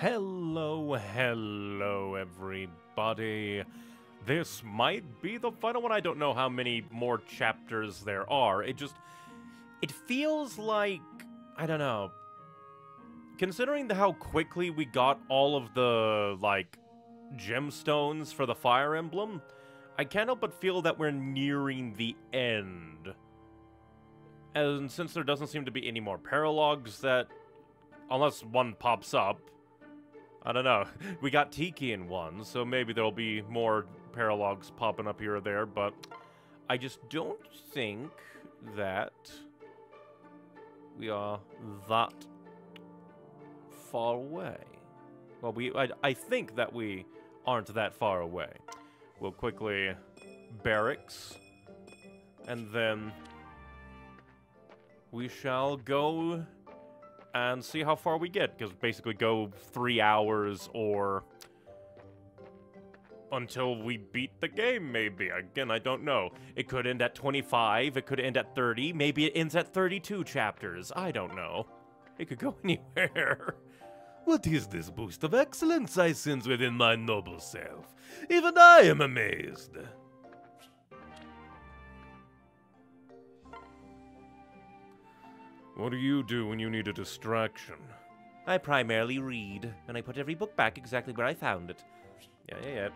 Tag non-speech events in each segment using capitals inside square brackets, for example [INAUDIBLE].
Hello, hello, everybody. This might be the final one. I don't know how many more chapters there are. It just. It feels like. I don't know. Considering the, how quickly we got all of the, like, gemstones for the Fire Emblem, I can't help but feel that we're nearing the end. And since there doesn't seem to be any more paralogs that. Unless one pops up, I don't know. We got Tiki in one, so maybe there'll be more paralogs popping up here or there, but I just don't think that we are that far away. Well, we I, I think that we aren't that far away. We'll quickly barracks, and then we shall go and see how far we get, because basically go three hours or until we beat the game, maybe. Again, I don't know. It could end at 25, it could end at 30, maybe it ends at 32 chapters. I don't know. It could go [LAUGHS] anywhere. What is this boost of excellence I sense within my noble self? Even I am amazed. What do you do when you need a distraction? I primarily read, and I put every book back exactly where I found it. Yeah, yeah, yeah.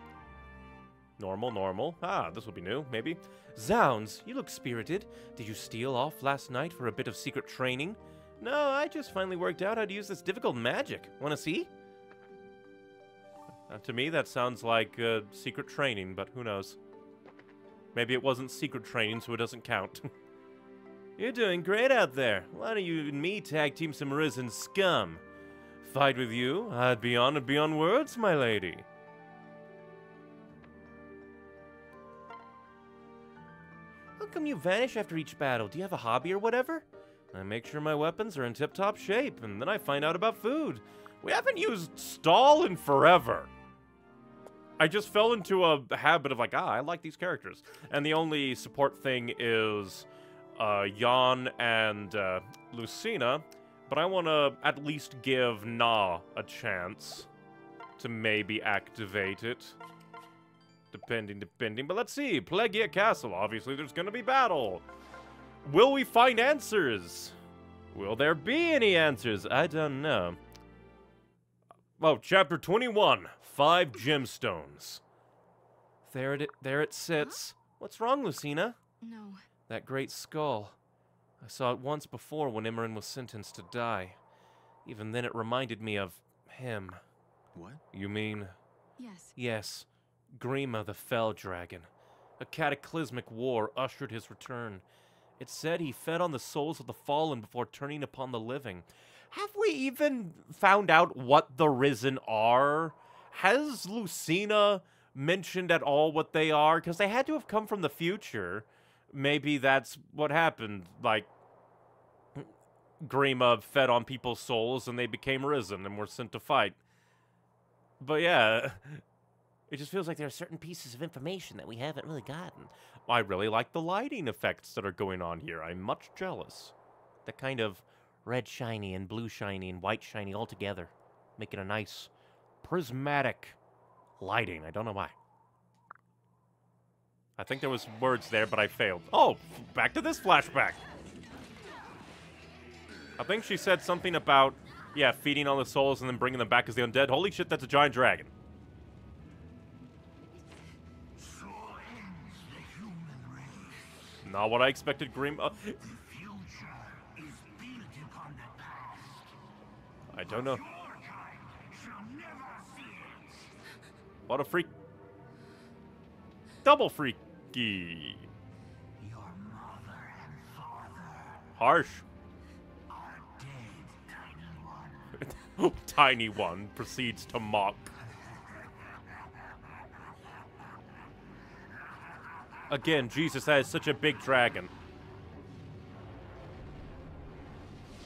Normal, normal. Ah, this will be new, maybe. Zounds, you look spirited. Did you steal off last night for a bit of secret training? No, I just finally worked out how to use this difficult magic. Wanna see? Uh, to me, that sounds like uh, secret training, but who knows? Maybe it wasn't secret training, so it doesn't count. [LAUGHS] You're doing great out there. Why don't you and me tag team some risen scum? Fight with you, I'd be honored beyond words, my lady. How come you vanish after each battle? Do you have a hobby or whatever? I make sure my weapons are in tip-top shape, and then I find out about food. We haven't used stall in forever. I just fell into a habit of like, ah, I like these characters. And the only support thing is uh, Jan and uh, Lucina, but I want to at least give Nah a chance to maybe activate it. Depending, depending. But let's see. Plegia Castle. Obviously, there's going to be battle. Will we find answers? Will there be any answers? I don't know. Oh, chapter 21. Five gemstones. There it, there it sits. Huh? What's wrong, Lucina? No. That great skull. I saw it once before when Emmeryn was sentenced to die. Even then it reminded me of him. What? You mean? Yes. Yes. Grima the Fell Dragon. A cataclysmic war ushered his return. It said he fed on the souls of the fallen before turning upon the living. Have we even found out what the Risen are? Has Lucina mentioned at all what they are? Because they had to have come from the future maybe that's what happened. Like, Grima fed on people's souls and they became risen and were sent to fight. But yeah, [LAUGHS] it just feels like there are certain pieces of information that we haven't really gotten. I really like the lighting effects that are going on here. I'm much jealous. The kind of red shiny and blue shiny and white shiny all together, making a nice prismatic lighting. I don't know why. I think there was words there, but I failed. Oh, back to this flashback. I think she said something about, yeah, feeding all the souls and then bringing them back as the undead. Holy shit, that's a giant dragon. Not what I expected Grim... Uh, I don't know. What a freak. Double freaky. Your mother and father Harsh. dead, tiny one. [LAUGHS] Tiny one proceeds to mock. Again, Jesus, that is such a big dragon.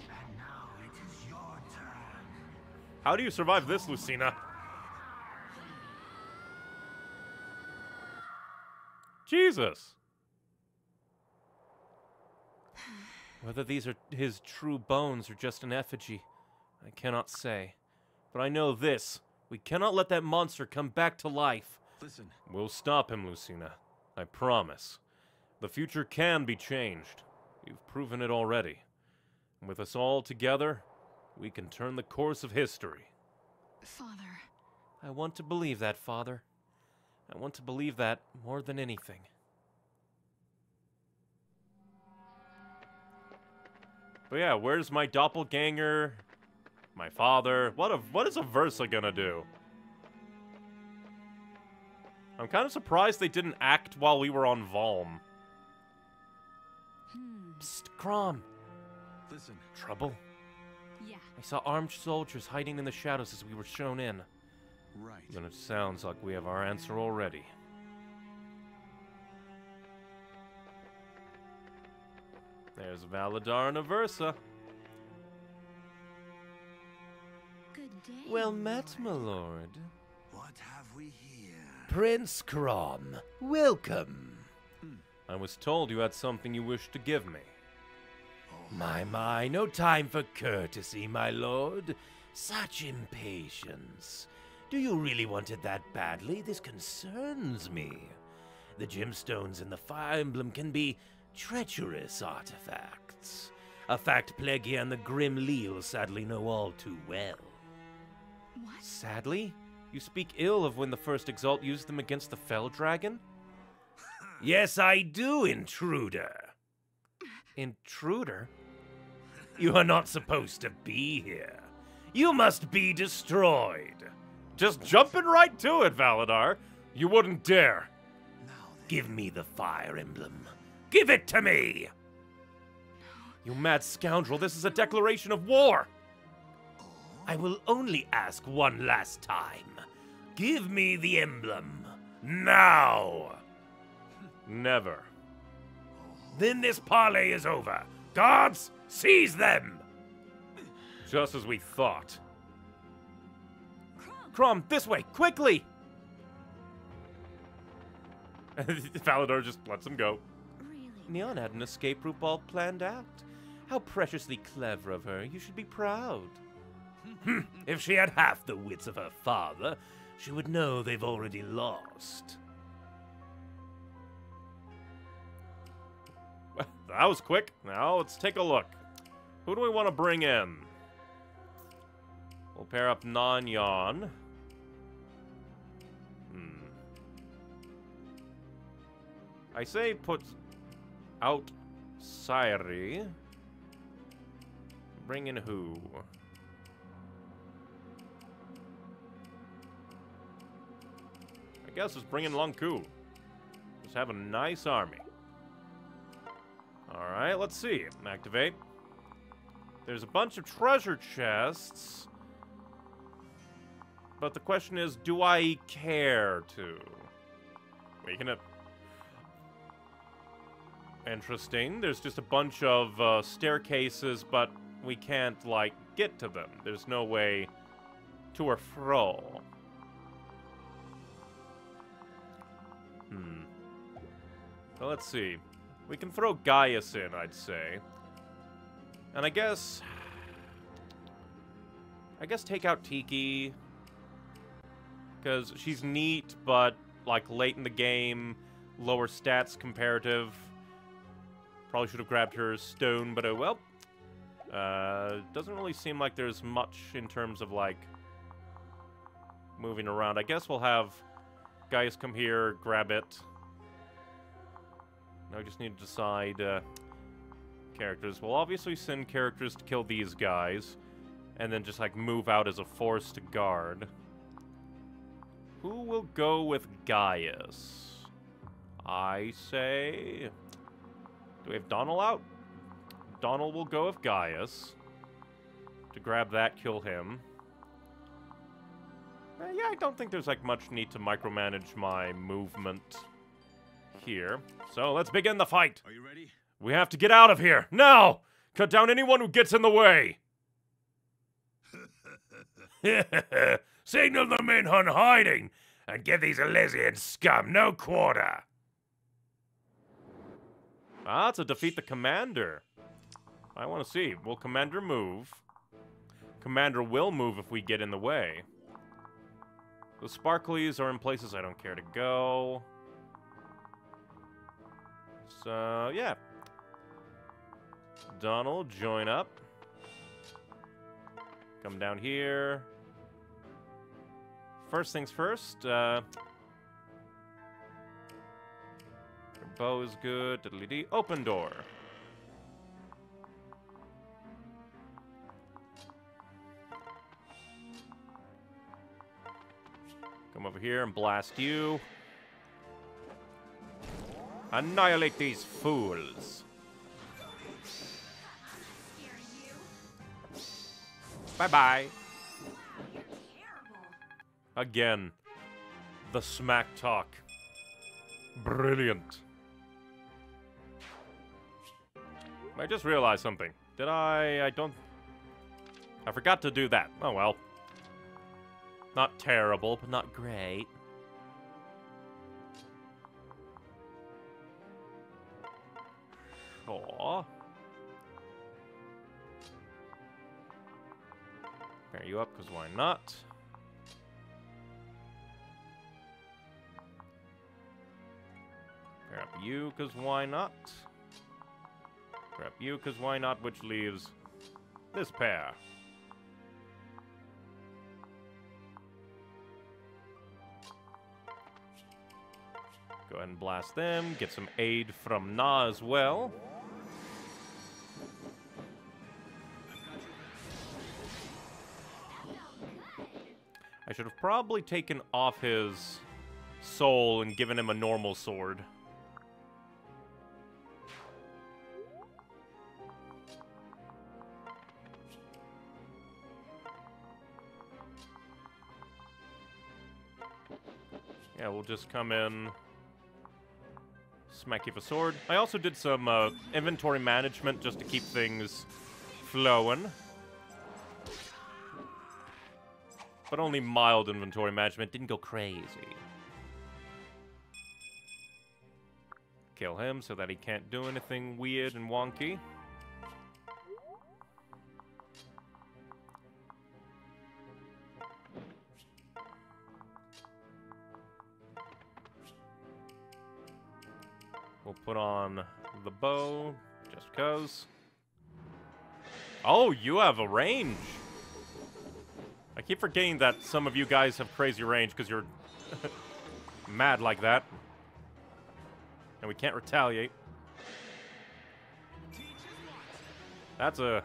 And now it is your turn. How do you survive this, Lucina? Jesus! [SIGHS] Whether these are his true bones or just an effigy, I cannot say. But I know this. We cannot let that monster come back to life. Listen, We'll stop him, Lucina. I promise. The future can be changed. You've proven it already. And with us all together, we can turn the course of history. Father, I want to believe that, Father. I want to believe that more than anything. But yeah, where's my doppelganger? My father? What a what is Aversa gonna do? I'm kind of surprised they didn't act while we were on Valm. hmm, Psst, Chrom. listen. Trouble? yeah. I saw armed soldiers hiding in the shadows as we were shown in. Right. Then it sounds like we have our answer already. There's Validar and Aversa. Good day. Well met, my lord. What have we here? Prince Chrom, welcome. Hmm. I was told you had something you wished to give me. Oh. My, my, no time for courtesy, my lord. Such impatience. Do you really want it that badly? This concerns me. The gemstones in the fire emblem can be treacherous artifacts. A fact Plegia and the Grimleal sadly know all too well. What? Sadly? You speak ill of when the first Exalt used them against the Fell Dragon? [LAUGHS] yes, I do, intruder. Intruder? You are not supposed to be here. You must be destroyed. Just jumping right to it, Validar. You wouldn't dare. Give me the fire emblem. Give it to me! You mad scoundrel, this is a declaration of war! I will only ask one last time. Give me the emblem. Now! Never. Then this parley is over. Guards, seize them! Just as we thought. Chrom! Chrom, this way, quickly! [LAUGHS] Validar just lets him go. Really? Neon had an escape route all planned out. How preciously clever of her. You should be proud. [LAUGHS] If she had half the wits of her father, she would know they've already lost. Well, that was quick. Now let's take a look. Who do we want to bring in? We'll pair up Non-Yon. I say put out Say'ri. Bring in who? I guess let's bring in Lon'qu. Just have a nice army. Alright, let's see. Activate. There's a bunch of treasure chests. But the question is, do I care to? We can... Interesting. There's just a bunch of uh, staircases, but we can't, like, get to them. There's no way to or fro. Hmm. Well, let's see. We can throw Gaius in, I'd say. And I guess... I guess take out Tiki. Because she's neat, but, like, late in the game, lower stats comparative. Probably should have grabbed her stone, but oh well. Uh, doesn't really seem like there's much in terms of, like, moving around. I guess we'll have guys come here, grab it. Now we just need to decide uh, characters. We'll obviously send characters to kill these guys, and then just, like, move out as a force to guard. Who will go with Gaius? I say... Do we have Donnel out? Donnel will go with Gaius. To grab that, kill him. Uh, yeah, I don't think there's like much need to micromanage my movement here. So let's begin the fight. Are you ready? We have to get out of here now. Cut down anyone who gets in the way. [LAUGHS] [LAUGHS] Signal the men on hiding and give these Ylissean scum no quarter. Ah, to defeat the commander. I want to see. Will commander move? Commander will move if we get in the way. The sparklies are in places I don't care to go. So, yeah. Donnel, join up. Come down here. First things first, uh... bow is good. Diddly dee. Open door. Come over here and blast you. Annihilate these fools. Bye-bye. Again. The smack talk. Brilliant. I just realized something. Did I... I don't... I forgot to do that. Oh well. Not terrible, but not great. Aw. Pair you up, because why not? Pair up you, because why not? Pair you, because why not, which leaves this pair. Go ahead and blast them. Get some aid from Nah as well. I should have probably taken off his soul and given him a normal sword. We'll just come in, smack you with a sword. I also did some uh, inventory management just to keep things flowing. But only mild inventory management, didn't go crazy. Kill him so that he can't do anything weird and wonky. We'll put on the bow, just cause. Oh, you have a range! I keep forgetting that some of you guys have crazy range because you're [LAUGHS] mad like that. And we can't retaliate. That's a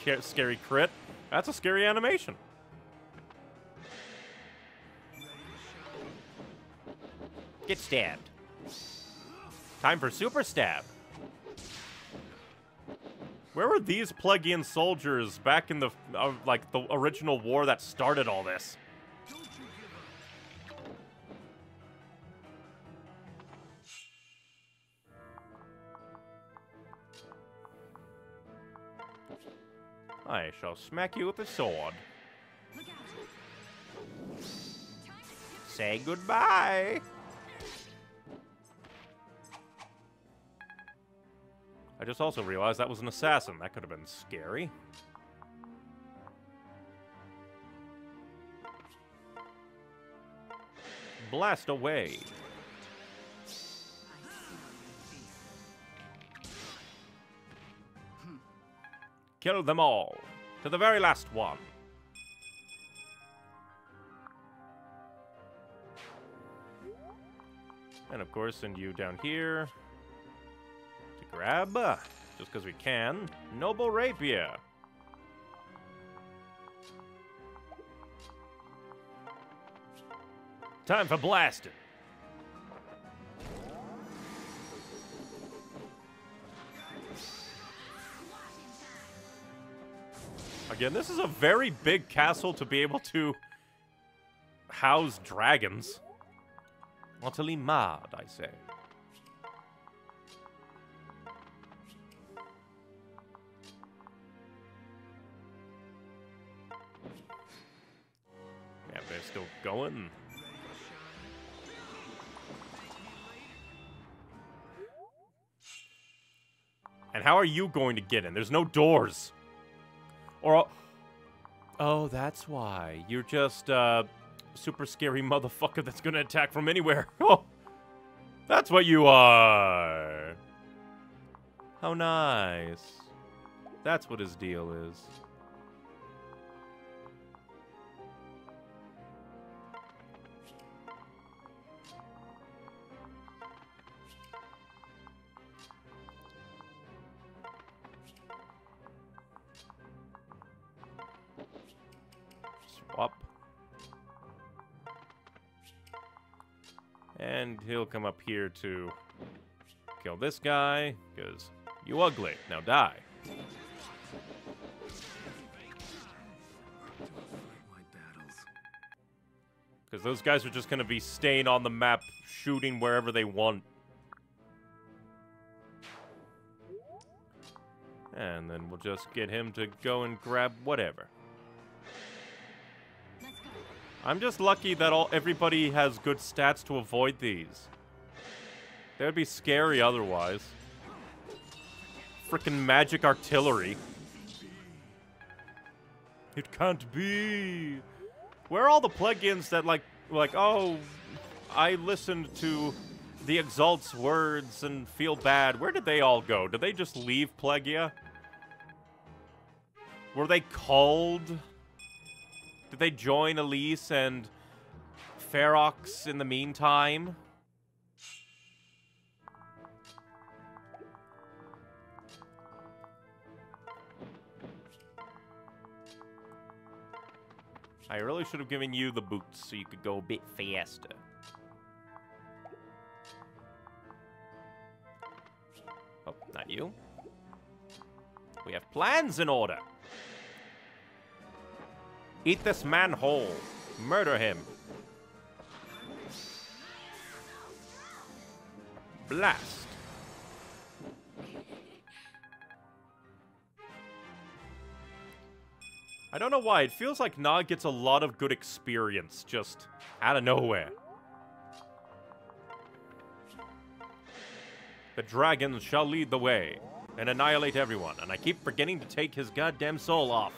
sca scary crit. That's a scary animation. Get stabbed. Time for super stab. Where were these Plegian soldiers back in the uh, like the original war that started all this? I shall smack you with a sword. Say goodbye. I just also realized that was an assassin. That could have been scary. Blast away. Kill them all. To the very last one. And of course, send you down here grab, uh, just because we can, Noble Rapier. Time for blasting. Again, this is a very big castle to be able to house dragons. Utterly mad, I say. Going. And how are you going to get in? There's no doors. Or, Oh, that's why. You're just uh super scary [LAUGHS] motherfucker that's gonna attack from anywhere. [LAUGHS] Oh, that's what you are. How nice. That's what his deal is. And he'll come up here to kill this guy, because you ugly. Now die. Because those guys are just going to be staying on the map, shooting wherever they want. And then we'll just get him to go and grab whatever. I'm just lucky that all everybody has good stats to avoid these. They would be scary otherwise. Frickin' magic artillery. It can't be. Where are all the Plegians that like like oh I listened to the Exalt's words and feel bad. Where did they all go? Did they just leave Plegia? Were they called? Did they join Ylisse and Ferox in the meantime? I really should have given you the boots so you could go a bit faster. Oh, not you. We have plans in order. Eat this man whole. Murder him. Blast. I don't know why. It feels like Nog gets a lot of good experience just out of nowhere. The dragons shall lead the way and annihilate everyone, and I keep forgetting to take his goddamn soul off.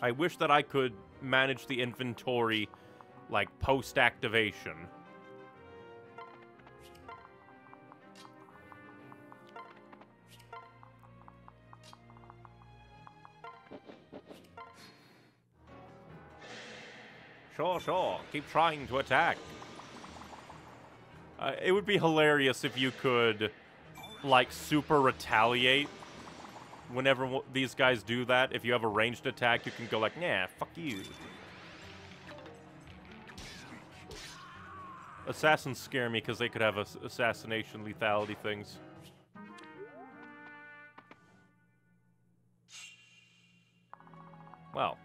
I wish that I could manage the inventory like post activation. Sure, sure. Keep trying to attack. Uh, it would be hilarious if you could, like, super retaliate whenever these guys do that. If you have a ranged attack, you can go like, nah, fuck you. Assassins scare me because they could have ass- assassination lethality things. Well,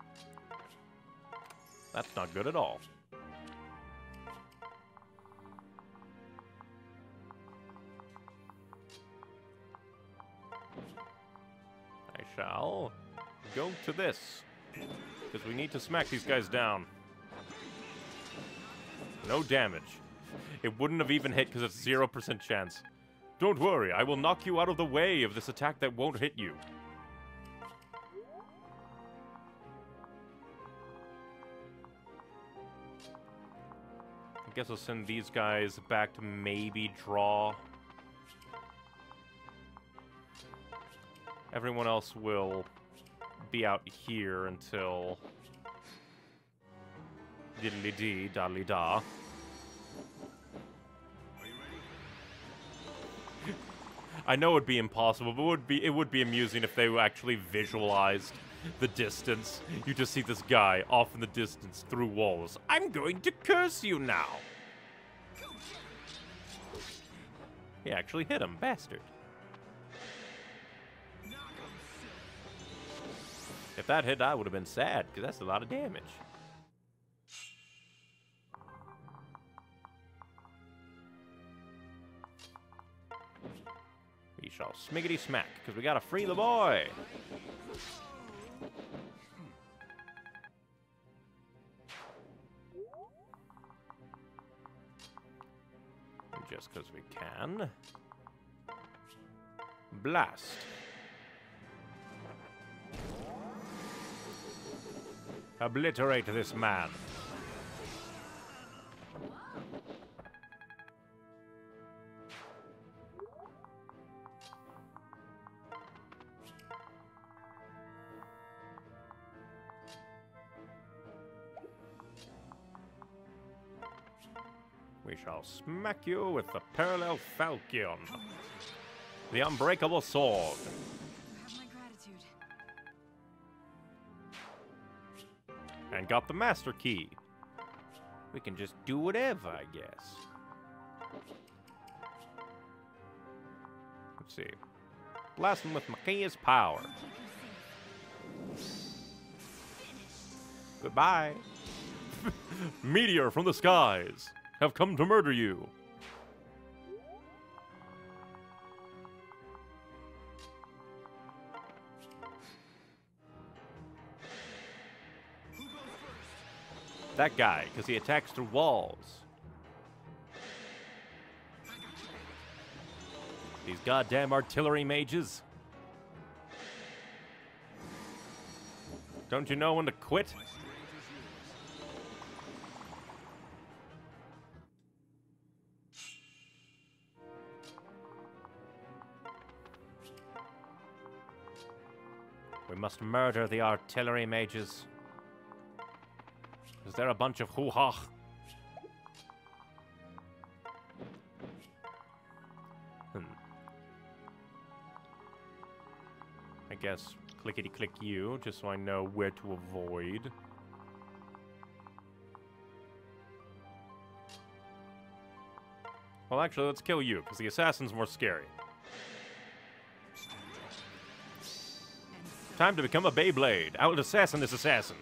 that's not good at all. Shall go to this. Because we need to smack these guys down. No damage. It wouldn't have even hit because it's 0% chance. Don't worry, I will knock you out of the way of this attack that won't hit you. I guess I'll send these guys back to maybe draw. Everyone else will be out here until diddly dee daddly da. I know it'd be impossible, but it would be it would be amusing if they actually visualized the distance. You just see this guy off in the distance through walls. I'm going to curse you now. He actually hit him, bastard. If that hit, I would have been sad, because that's a lot of damage. We shall smiggity smack, because we gotta free the boy. Just because we can. Blast. Obliterate this man. We shall smack you with the parallel falchion. The unbreakable sword. And got the master key. We can just do whatever, I guess. Let's see. Blast him with Machia's power. Goodbye. [LAUGHS] Meteor from the skies have come to murder you. That guy, because he attacks through walls. These goddamn artillery mages. Don't you know when to quit? We must murder the artillery mages. Is there a bunch of hoo-ha? Hmm. I guess clickety-click you, just so I know where to avoid. Well, actually, let's kill you, because the assassin's more scary. Time to become a Beyblade. I will assassin this assassin.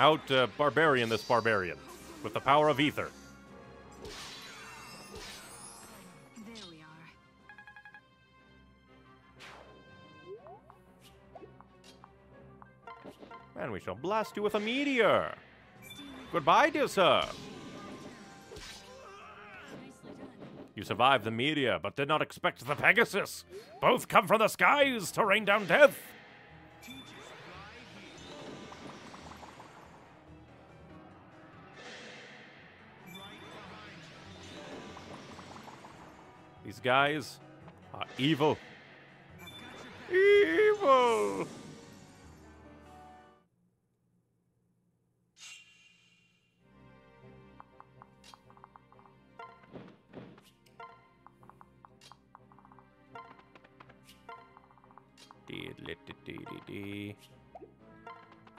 Out uh, barbarian this barbarian. With the power of ether. there we are. And we shall blast you with a meteor. Goodbye, dear sir. You survived the meteor, but did not expect the Pegasus. Both come from the skies to rain down death. These guys are evil. Evil! Dee-dee-dee-dee-dee.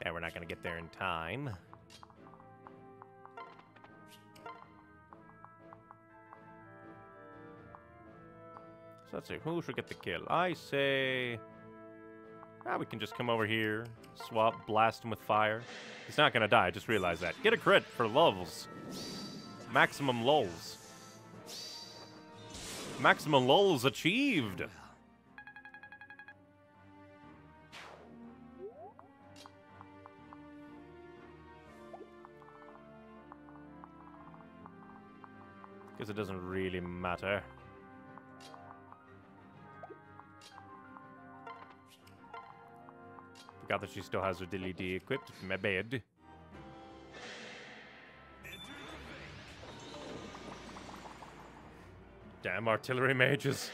Yeah, we're not gonna get there in time. So let's see, who should get the kill? I say... Ah, we can just come over here, swap, blast him with fire. He's not gonna die, just realized that. Get a crit for lulls. Maximum lulls. Maximum lulls achieved! Because it doesn't really matter. That she still has her dilly D equipped. My bad. Damn artillery mages.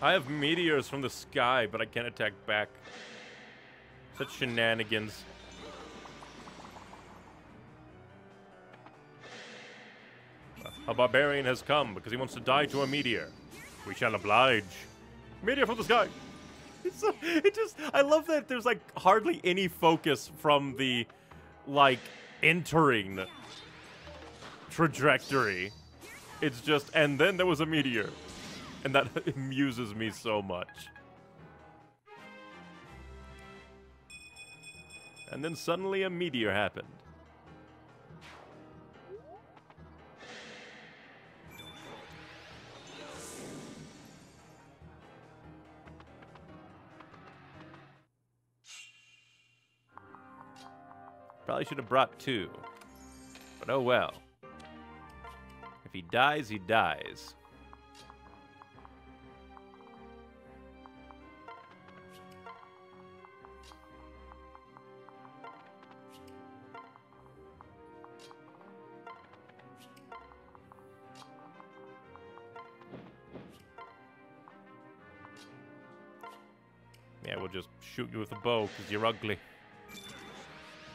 I have meteors from the sky, but I can't attack back. Such shenanigans. A barbarian has come because he wants to die to a meteor. We shall oblige. Meteor from the sky. [LAUGHS] So, it just I love that there's like hardly any focus from the like entering trajectory. It's just and then there was a meteor. And that [LAUGHS] amuses me so much. And then suddenly a meteor happened. Probably should have brought two. But oh well. If he dies, he dies. Yeah, we'll just shoot you with a bow because you're ugly.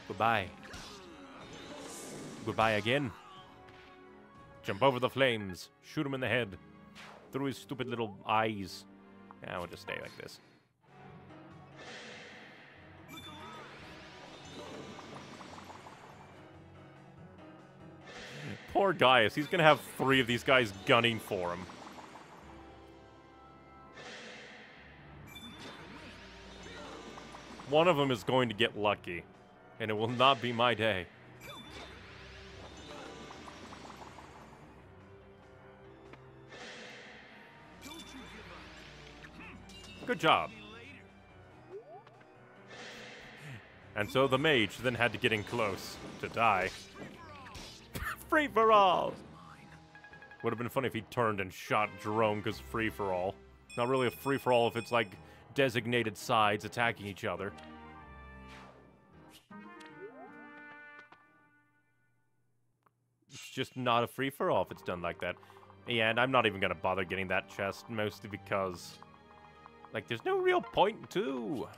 Goodbye. Goodbye again. Jump over the flames. Shoot him in the head. Through his stupid little eyes. Yeah, we'll just stay like this. Poor Gaius. He's gonna have three of these guys gunning for him. One of them is going to get lucky, and it will not be my day. Good job. And so the mage then had to get in close to die. [LAUGHS] free for all! Would have been funny if he turned and shot Gerome because free for all. Not really a free for all if it's like designated sides attacking each other. Just not a free for all if it's done like that. Yeah, and I'm not even gonna bother getting that chest, mostly because like, there's no real point to.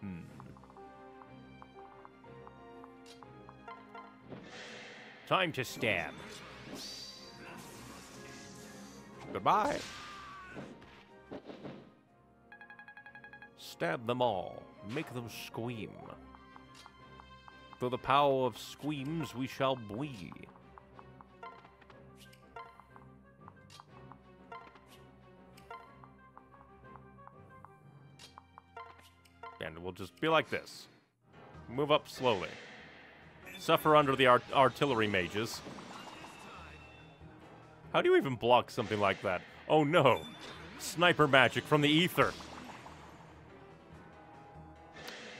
Hmm. Time to stab. Goodbye. Stab them all. Make them scream. Through the power of screams we shall bleed. And we'll just be like this. Move up slowly. Suffer under the art artillery mages. How do you even block something like that? Oh no! Sniper magic from the ether!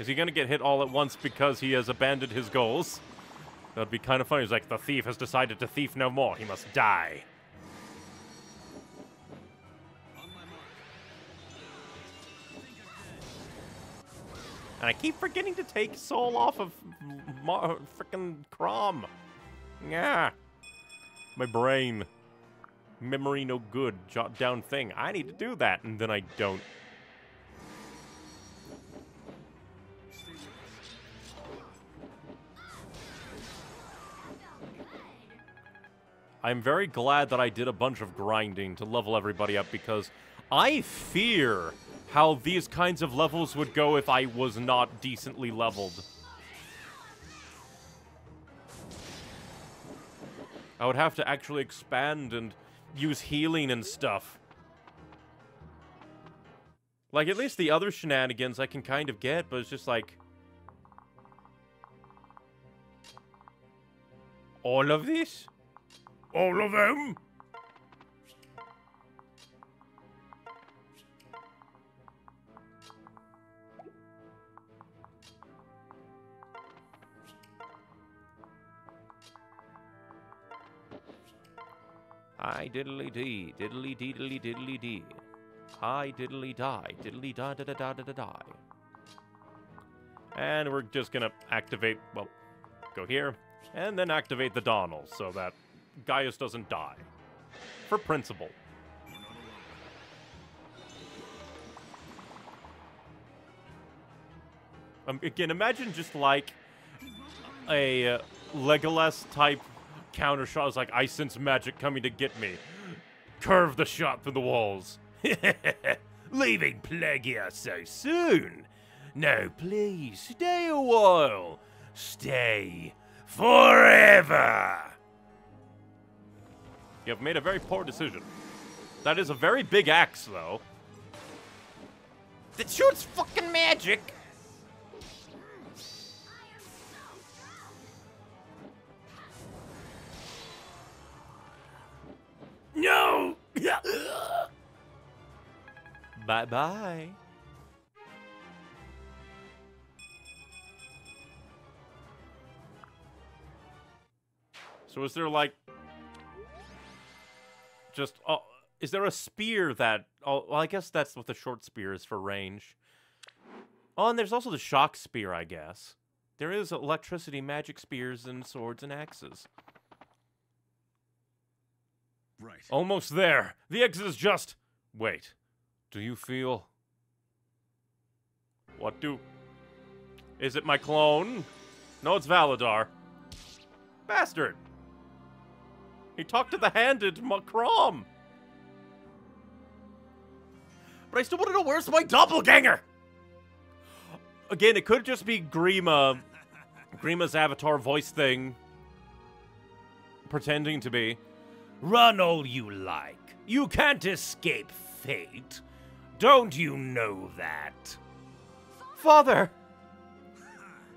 Is he gonna get hit all at once because he has abandoned his goals? That'd be kind of funny. He's like, the thief has decided to thief no more. He must die. And I keep forgetting to take soul off of freaking Chrom. Yeah. My brain. Memory no good. Jot down thing. I need to do that, and then I don't. I'm very glad that I did a bunch of grinding to level everybody up because I fear how these kinds of levels would go if I was not decently leveled. I would have to actually expand and use healing and stuff. Like, at least the other shenanigans I can kind of get, but it's just like... All of this? All of them? Hi diddly dee, diddly diddly diddly dee. Hi diddly die, diddly da da da da da da die. And we're just gonna activate, well, go here, and then activate the Donnel so that Gaius doesn't die. For principle. Um, again, imagine just like a uh, Legolas type counter shot is like, I sense magic coming to get me. Curve the shot through the walls. [LAUGHS] Leaving Plegia so soon? No, please, stay a while. Stay forever. You have made a very poor decision. That is a very big axe, though. That shoots fucking magic! No! Bye-bye. So is there like just oh, is there a spear that oh well I guess that's what the short spear is for range. Oh, and there's also the shock spear, I guess. There is electricity, magic spears, and swords and axes. Right. Almost there. The exit is just. Wait. Do you feel. What do. Is it my clone? No, it's Validar. Bastard! He talked to the handed Macrom! But I still want to know where's my doppelganger! Again, it could just be Grima. Grima's avatar voice thing. Pretending to be. Run all you like. You can't escape fate. Don't you know that? Father!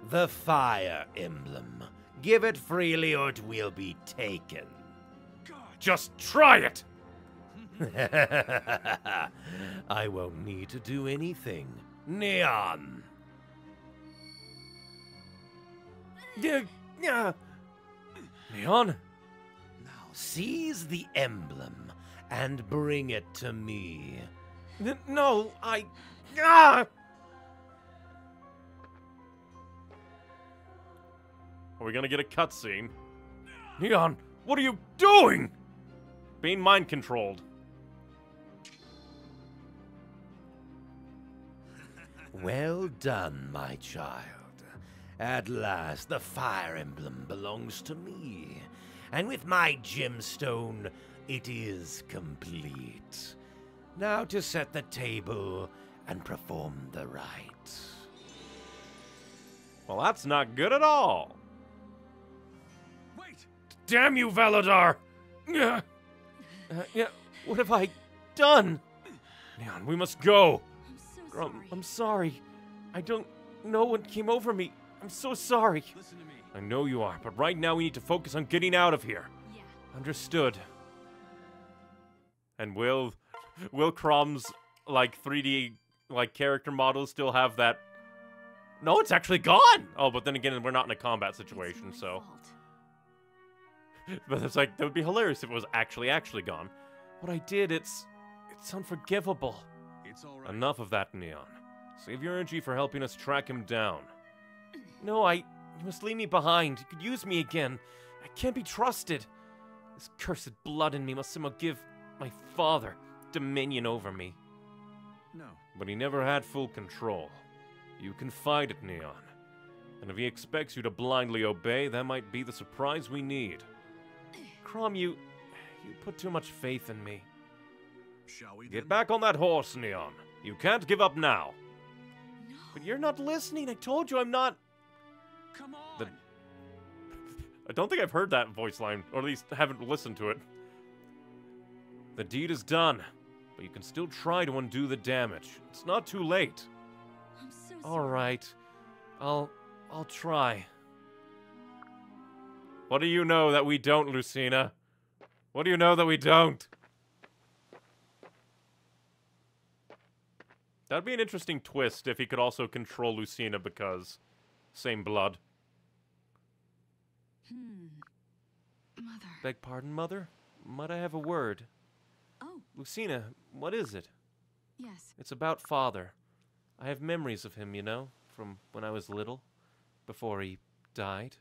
The fire emblem. Give it freely or it will be taken. Just try it! [LAUGHS] I won't need to do anything. Neon. Leon? Now, Seize the emblem and bring it to me. N- no, I. Ah! Are we gonna get a cutscene? Neon, what are you doing? Being mind controlled. [LAUGHS] Well done, my child. At last, the fire emblem belongs to me. And with my gemstone, it is complete. Now to set the table and perform the rite. Well, that's not good at all. wait! Damn you, Validar! [LAUGHS] Yeah. Uh, yeah, what have I done? Neon, we must go. I'm so Grum, sorry. I'm sorry. I don't know what came over me. I'm so sorry. Listen to me. I know you are, but right now we need to focus on getting out of here. Yeah. Understood. And will will Chrom's like 3D like character models still have that No, it's actually gone. Oh, but then again, we're not in a combat situation, so fault. [LAUGHS] but it's like that would be hilarious if it was actually actually gone. What I did, it's it's unforgivable. It's all right. Enough of that, Neon. Save your energy for helping us track him down. No, I. You must leave me behind. You could use me again. I can't be trusted. This cursed blood in me must somehow give my father dominion over me. No. But he never had full control. You can fight it, Neon. And if he expects you to blindly obey, that might be the surprise we need. Chrom, you. You put too much faith in me. Shall we Get then? back on that horse, Neon. You can't give up now. No. But you're not listening. I told you I'm not. Come on! The- [LAUGHS] I don't think I've heard that voice line, or at least haven't listened to it. The deed is done, but you can still try to undo the damage. It's not too late. I'm so sorry. All right. I'll I'll try. What do you know that we don't, Lucina? What do you know that we don't? That'd be an interesting twist if he could also control Lucina because same blood. Hmm. Mother. Beg pardon, mother? Might I have a word? Oh, Lucina, what is it? yes. It's about father. I have memories of him, you know, from when I was little, before he died.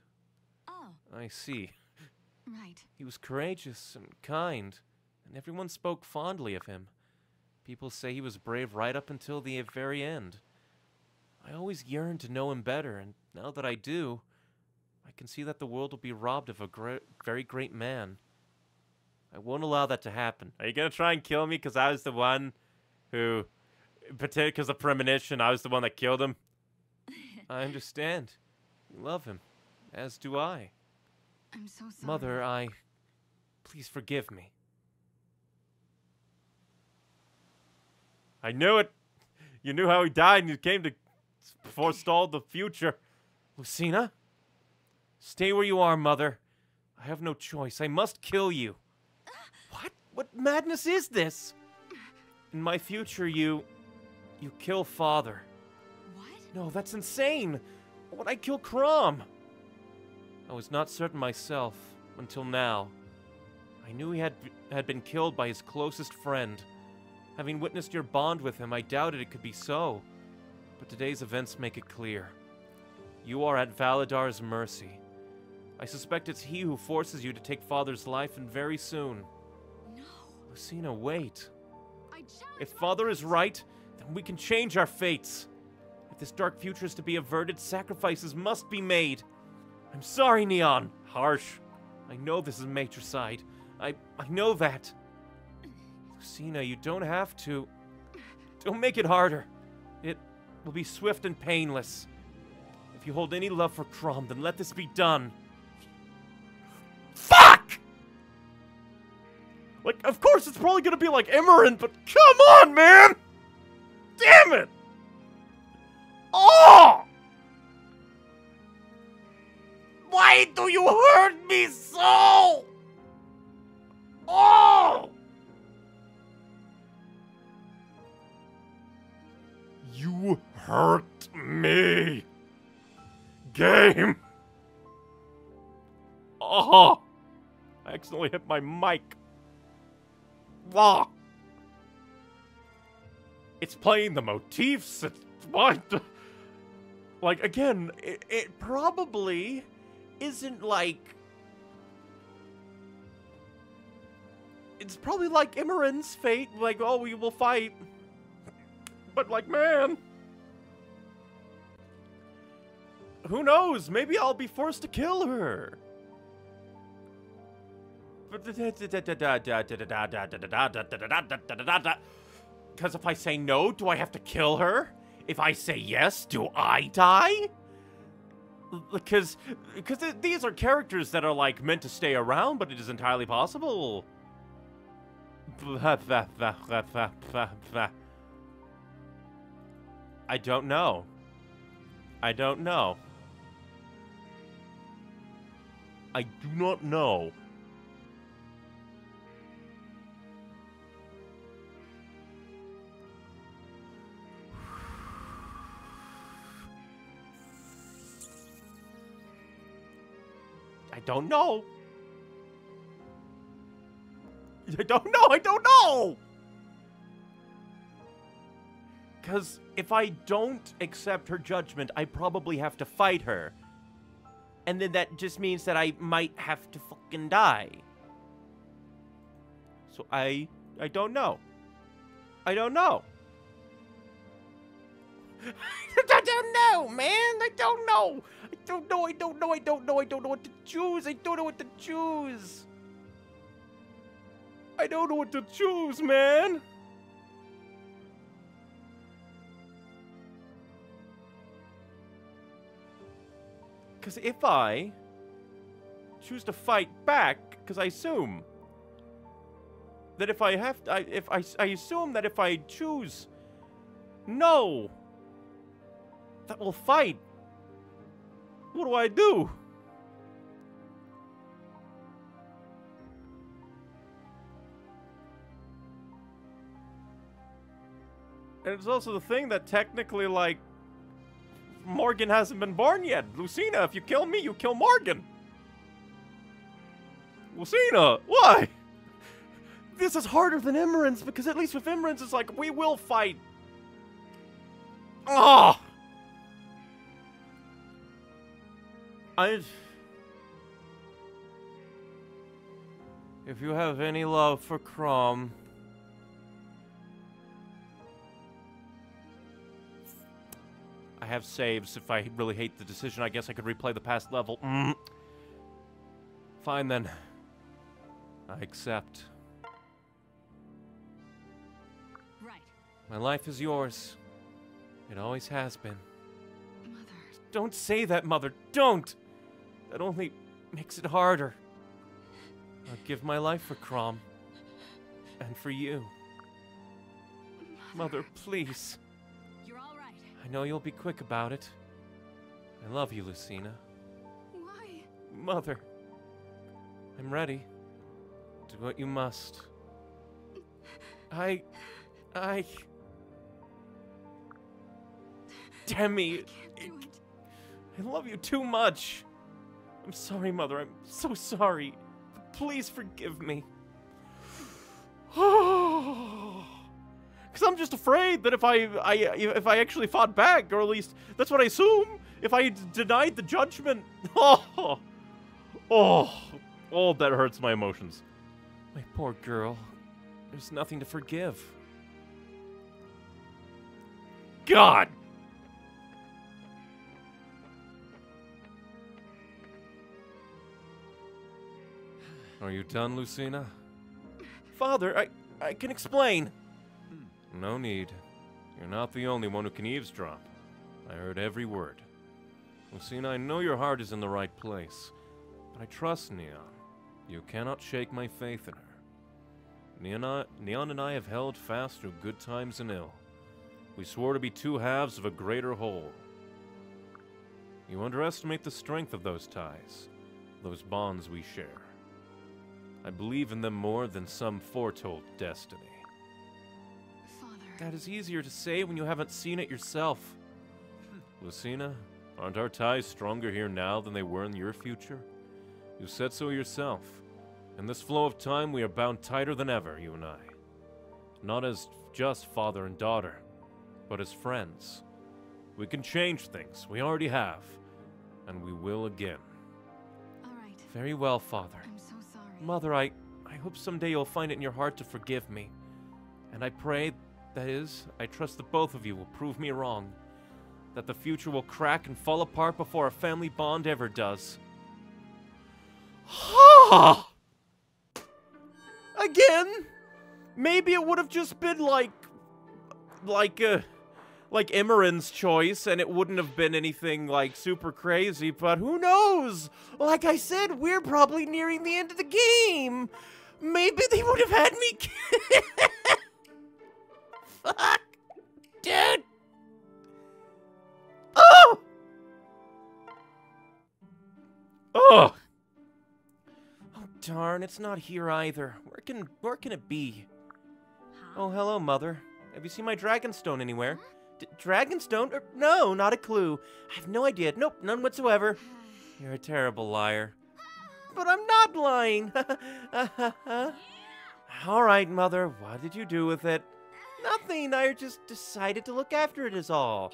Oh, I see. right. He was courageous and kind, and everyone spoke fondly of him. People say he was brave right up until the very end. I always yearned to know him better, and now that I do, I can see that the world will be robbed of a great, very great man. I won't allow that to happen. Are you gonna try and kill me because I was the one who, because of premonition, I was the one that killed him? [LAUGHS] I understand. You love him, as do I. I'm so sorry. Mother, I. Please forgive me. I knew it. You knew how he died and you came to forestall the future. Lucina? Stay where you are, Mother. I have no choice. I must kill you. What? What madness is this? In my future, you. You kill Father. What? No, that's insane. When I kill Chrom. I was not certain myself, Until now. I knew he had, had been killed by his closest friend. Having witnessed your bond with him, I doubted it could be so. But today's events make it clear. You are at Validar's mercy. I suspect it's he who forces you to take Father's life, and very soon. No. Lucina, wait. If Father is right, then we can change our fates. If this dark future is to be averted, sacrifices must be made. I'm sorry, Neon. Harsh. I know this is matricide. I I know that. Lucina, you don't have to. Don't make it harder. It will be swift and painless. If you hold any love for Chrom, then let this be done. Fuck! Like, of course it's probably gonna be like Emmeryn, but come on, man! Damn it! Oh! Why do you hurt me so? Oh! You hurt me. Game. Oh! I accidentally hit my mic. Wah. It's playing the motifs. It's what? Like again, it, it probably isn't like. It's probably like Emmeryn's fate. Like, oh, we will fight. But like, man. Who knows? Maybe I'll be forced to kill her. Because if I say no, do I have to kill her? If I say yes, do I die? Because because these are characters that are like meant to stay around, but it is entirely possible. I don't know. I don't know. I do not know. Don't know. I don't know. I don't know. Because if I don't accept her judgment, I probably have to fight her. And then that just means that I might have to fucking die. So I I don't know. I don't know. [LAUGHS] I don't know, man. I don't know. Don't know. I don't know. I don't know. I don't know what to choose. I don't know what to choose. I don't know what to choose, man. Because if I choose to fight back, because I assume that if I have, to, I, if I, I assume that if I choose no, that will fight. What do I do? And it's also the thing that technically, like, Morgan hasn't been born yet. Lucina, if you kill me, you kill Morgan. Lucina, why? This is harder than Emmeryn's because at least with Emmeryn's, it's like, we will fight. Oh! I. If you have any love for Chrom, I have saves. If I really hate the decision, I guess I could replay the past level. Mm. Fine then. I accept. Right. My life is yours. It always has been. Mother. Don't say that, Mother. Don't! That only makes it harder. I'll give my life for Chrom. And for you. Mother, please. You're all right. I know you'll be quick about it. I love you, Lucina. Why? Mother. I'm ready. Do what you must. I. I. Demi, Can't do it. I love you too much. I'm sorry, Mother. I'm so sorry. please forgive me. [SIGHS] Because I'm just afraid that if I, I, if I actually fought back, or at least that's what I assume, if I denied the judgment, [LAUGHS] oh, oh, oh, that hurts my emotions. My poor girl. There's nothing to forgive. God. Are you done, Lucina? Father, I, I can explain. No need. You're not the only one who can eavesdrop. I heard every word. Lucina, I know your heart is in the right place, but I trust Neon. You cannot shake my faith in her. Neon, I- Neon and I have held fast through good times and ill. We swore to be two halves of a greater whole. You underestimate the strength of those ties, those bonds we share. I believe in them more than some foretold destiny. Father. That is easier to say when you haven't seen it yourself. Lucina, aren't our ties stronger here now than they were in your future? You said so yourself. In this flow of time, we are bound tighter than ever, you and I. Not as just father and daughter, but as friends. We can change things, we already have, and we will again. All right. Very well, Father. Mother, I, I hope someday you'll find it in your heart to forgive me. And I pray, that is, I trust that both of you will prove me wrong. That the future will crack and fall apart before a family bond ever does. Again? Maybe it would have just been like. like, uh. Like Emmeryn's choice, and it wouldn't have been anything like super crazy, but who knows? Like I said, we're probably nearing the end of the game. Maybe they would have had me. [LAUGHS] Fuck. Dude. Oh! Oh! Oh, darn, it's not here either. Where can, where can it be? Oh, hello, Mother. Have you seen my Dragonstone anywhere? D- Dragonstone? Er, no, not a clue. I have no idea. Nope, none whatsoever. You're a terrible liar. But I'm not lying. [LAUGHS] All right, Mother. What did you do with it? Nothing. I just decided to look after it, is all.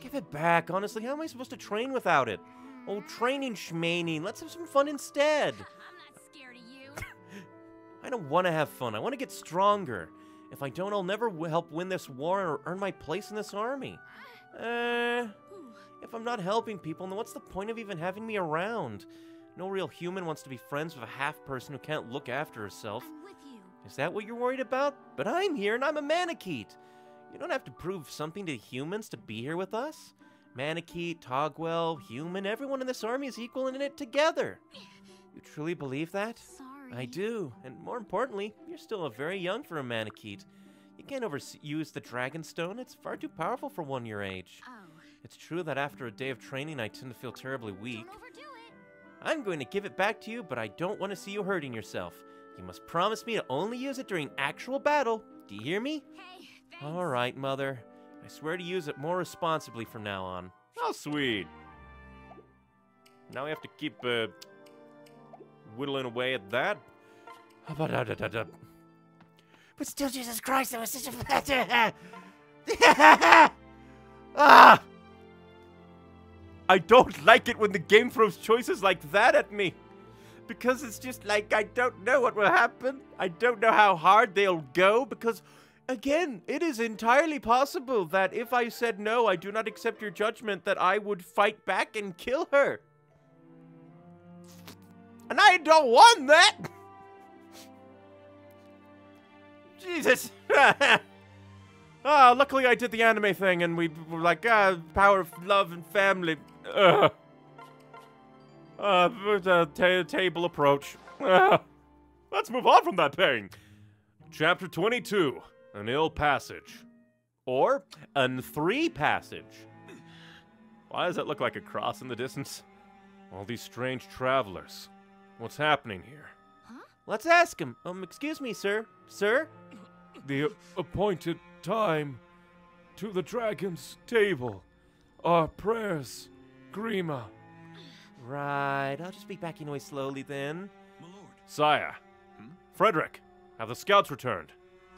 Give it back. Honestly, how am I supposed to train without it? Oh, training schmaining. Let's have some fun instead. I'm not scared of you. [LAUGHS] I don't want to have fun. I want to get stronger. If I don't, I'll never w- help win this war or earn my place in this army. Uh, if I'm not helping people, then what's the point of even having me around? No real human wants to be friends with a half person who can't look after herself. I'm with you. Is that what you're worried about? But I'm here and I'm a Manakete. You don't have to prove something to humans to be here with us. Manakete, Taguel, human, everyone in this army is equal in it together. You truly believe that? Sorry. I do, and more importantly, you're still a very young for a Manakete. You can't overuse the Dragonstone, it's far too powerful for one your age. Oh. It's true that after a day of training, I tend to feel terribly weak. Don't overdo it. I'm going to give it back to you, but I don't want to see you hurting yourself. You must promise me to only use it during actual battle. Do you hear me? Hey, thanks. All right, Mother. I swear to use it more responsibly from now on. How sweet. Now we have to keep uh, whittling away at that. [LAUGHS] But still, Jesus Christ, that was such a [LAUGHS] ah! I don't like it when the game throws choices like that at me. Because it's just like I don't know what will happen. I don't know how hard they'll go because again, it is entirely possible that if I said no, I do not accept your judgment that I would fight back and kill her. And I don't want that. Jesus. [LAUGHS] Ah, luckily I did the anime thing and we were like, ah, power of love and family. Ugh. Uh, the ta- table approach. Let's move on from that pain. Chapter 22 An Ill Passage. Or, An Three Passage. Why does that look like a cross in the distance? All these strange travelers. What's happening here? Let's ask him. Um, excuse me, sir. Sir? The appointed time to the dragon's table. Our prayers, Grima. Right, I'll just be backing away slowly then. My lord, Sire. Hmm? Frederick, have the scouts returned?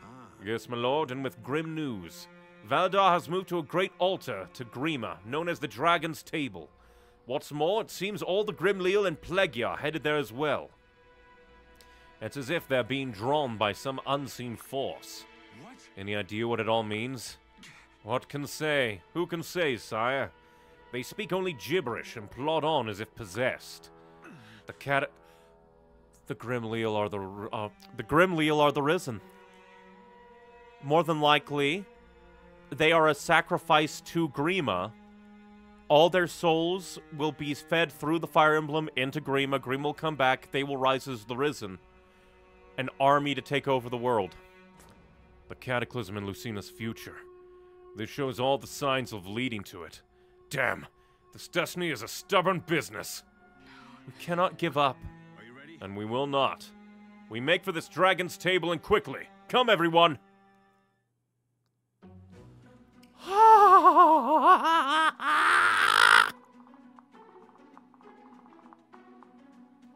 Ah, Yes, my lord, and with grim news. Validar has moved to a great altar to Grima, known as the Dragon's Table. What's more, it seems all the Grimleal and Plegia are headed there as well. It's as if they're being drawn by some unseen force. what? Any idea what it all means? What can say? Who can say, sire? They speak only gibberish and plod on as if possessed. The cat, the Grimleal are the uh, the Grimleal are the risen. More than likely, they are a sacrifice to Grima. All their souls will be fed through the Fire Emblem into Grima. Grima will come back. They will rise as the risen, an army to take over the world. The cataclysm in Lucina's future. This shows all the signs of leading to it. Damn, this destiny is a stubborn business. We cannot give up, Are you ready? and we will not. We make for this dragon's table and quickly. Come, everyone! [LAUGHS]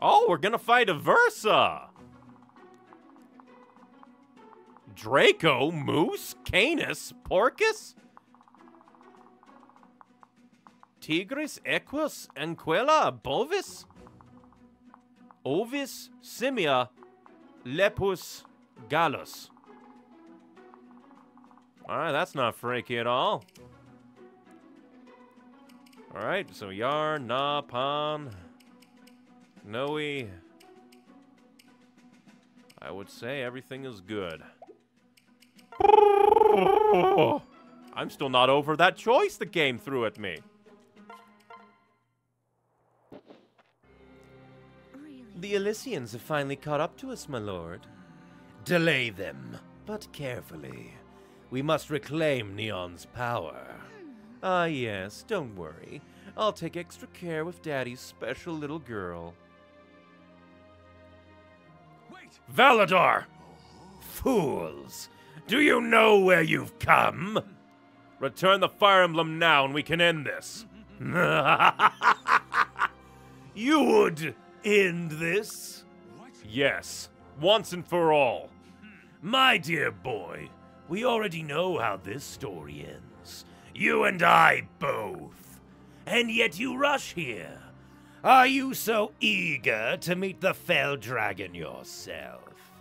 oh, we're gonna fight a Versa! Draco, Mus, Canis, Porcus? Tigris, Equus, Anguilla, Bovis? Ovis, Simia, Lepus, Gallus. Alright, that's not freaky at all. Alright, so Yarne, Nah, Panne, Noire. I would say everything is good. I'm still not over that choice the game threw at me. Really? The Ylisseans have finally caught up to us, my lord. Delay them, but carefully. We must reclaim Neon's power. Ah, yes, don't worry. I'll take extra care with Daddy's special little girl. Wait! Validar! Fools! Do you know where you've come? Return the Fire Emblem now and we can end this. [LAUGHS] you would end this? What? Yes, once and for all. My dear boy, we already know how this story ends. You and I both. And yet you rush here. Are you so eager to meet the fell dragon yourself?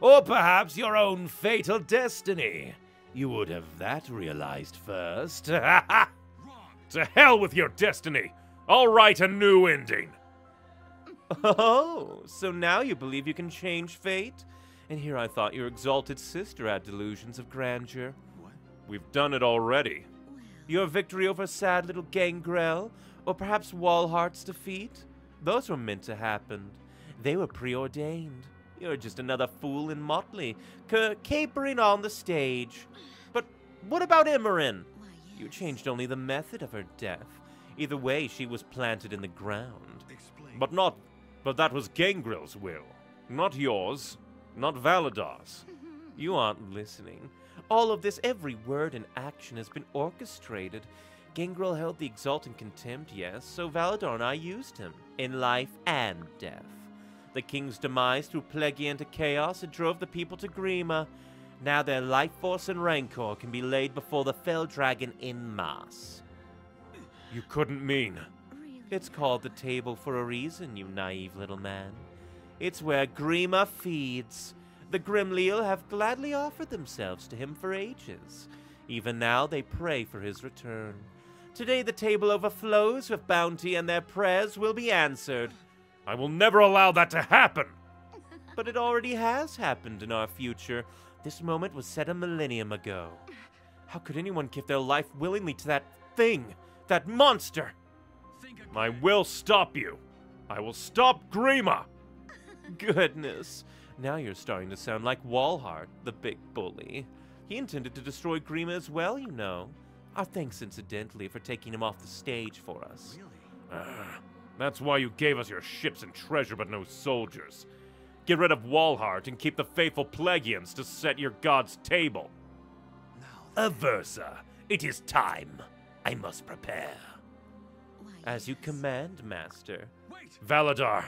Or perhaps your own fatal destiny? You would have that realized first. [LAUGHS] To hell with your destiny! I'll write a new ending. Oh, so now you believe you can change fate? And here I thought your exalted sister had delusions of grandeur. What? We've done it already. Your victory over sad little Gangrel, or perhaps Walhart's defeat? Those were meant to happen. They were preordained. You're just another fool in motley, ca- capering on the stage. But what about Emmeryn? Why, You changed only the method of her death. Either way, she was planted in the ground. Explain. But not. But that was Gangrel's will. Not yours. Not Validar's. You aren't listening. All of this, every word and action has been orchestrated. Gangrel held the Exalt in contempt, yes, so Validar and I used him, in life and death. The king's demise threw Plegia into chaos and drove the people to Grima. Now their life force and rancor can be laid before the fell dragon in mass. You couldn't mean. Really? It's called the table for a reason, you naive little man. It's where Grima feeds. The Grimleal have gladly offered themselves to him for ages. Even now they pray for his return. Today the table overflows with bounty, and their prayers will be answered. I will never allow that to happen. But it already has happened in our future. This moment was set a millennium ago. How could anyone give their life willingly to that thing? That monster? I will stop you. I will stop Grima. [LAUGHS] Goodness. Now you're starting to sound like Walhart, the big bully. He intended to destroy Grima as well, you know. Our thanks, incidentally, for taking him off the stage for us. Really? Ah, that's why you gave us your ships and treasure, but no soldiers. Get rid of Walhart and keep the faithful Plegians to set your god's table. Aversa, it is time. I must prepare. Why, As you command, Master. wait! Validar!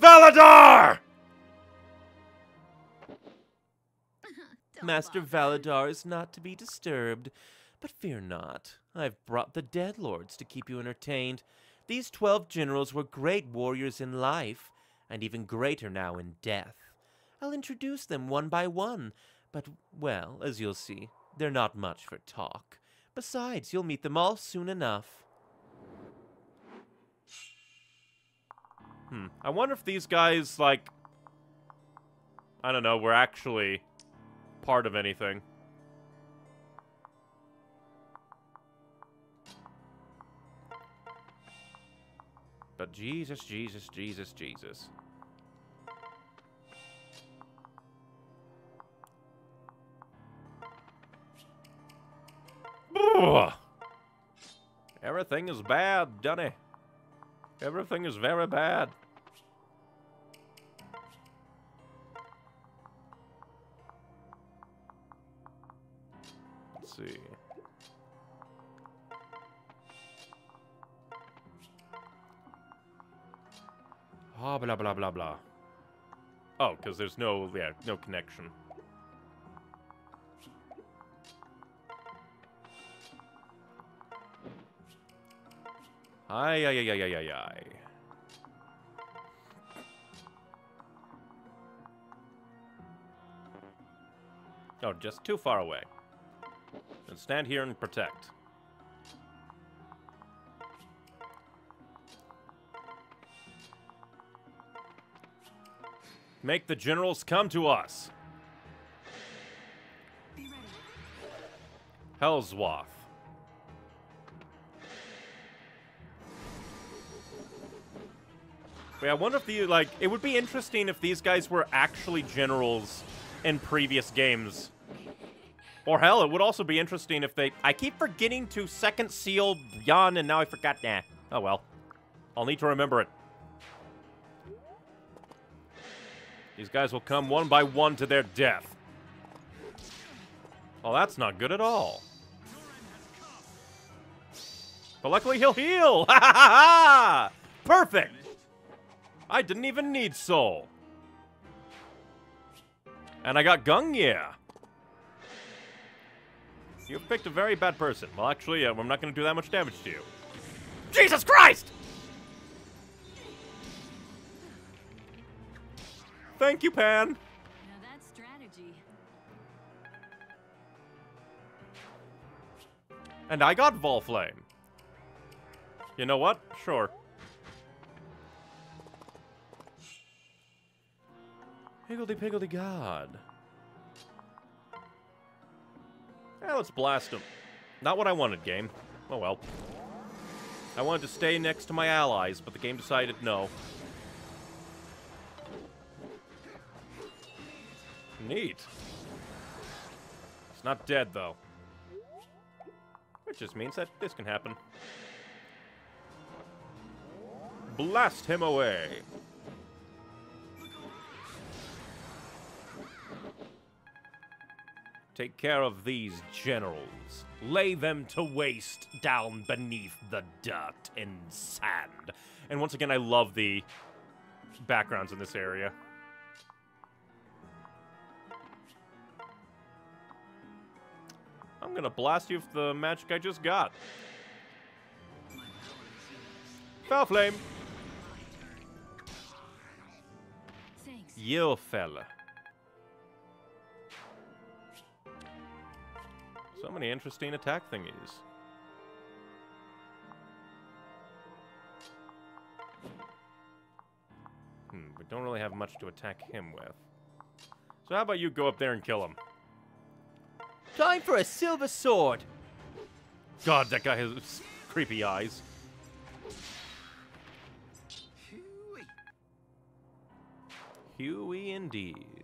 Validar! Master Validar is not to be disturbed, but fear not. I've brought the dead lords to keep you entertained. These twelve generals were great warriors in life, and even greater now in death. I'll introduce them one by one, but, well, as you'll see, they're not much for talk. Besides, you'll meet them all soon enough. Hmm. I wonder if these guys, like, I don't know, were actually part of anything. But Jesus, Jesus, Jesus, Jesus. Everything is bad, Dunny. Everything is very bad. Let's see. Ah, blah, blah, blah, blah. Oh, because there's no, yeah, no connection. Ay, ay, ay, ay, ay, ay. Oh, just too far away. Then stand here and protect. Make the generals come to us. Helswath. Wait, I wonder if the like it would be interesting if these guys were actually generals in previous games. Or hell, it would also be interesting if they I keep forgetting to second seal Jan and now I forgot nah. Oh well. I'll need to remember it. These guys will come one by one to their death. Well, that's not good at all. But luckily he'll heal! [LAUGHS] Ha ha ha! Perfect! I didn't even need soul. And I got Gungnir. You've picked a very bad person. Well, actually, uh, I'm not going to do that much damage to you. Jesus Christ! Thank you, Panne. Now that's strategy. And I got Valflame. You know what? Sure. Higgledy piggledy god. Yeah, let's blast him. Not what I wanted, game. Oh well. I wanted to stay next to my allies, but the game decided no. Neat. It's not dead, though. Which just means that this can happen. Blast him away. Take care of these generals. Lay them to waste down beneath the dirt and sand. And once again, I love the backgrounds in this area. I'm gonna blast you with the magic I just got. Valflame. Thanks. You fella. So many interesting attack thingies. Hmm, we don't really have much to attack him with. So how about you go up there and kill him? Time for a silver sword. God, that guy has creepy eyes. Huey indeed.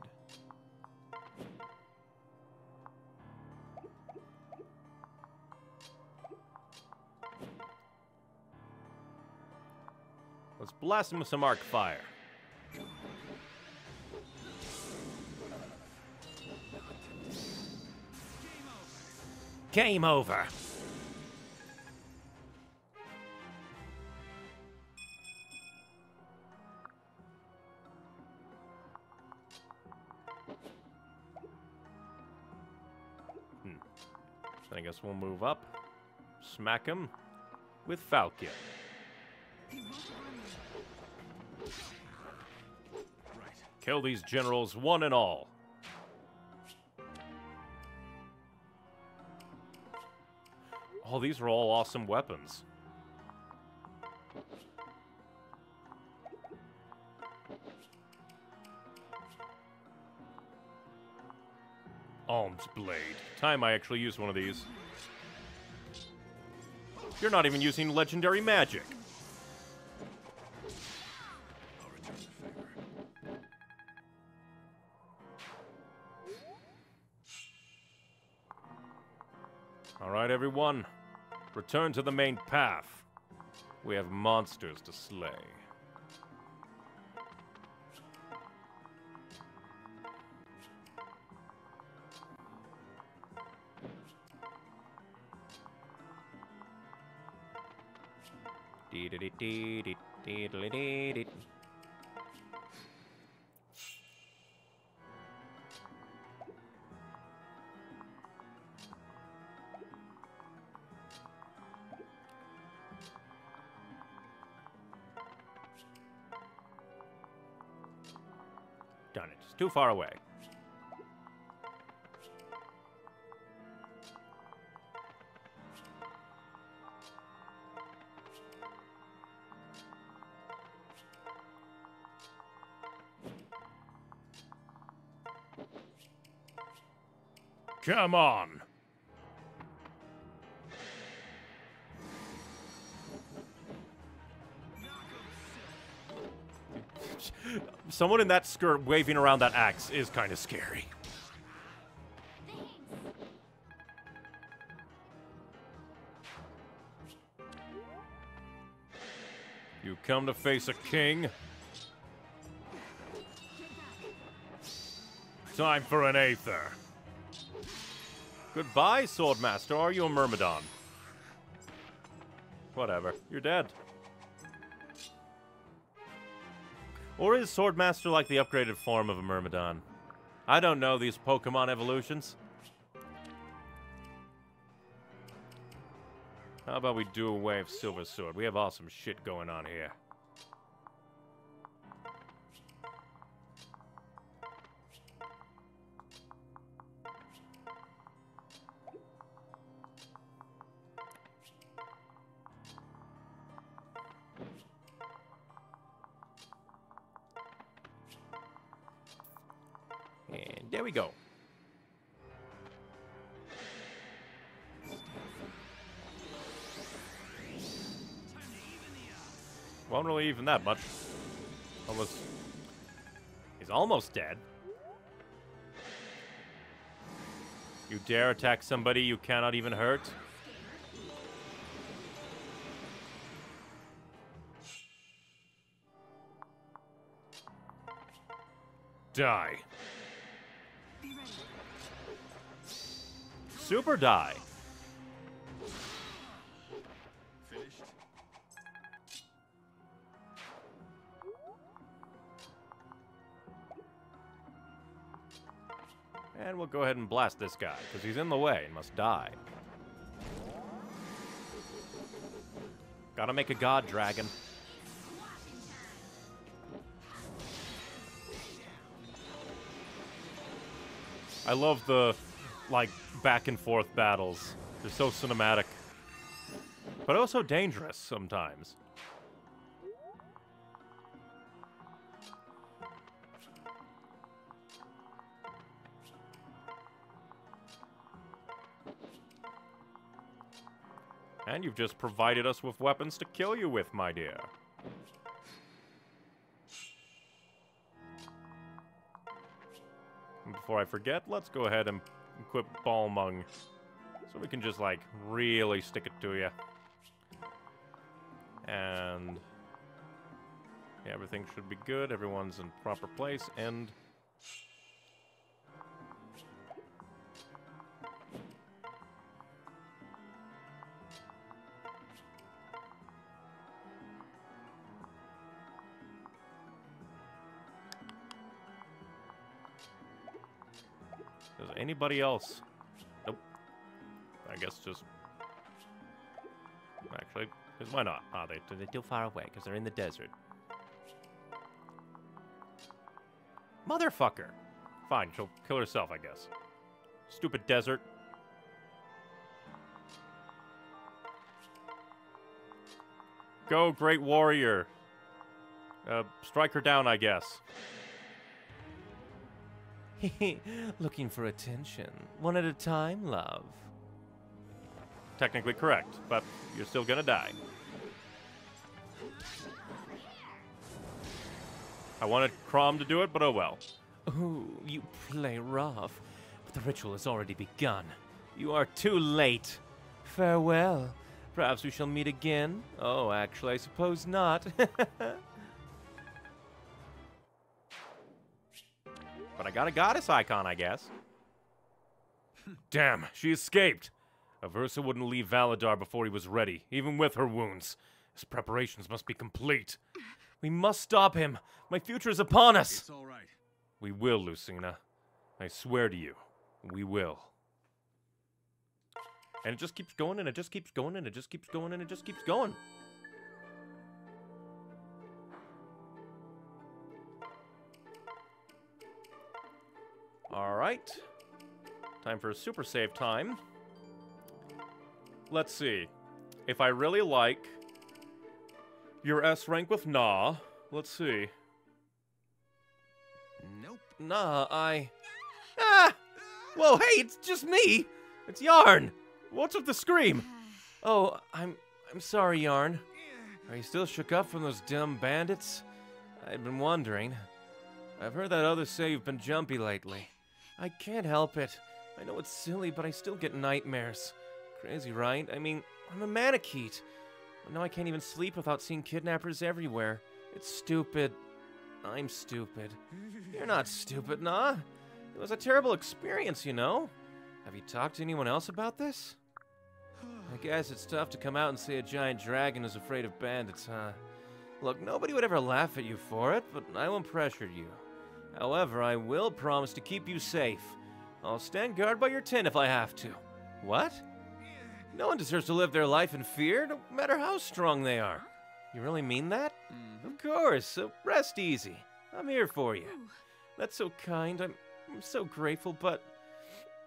Let's blast him with some arc fire. Game over. Hmm. Then I guess we'll move up, smack him with Falchion. Kill these generals one and all. Oh, these are all awesome weapons. Alms Blade. Time I actually use one of these. You're not even using legendary magic. everyone. Return to the main path. We have monsters to slay. Dee dee dee dee dee dee dee dee. Far away. Come on. Someone in that skirt waving around that axe is kind of scary. You come to face a king? Time for an Aether. Goodbye, Swordmaster. Are you a Myrmidon? Whatever. You're dead. Or is Swordmaster like the upgraded form of a Myrmidon? I don't know these Pokemon evolutions. How about we do away with Silver Sword? We have awesome shit going on here. That much. Almost. He's almost dead. You dare attack somebody you cannot even hurt? Die. Super die. And we'll go ahead and blast this guy, because he's in the way and must die. Gotta make a god dragon. I love the, like, back and forth battles. They're so cinematic. But also dangerous sometimes. You've just provided us with weapons to kill you with, my dear. And before I forget, let's go ahead and equip Balmung. So we can just, like, really stick it to you. And... Yeah, everything should be good. Everyone's in proper place. And... anybody else? Nope. I guess just... Actually, 'cause why not? Ah, they, They're too far away because they're in the desert. Motherfucker! Fine, she'll kill herself, I guess. Stupid desert. Go, great warrior. Uh, strike her down, I guess. [LAUGHS] Looking for attention. One at a time, love. Technically correct, but you're still gonna die. I wanted Chrom to do it, but oh well. Ooh, you play rough, but the ritual has already begun. You are too late. Farewell. Perhaps we shall meet again. Oh, actually, I suppose not. [LAUGHS] But I got a goddess icon, I guess. [LAUGHS] Damn, she escaped. Aversa wouldn't leave Validar before he was ready, even with her wounds. His preparations must be complete. we must stop him. My future is upon us. It's all right. We will, Lucina. I swear to you, we will. And it just keeps going, and it just keeps going, and it just keeps going, and it just keeps going. All right. Time for a super save time. Let's see. If I really like your S rank with Nah, let's see. Nope. Nah, I. Ah! Whoa, hey, it's just me! It's Yarne! What's with the scream? [SIGHS] Oh, I'm. I'm sorry, Yarne. Are you still shook up from those dumb bandits? I've been wondering. I've heard that others say you've been jumpy lately. I can't help it. I know it's silly, but I still get nightmares. Crazy, right? I mean, I'm a Manakete. But now I can't even sleep without seeing kidnappers everywhere. It's stupid. I'm stupid. You're not stupid, Nah. It was a terrible experience, you know. Have you talked to anyone else about this? I guess it's tough to come out and say a giant dragon is afraid of bandits, huh? Look, nobody would ever laugh at you for it, but I won't pressure you. However, I will promise to keep you safe. I'll stand guard by your tent if I have to. What? No one deserves to live their life in fear, no matter how strong they are. You really mean that? Mm-hmm. Of course, so rest easy. I'm here for you. That's so kind. I'm, I'm so grateful, but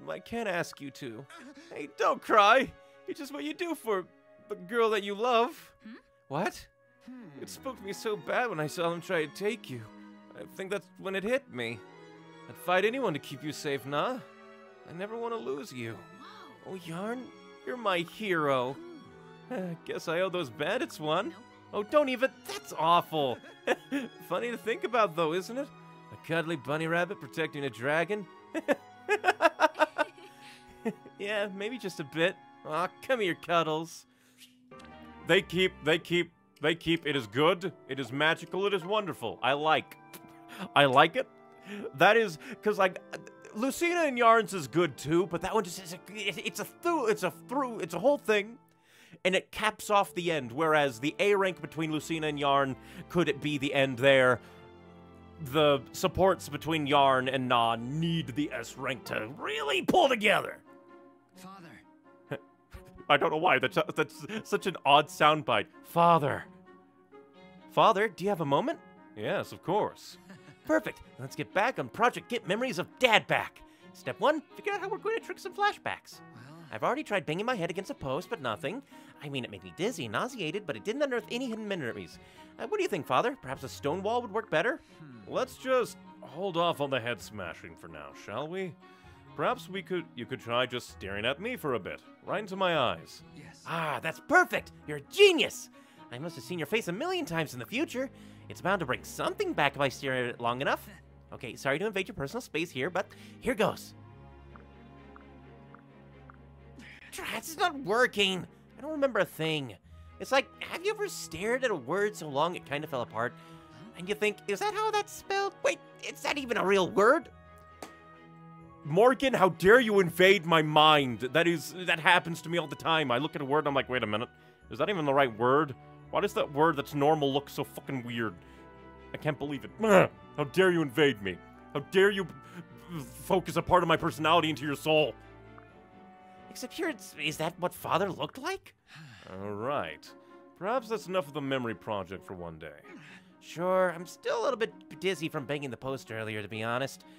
I can't ask you to. Hey, don't cry. It's just what you do for the girl that you love. Hmm? What? Hmm. It spoke to me so bad when I saw them try to take you. I think that's when it hit me. I'd fight anyone to keep you safe, Nah? I never want to lose you. Oh, Yarne, you're my hero. Hmm. [LAUGHS] Guess I owe those bandits one. Oh, don't even. That's awful. [LAUGHS] Funny to think about, though, isn't it? A cuddly bunny rabbit protecting a dragon. [LAUGHS] yeah, maybe just a bit. Aw, come here, Cuddles. They keep, they keep, they keep. It is good. It is magical. It is wonderful. I like. I like it. That is because like Lucina and Yarne's is good too, but that one just is a, it's a through, it's a through, it's a whole thing, and it caps off the end. Whereas the A rank between Lucina and Yarne could it be the end there. The supports between Yarne and Nah need the S rank to really pull together. Father. [LAUGHS] I don't know why. That's that's such an odd soundbite. Father. Father, do you have a moment? Yes, of course. [LAUGHS] Perfect. Let's get back on Project Get Memories of Dad back. Step one, figure out how we're going to trick some flashbacks. Well, I've already tried banging my head against a post, but nothing. I mean, it made me dizzy and nauseated, but it didn't unearth any hidden memories. Uh, what do you think, Father? Perhaps a stone wall would work better? Let's just hold off on the head smashing for now, shall we? Perhaps we could you could try just staring at me for a bit, right into my eyes. yes. Ah, that's perfect! You're a genius! I must have seen your face a million times in the future. It's bound to bring something back if I stare at it long enough. Okay, sorry to invade your personal space here, but here goes. Try- It's not working. I don't remember a thing. It's like, have you ever stared at a word so long it kind of fell apart? And you think, is that how that's spelled? Wait, is that even a real word? Morgan, how dare you invade my mind? That is that happens to me all the time. I look at a word and I'm like, wait a minute. Is that even the right word? Why does that word that's normal look so fucking weird? I can't believe it. How dare you invade me? How dare you focus a part of my personality into your soul? Except here, it's, is that what father looked like? [SIGHS] All right. Perhaps that's enough of the memory project for one day. Sure, I'm still a little bit dizzy from banging the post earlier, to be honest. [LAUGHS]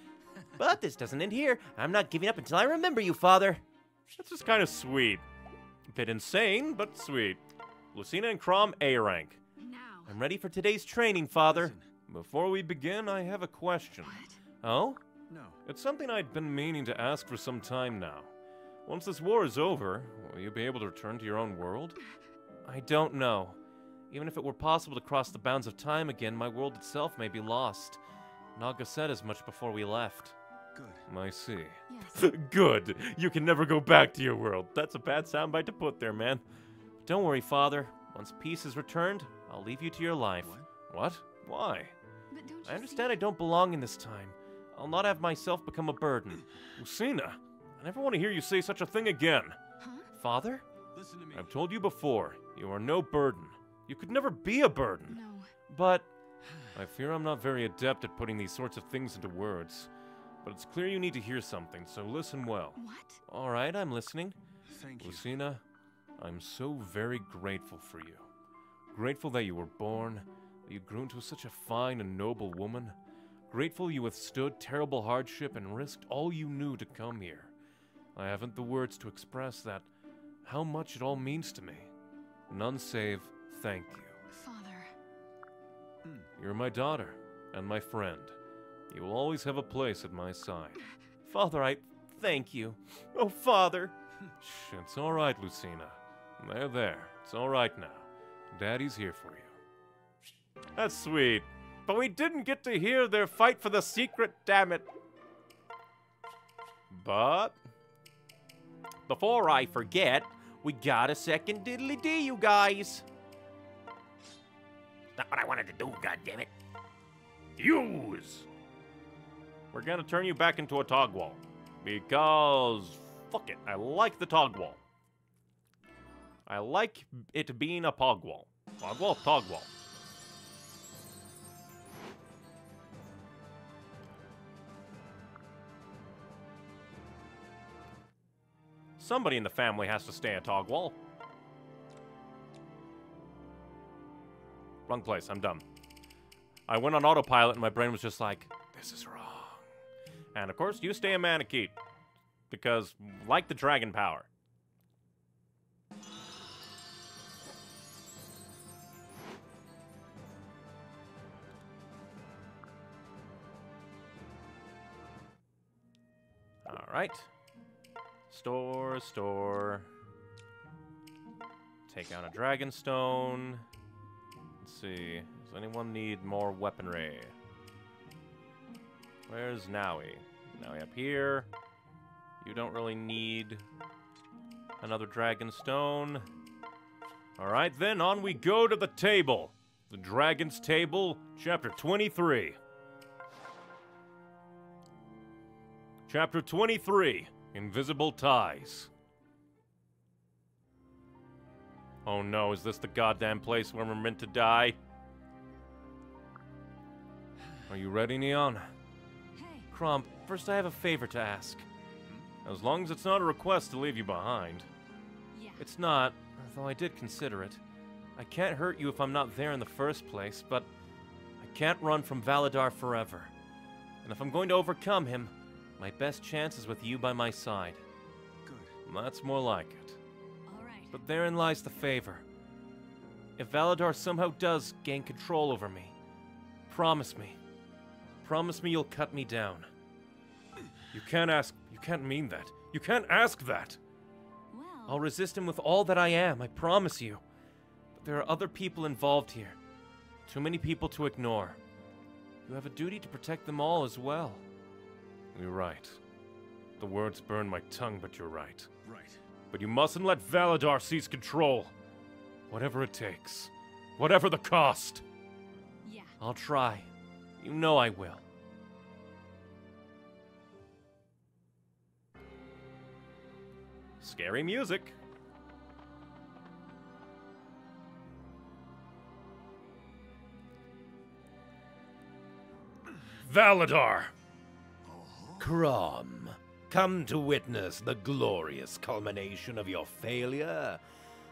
But this doesn't end here. I'm not giving up until I remember you, father. That's just kind of sweet. A bit insane, but sweet. Lucina and Chrom A rank. Now. I'm ready for today's training, father. Before we begin, I have a question. What? Oh? No. It's something I'd been meaning to ask for some time now. Once this war is over, will you be able to return to your own world? I don't know. Even if it were possible to cross the bounds of time again, my world itself may be lost. Naga said as much before we left. Good. I see. Yes. [LAUGHS] Good. You can never go back to your world. That's a bad soundbite to put there, man. Don't worry, father. Once peace is returned, I'll leave you to your life. What? What? Why? But don't you I understand I don't belong in this time. I'll not have myself become a burden. [CLEARS THROAT] Lucina, I never want to hear you say such a thing again. Huh? Father? Listen to me. I've told you before, you are no burden. You could never be a burden. No. But I fear I'm not very adept at putting these sorts of things into words. But it's clear you need to hear something, so listen well. What? all right, I'm listening. Thank you. Lucina, I'm so very grateful for you. Grateful that you were born, that you grew into such a fine and noble woman. Grateful you withstood terrible hardship and risked all you knew to come here. I haven't the words to express that, how much it all means to me. None save thank you. Father. You're my daughter and my friend. You will always have a place at my side. Father, I thank you. Oh, father. Shh, it's all right, Lucina. There, there. It's all right now. Daddy's here for you. That's sweet. But we didn't get to hear their fight for the secret, damn it. But Before I forget, we got a second diddly dee, you guys. Not what I wanted to do, goddammit. use. We're gonna turn you back into a Togwall. Because fuck it, I like the Togwall. I like it being a Pogwall. Pogwall, Togwall. Somebody in the family has to stay at Togwall. Wrong place, I'm dumb. I went on autopilot and my brain was just like, this is wrong. And of course, you stay a Manakete. Because, like the dragon power. Alright. Store, store. Take out a dragon stone. Let's see. Does anyone need more weaponry? Where's Nowie? Nowie up here. You don't really need another dragon stone. Alright, then on we go to the table. The Dragon's Table, chapter 23. Chapter 23 Invisible Ties. Oh no, is this the goddamn place where we're meant to die? Are you ready, Neon? Hey. Chrom, first I have a favor to ask. Hmm? As long as it's not a request to leave you behind. Yeah. It's not, though I did consider it. I can't hurt you if I'm not there in the first place, but I can't run from Validar forever. And if I'm going to overcome him, my best chance is with you by my side. Good. That's more like it. All right. But therein lies the favor. If Validar somehow does gain control over me, promise me. Promise me you'll cut me down. You can't ask. You can't mean that. You can't ask that. well. I'll resist him with all that I am, I promise you. But there are other people involved here. Too many people to ignore. You have a duty to protect them all as well. You're right. The words burn my tongue, but you're right. Right. But you mustn't let Validar seize control. Whatever it takes. Whatever the cost. Yeah. I'll try. You know I will. Scary music. Validar! Chrom, come to witness the glorious culmination of your failure?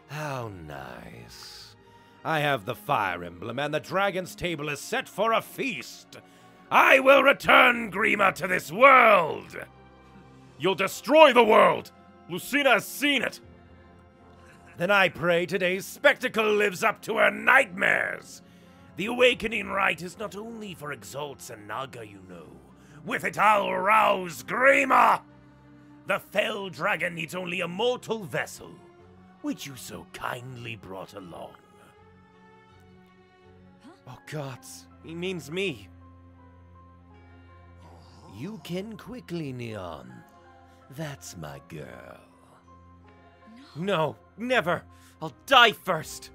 How nice. I have the fire emblem, and the dragon's table is set for a feast. I will return Grima to this world! You'll destroy the world! Lucina has seen it! Then I pray today's spectacle lives up to her nightmares. The awakening rite is not only for Exalts and Naga, you know. With it, I'll rouse Grima! The fell dragon needs only a mortal vessel, which you so kindly brought along. Oh, gods. He means me. You can quickly, Neon. That's my girl. No, never. I'll die first.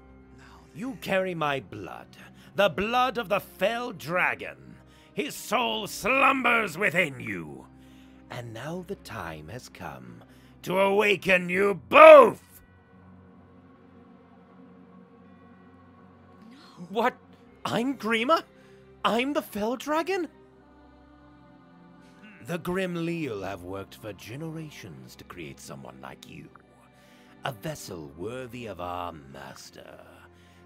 You carry my blood, the blood of the fell dragon. His soul slumbers within you. And now the time has come to awaken you both! What? I'm Grima? I'm the Fell Dragon? The Grimleal have worked for generations to create someone like you. A vessel worthy of our master.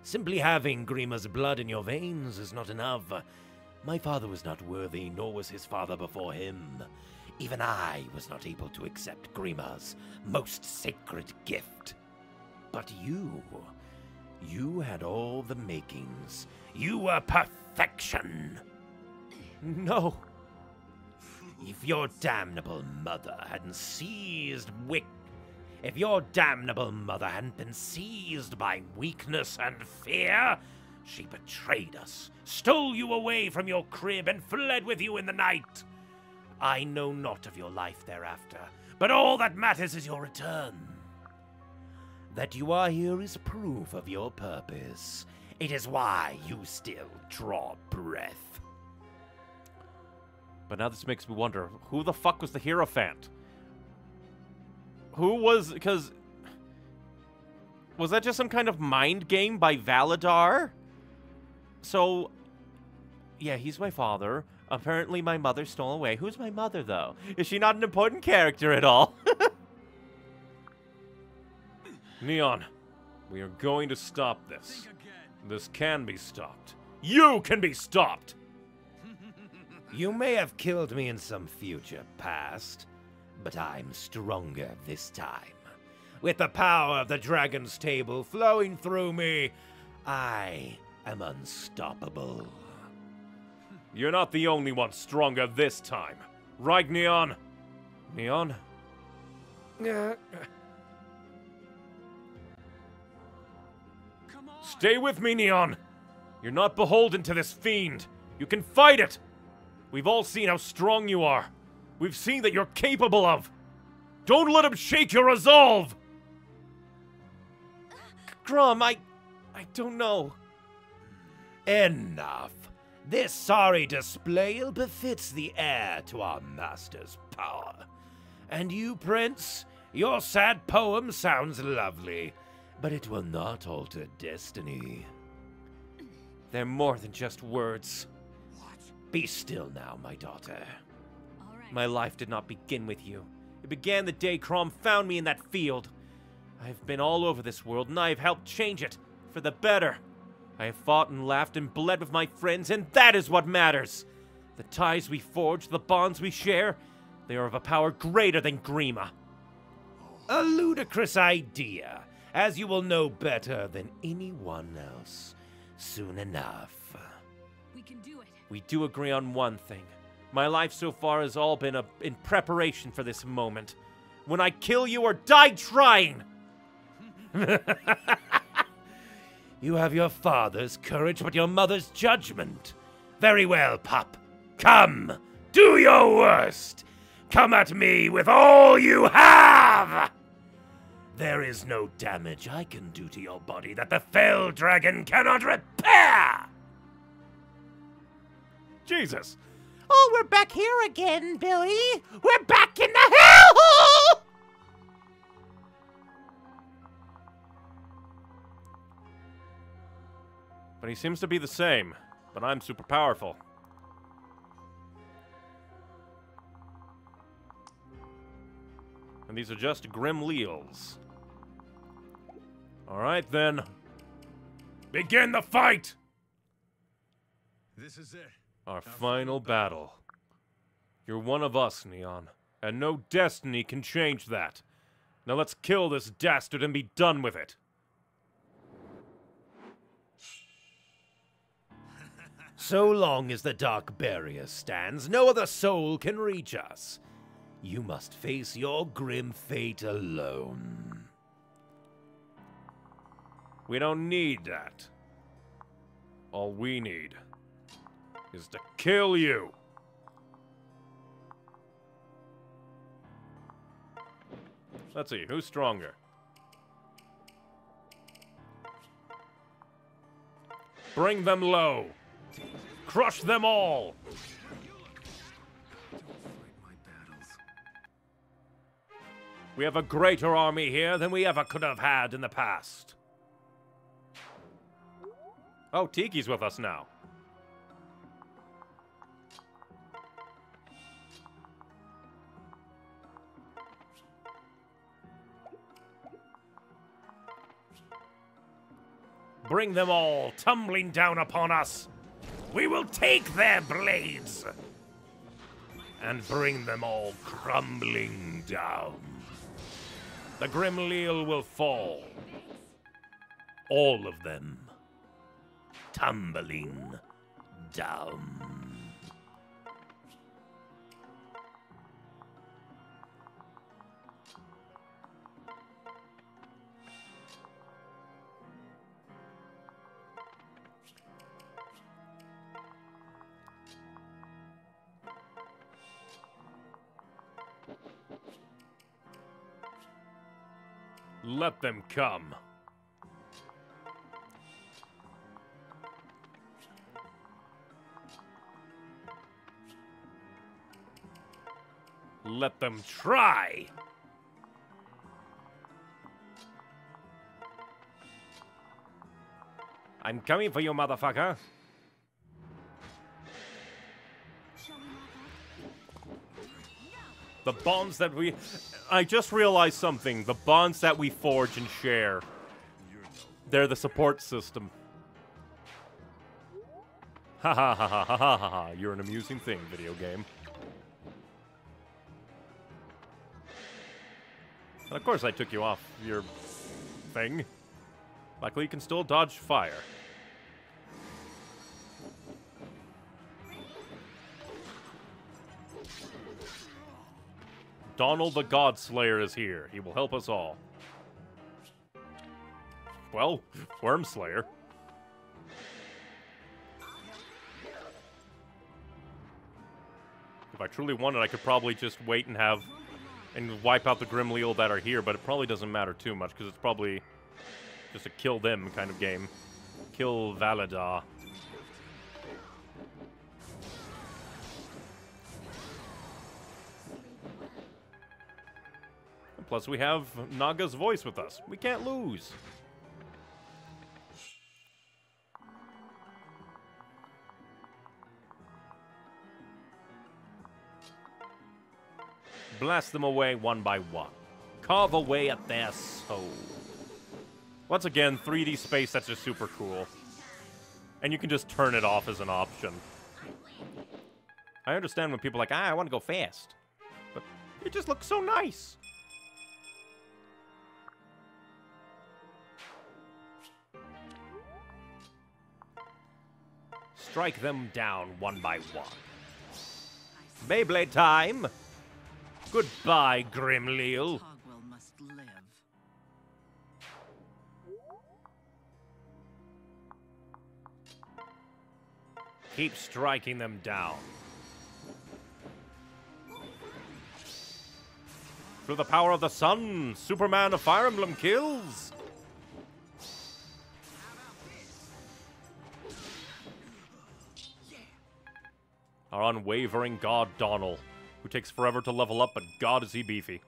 Simply having Grima's blood in your veins is not enough. My father was not worthy, nor was his father before him. Even I was not able to accept Grima's most sacred gift. But you, you had all the makings. You were perfection. [LAUGHS] No. If your damnable mother hadn't seized wick. If your damnable mother hadn't been seized by weakness and fear, she betrayed us, stole you away from your crib, and fled with you in the night. I know not of your life thereafter, but all that matters is your return. That you are here is proof of your purpose. It is why you still draw breath. But now this makes me wonder who the fuck was the Hierophant? Who was. Because. Was that just some kind of mind game by Validar? So. Yeah, he's my father. Apparently, my mother stole away. Who's my mother, though? Is she not an important character at all? [LAUGHS] Neon, we are going to stop this. This can be stopped. You can be stopped! [LAUGHS] You may have killed me in some future past, but I'm stronger this time. With the power of the dragon's table flowing through me, I am unstoppable. You're not the only one stronger this time. Right, Neon? Neon? On. Stay with me, Neon! You're not beholden to this fiend. You can fight it! We've all seen how strong you are. We've seen that you're capable of. Don't let him shake your resolve! Chrom, I. I don't know. Enough. This sorry display ill befits the heir to our master's power. And you, Prince, your sad poem sounds lovely, but it will not alter destiny. They're more than just words. What? Be still now, my daughter. All right. My life did not begin with you. It began the day Chrom found me in that field. I've been all over this world, and I have helped change it for the better. I have fought and laughed and bled with my friends, and that is what matters. The ties we forge, the bonds we share, they are of a power greater than Grima. A ludicrous idea, as you will know better than anyone else soon enough. We can do it. We do agree on one thing. My life so far has all been a, in preparation for this moment. When I kill you or die trying! [LAUGHS] You have your father's courage, but your mother's judgment. Very well, pup. Come, do your worst. Come at me with all you have. There is no damage I can do to your body that the fell dragon cannot repair. Jesus! Oh, we're back here again, Billy! We're back in the hellhole! But he seems to be the same. But I'm super powerful. And these are just Grim Leals. Alright then. Begin the fight! This is it. Our final battle. You're one of us, Neon, and no destiny can change that. Now let's kill this dastard and be done with it. So long as the dark barrier stands, no other soul can reach us. You must face your grim fate alone. We don't need that. All we need is to kill you. Let's see, who's stronger? Bring them low. Crush them all. We have a greater army here than we ever could have had in the past. Oh, Tiki's with us now. Bring them all tumbling down upon us. We will take their blades and bring them all crumbling down. The Grimleal will fall. All of them tumbling down. Let them come. Let them try. I'm coming for you, motherfucker. The bonds that we. I just realized something. The bonds that we forge and share. They're the support system. Ha ha ha ha ha ha ha. You're an amusing thing, video game. And of course, I took you off your thing. Luckily, you can still dodge fire. Donnel the God Slayer is here. He will help us all. Well, Worm Slayer. If I truly wanted, I could probably just wait and have and wipe out the Grimleal that are here, but it probably doesn't matter too much because it's probably just a kill them kind of game. Kill Validar. Plus, we have Naga's voice with us. We can't lose. Blast them away one by one. Carve away at their soul. Once again, 3D space, that's just super cool. And you can just turn it off as an option. I understand when people are like, ah, I want to go fast. But it just looks so nice. Strike them down one by one. Beyblade time! Goodbye, Grimleal. Hogwell must live. Keep striking them down. Through the power of the sun, Superman of Fire Emblem kills. Our unwavering god Donnel, who takes forever to level up, but god is he beefy.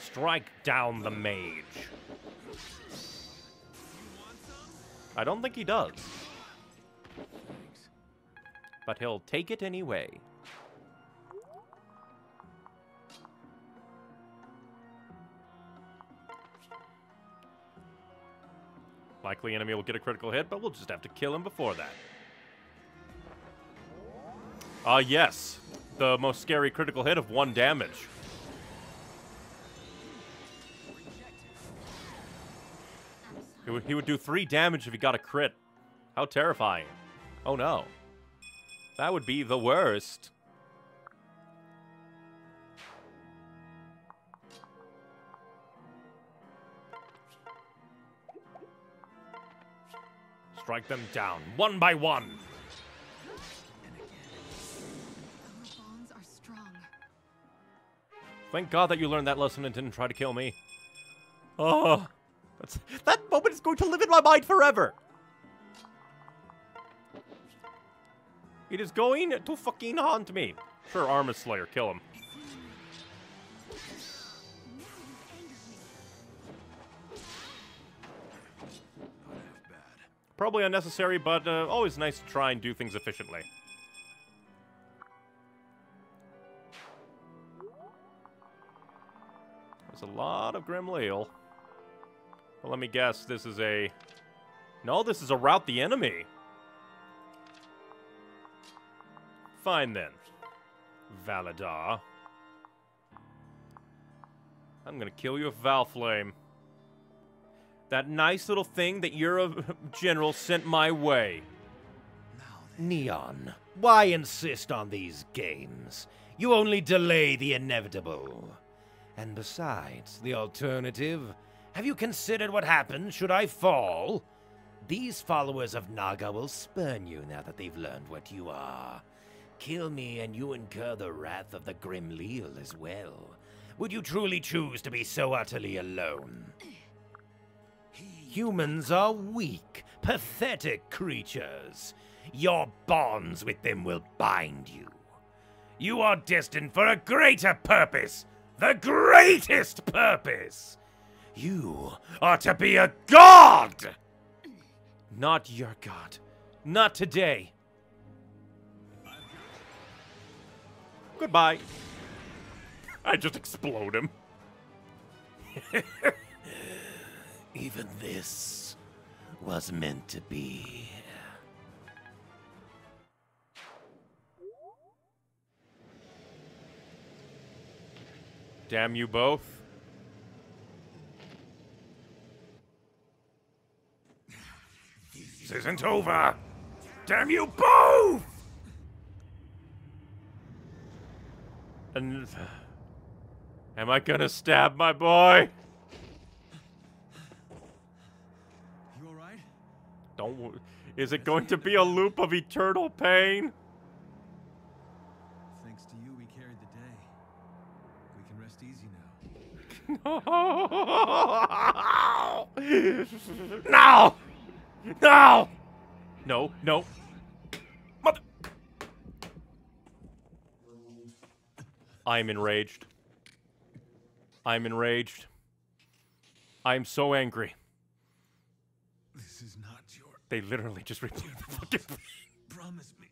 Strike down the mage. I don't think he does. But he'll take it anyway. Likely enemy will get a critical hit, but we'll just have to kill him before that. Ah, uh, yes. The most scary critical hit of one damage. He would, he would do three damage if he got a crit. How terrifying. Oh no. That would be the worst. Strike them down, one by one. Thank God that you learned that lesson and didn't try to kill me. Oh, that's, that moment is going to live in my mind forever. It is going to fucking haunt me. Sure, Armor Slayer, kill him. Probably unnecessary, but uh, always nice to try and do things efficiently. There's a lot of Grimleal. Well, let me guess, this is a... No, this is a route the enemy. Fine then. Validar. I'm gonna kill you with Valflame. That nice little thing that your [LAUGHS] general sent my way. Neon, why insist on these games? You only delay the inevitable. And besides, the alternative? Have you considered what happens should I fall? These followers of Naga will spurn you now that they've learned what you are. Kill me and you incur the wrath of the Grimleal as well. Would you truly choose to be so utterly alone? Humans are weak, pathetic creatures. Your bonds with them will bind you. You are destined for a greater purpose, the greatest purpose. You are to be a god! Not your god. Not today. Goodbye. I just explode him. [LAUGHS] Even this was meant to be. Damn you both. This isn't over! Damn you both! And uh, am I gonna stab my boy? You alright? Don't. Is it going to be a loop of eternal pain? Thanks to you, we carried the day. We can rest easy now. [LAUGHS] No! No! No, no. Mother. I'm enraged. I'm enraged. I'm so angry. This is not your. They literally just ripped the fucking. [LAUGHS] Promise me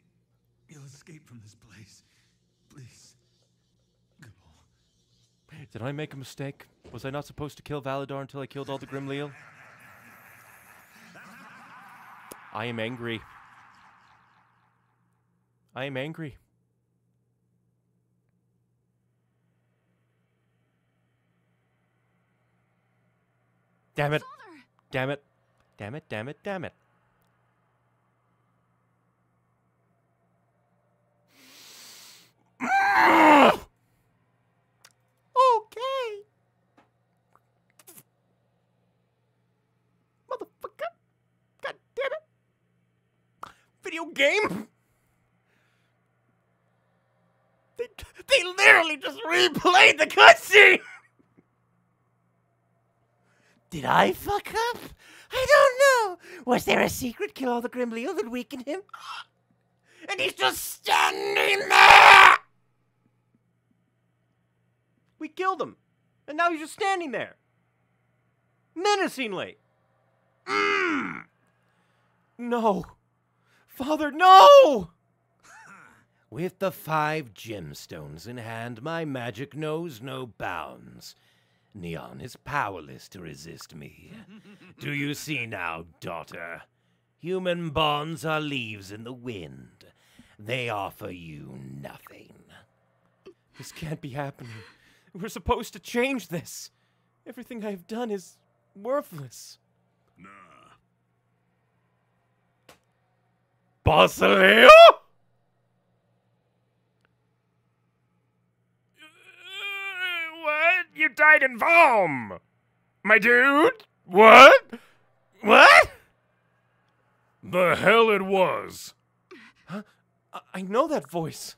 you'll escape from this place. Please. Go. Did I make a mistake? Was I not supposed to kill Validar until I killed all the Grimleal? I am angry. I am angry. Damn it. Father! Damn it. Damn it, damn it, damn it. Okay. Motherfucker. God damn it. Video game? They, they literally just replayed the cutscene! Did I fuck up? I don't know. Was there a secret kill all the Grimleal oh, that weakened him? [GASPS] And he's just standing there! We killed him. And now he's just standing there. Menacingly. Mm. No! Father, no! With the five gemstones in hand, my magic knows no bounds. Neon is powerless to resist me. Do you see now, daughter? Human bonds are leaves in the wind. They offer you nothing. This can't be happening. We're supposed to change this. Everything I've done is worthless. Nah. Basilio? What? You died in Valm! My dude? What? What? The hell it was. I, I know that voice.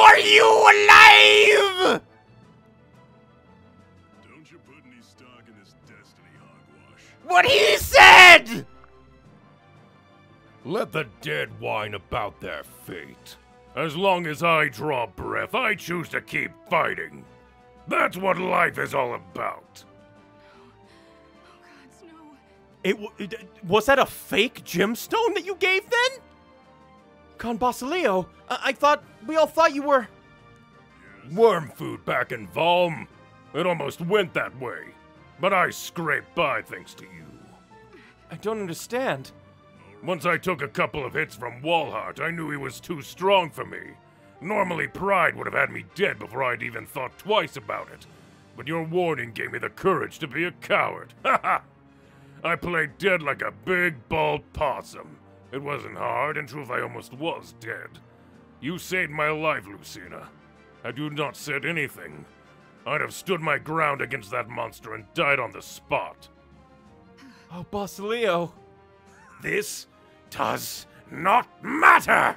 How are you alive? Don't you put any stock in this destiny hogwash. What he said! Let the dead whine about their fate. As long as I draw breath, I choose to keep fighting. That's what life is all about. Oh, no. It, w- it was that a fake gemstone that you gave then? Khan Basilio, I-, I thought we all thought you were. Worm food back in Valm. It almost went that way. But I scraped by thanks to you. I don't understand. Once I took a couple of hits from Walhart, I knew he was too strong for me. Normally, pride would have had me dead before I'd even thought twice about it. But your warning gave me the courage to be a coward. [LAUGHS] Ha ha! I played dead like a big, bald possum. It wasn't hard. In truth, I almost was dead. You saved my life, Lucina. Had you not said anything, I'd have stood my ground against that monster and died on the spot. [SIGHS] Oh, Basilio. This does not matter.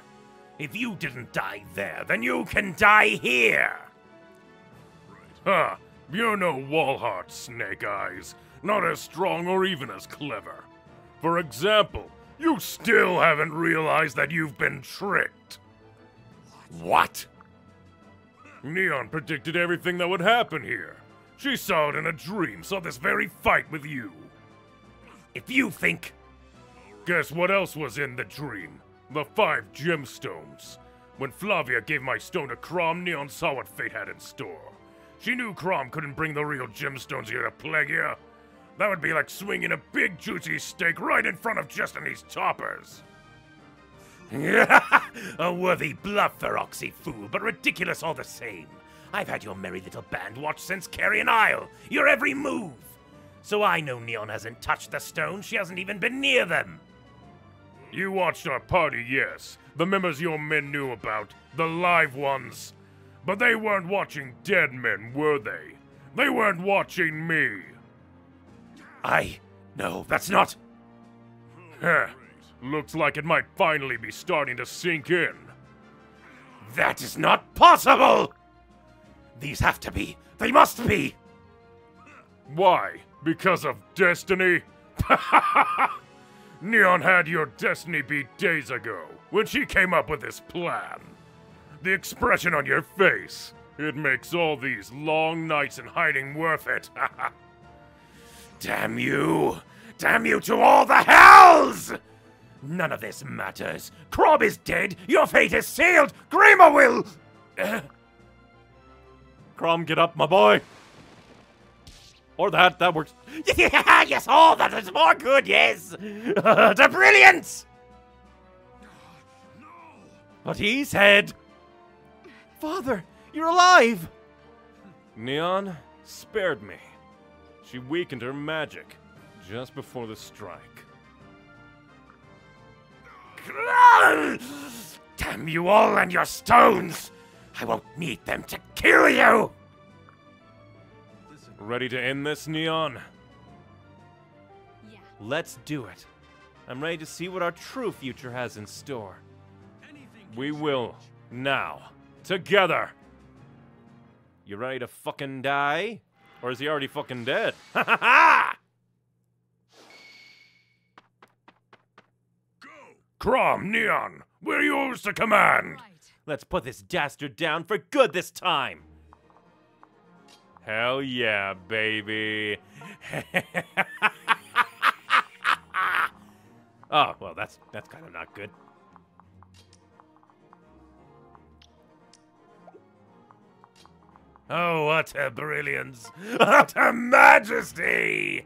If you didn't die there, then you can die here. Ha! You're no Walhart, Snake Eyes. Not as strong or even as clever. For example, you still haven't realized that you've been tricked. What? Neon predicted everything that would happen here. She saw it in a dream, saw this very fight with you. If you think Guess what else was in the dream? The five gemstones. When Flavia gave my stone to Chrom, Neon saw what fate had in store. She knew Chrom couldn't bring the real gemstones here to Plegia. That would be like swinging a big juicy steak right in front of Destiny's toppers. [LAUGHS] a worthy bluff, Feroxi fool, but ridiculous all the same. I've had your merry little band watch since Carrion Isle, your every move. So I know Neon hasn't touched the stones, she hasn't even been near them. You watched our party, yes. The members your men knew about, the live ones. But they weren't watching dead men, were they? They weren't watching me. I. No, that's not. Heh. Looks like it might finally be starting to sink in. That is not possible! These have to be. They must be! Why? Because of destiny? [LAUGHS] Neon had your destiny beat days ago when she came up with this plan. The expression on your face, it makes all these long nights in hiding worth it. [LAUGHS] Damn you! Damn you to all the hells! None of this matters. Chrom is dead. Your fate is sealed. Grima will. [LAUGHS] Chrom, get up, my boy. Or that, that works. [LAUGHS] yes, all that is more good. Yes, [LAUGHS] the brilliance. But he said. Father, you're alive! Neon spared me. She weakened her magic just before the strike. Damn you all and your stones! I won't need them to kill you! Ready to end this, Neon? Yeah. Let's do it. I'm ready to see what our true future has in store. We will. Now. Together. You ready to fucking die? Or is he already fucking dead? Ha ha ha! Chrom, Neon, we're yours to command! Right. Let's put this dastard down for good this time. Hell yeah, baby. [LAUGHS] oh, well, that's that's kind of not good. Oh, what a brilliance! What a majesty!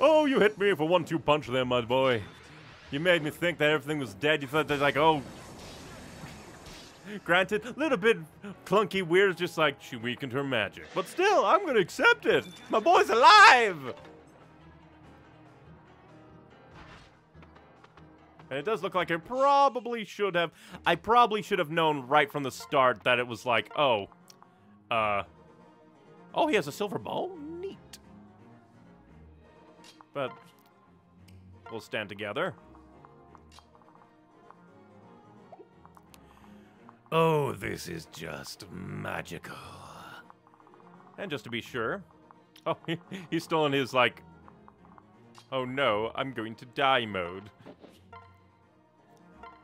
Oh, you hit me for one-two punch there, my boy. You made me think that everything was dead. You thought that, like, oh. Granted, a little bit clunky, weird, just like she weakened her magic. But still, I'm gonna accept it. My boy's alive! And it does look like I probably should have. I probably should have known right from the start that it was like, oh, uh, oh, he has a silver bow. Neat. But we'll stand together. Oh, this is just magical. And just to be sure, [LAUGHS] oh, he, he's still in his like, oh no, I'm going to die mode.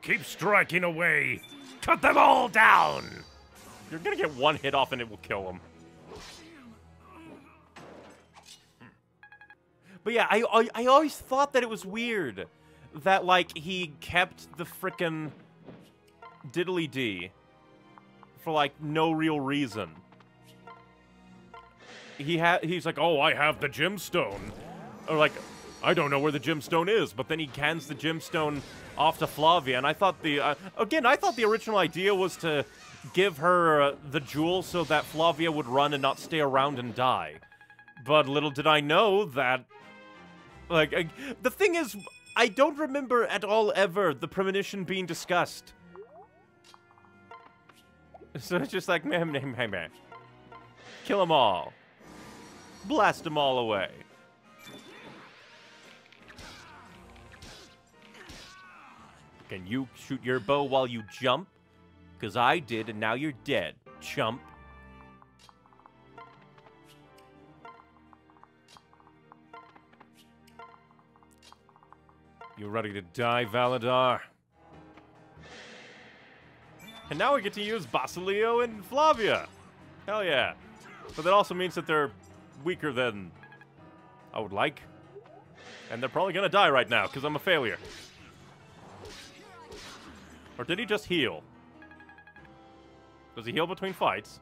Keep striking away. Cut them all down. You're gonna get one hit off and it will kill him. But yeah, I, I, I always thought that it was weird that like he kept the frickin' diddly d for like no real reason. He had he's like, oh, I have the gemstone, or like, I don't know where the gemstone is, but then he hands the gemstone off to Flavia, and I thought the uh, again, I thought the original idea was to give her uh, the jewel so that Flavia would run and not stay around and die. But little did I know that, like, uh, the thing is, I don't remember at all ever the premonition being discussed. [LAUGHS] So it's just like, man, man, man, man. Kill them all. Blast them all away. Can you shoot your bow while you jump? Because I did, and now you're dead, chump. You're ready to die, Validar? And now we get to use Basilio and Flavia. Hell yeah. But that also means that they're weaker than I would like. And they're probably gonna die right now, because I'm a failure. Or did he just heal? Does he heal between fights?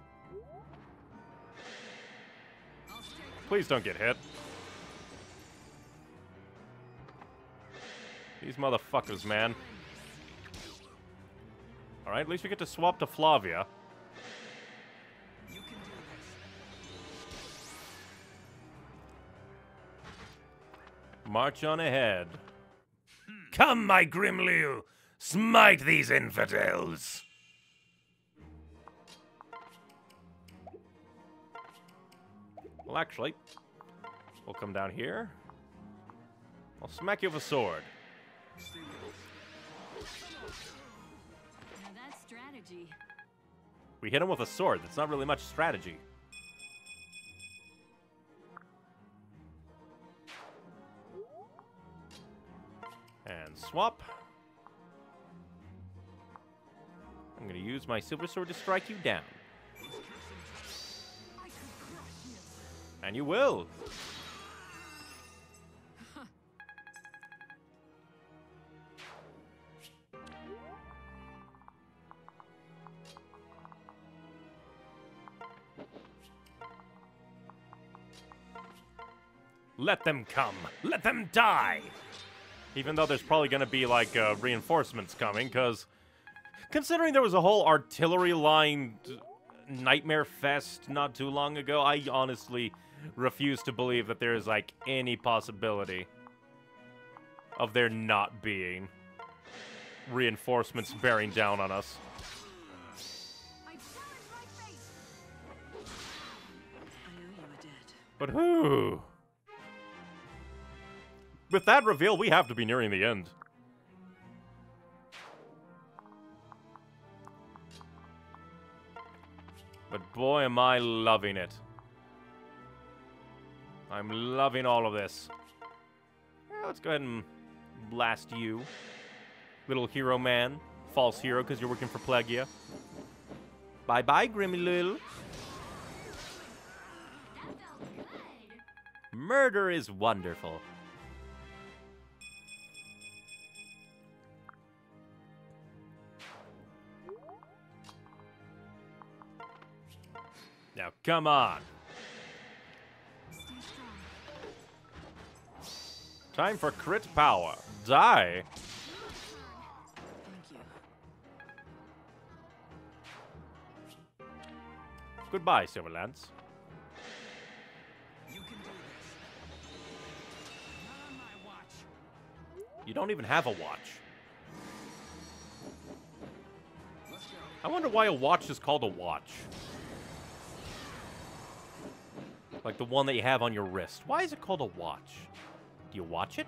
Please don't get hit. These motherfuckers, man. Alright, at least we get to swap to Flavia. March on ahead. Come, my Grimleal! Smite these infidels! Well, actually, we'll come down here. I'll smack you with a sword. Strategy. We hit him with a sword. That's not really much strategy. And swap. I'm going to use my silver sword to strike you down. And you will. Let them come. Let them die. Even though there's probably going to be like uh, reinforcements coming, because considering there was a whole artillery line nightmare fest not too long ago, I honestly refuse to believe that there is like any possibility of there not being reinforcements bearing down on us. I burned with that reveal, we have to be nearing the end. But boy, am I loving it. I'm loving all of this. Let's go ahead and blast you. Little hero man. False hero, because you're working for Plegia. Bye-bye, Grimmy Lil. Murder is wonderful. Come on. Time for crit power. Die. Goodbye, Silverlance. You. You don't even have a watch. I wonder why a watch is called a watch. Like the one that you have on your wrist. Why is it called a watch? Do you watch it?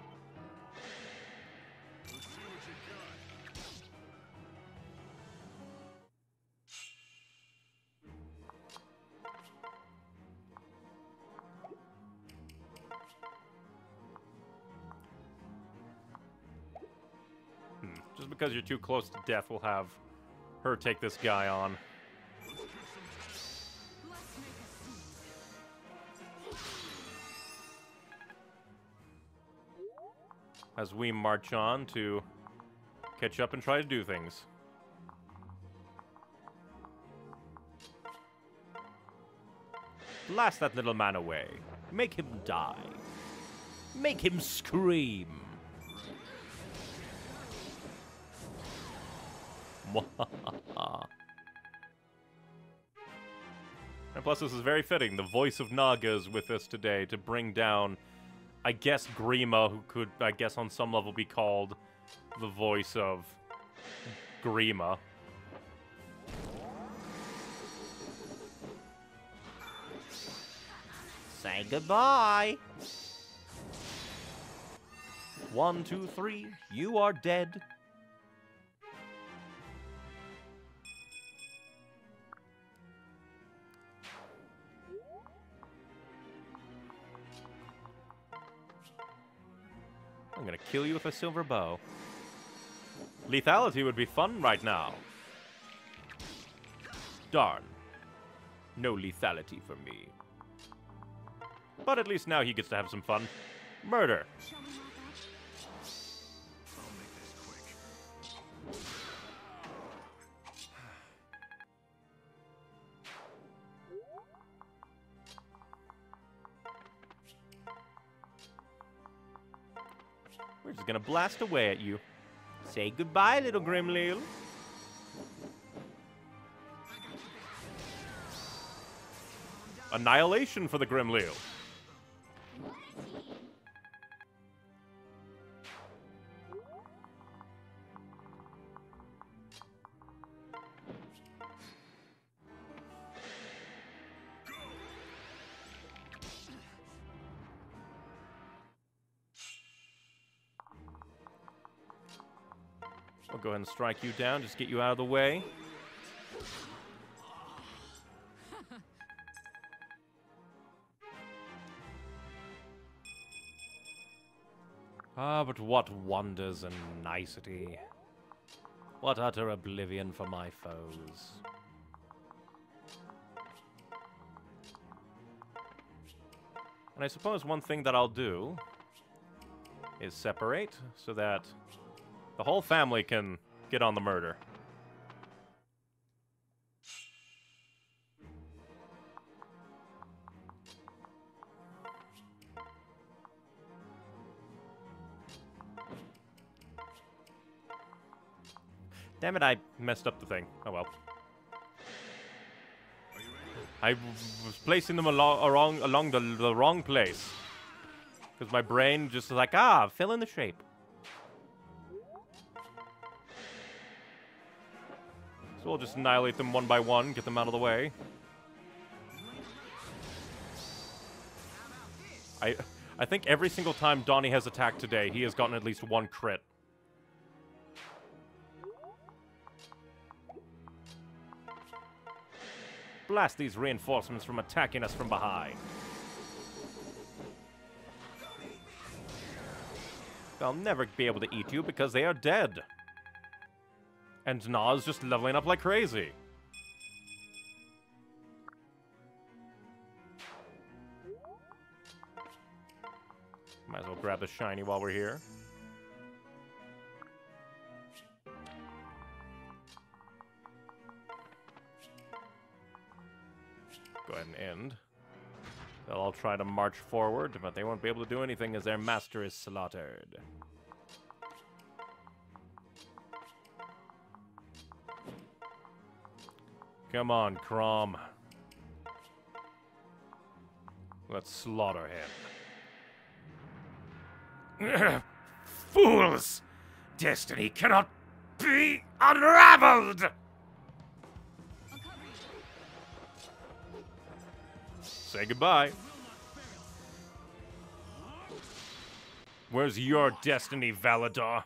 Hmm. Just because you're too close to death, we'll have her take this guy on. As we march on to catch up and try to do things. Blast that little man away. Make him die. Make him scream. [LAUGHS] and plus, this is very fitting. The voice of Naga is with us today to bring down I guess Grima, who could, I guess, on some level be called the voice of Grima. Say goodbye. One, two, three, you are dead. Kill you with a silver bow. Lethality would be fun right now. Darn. No lethality for me. But at least now he gets to have some fun. Murder. Blast away at you. Say goodbye, little Grimleal. Annihilation for the Grimleal. And strike you down, just get you out of the way. [LAUGHS] Ah, but what wonders and nicety. What utter oblivion for my foes. And I suppose one thing that I'll do is separate so that the whole family can get on the murder. Damn it, I messed up the thing. Oh well. I was placing them along, along, along the, the wrong place. Because my brain just was like, ah, fill in the shape. We'll just annihilate them one by one, get them out of the way. I I think every single time Donnie has attacked today, he has gotten at least one crit. Blast these reinforcements from attacking us from behind. They'll never be able to eat you because they are dead. And Nah's just leveling up like crazy. Might as well grab the shiny while we're here. Go ahead and end. They'll all try to march forward, but they won't be able to do anything as their master is slaughtered. Come on, Chrom. Let's slaughter him. [COUGHS] Fools! Destiny cannot be unraveled! I'll cover you. Say goodbye. Where's your destiny, Validar?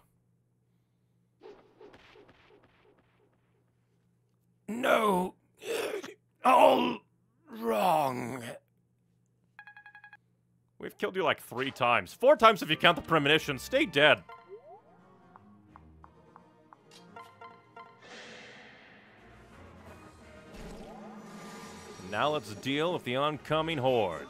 No. All wrong. We've killed you like three times. Four times if you count the premonition. Stay dead. Now let's deal with the oncoming horde.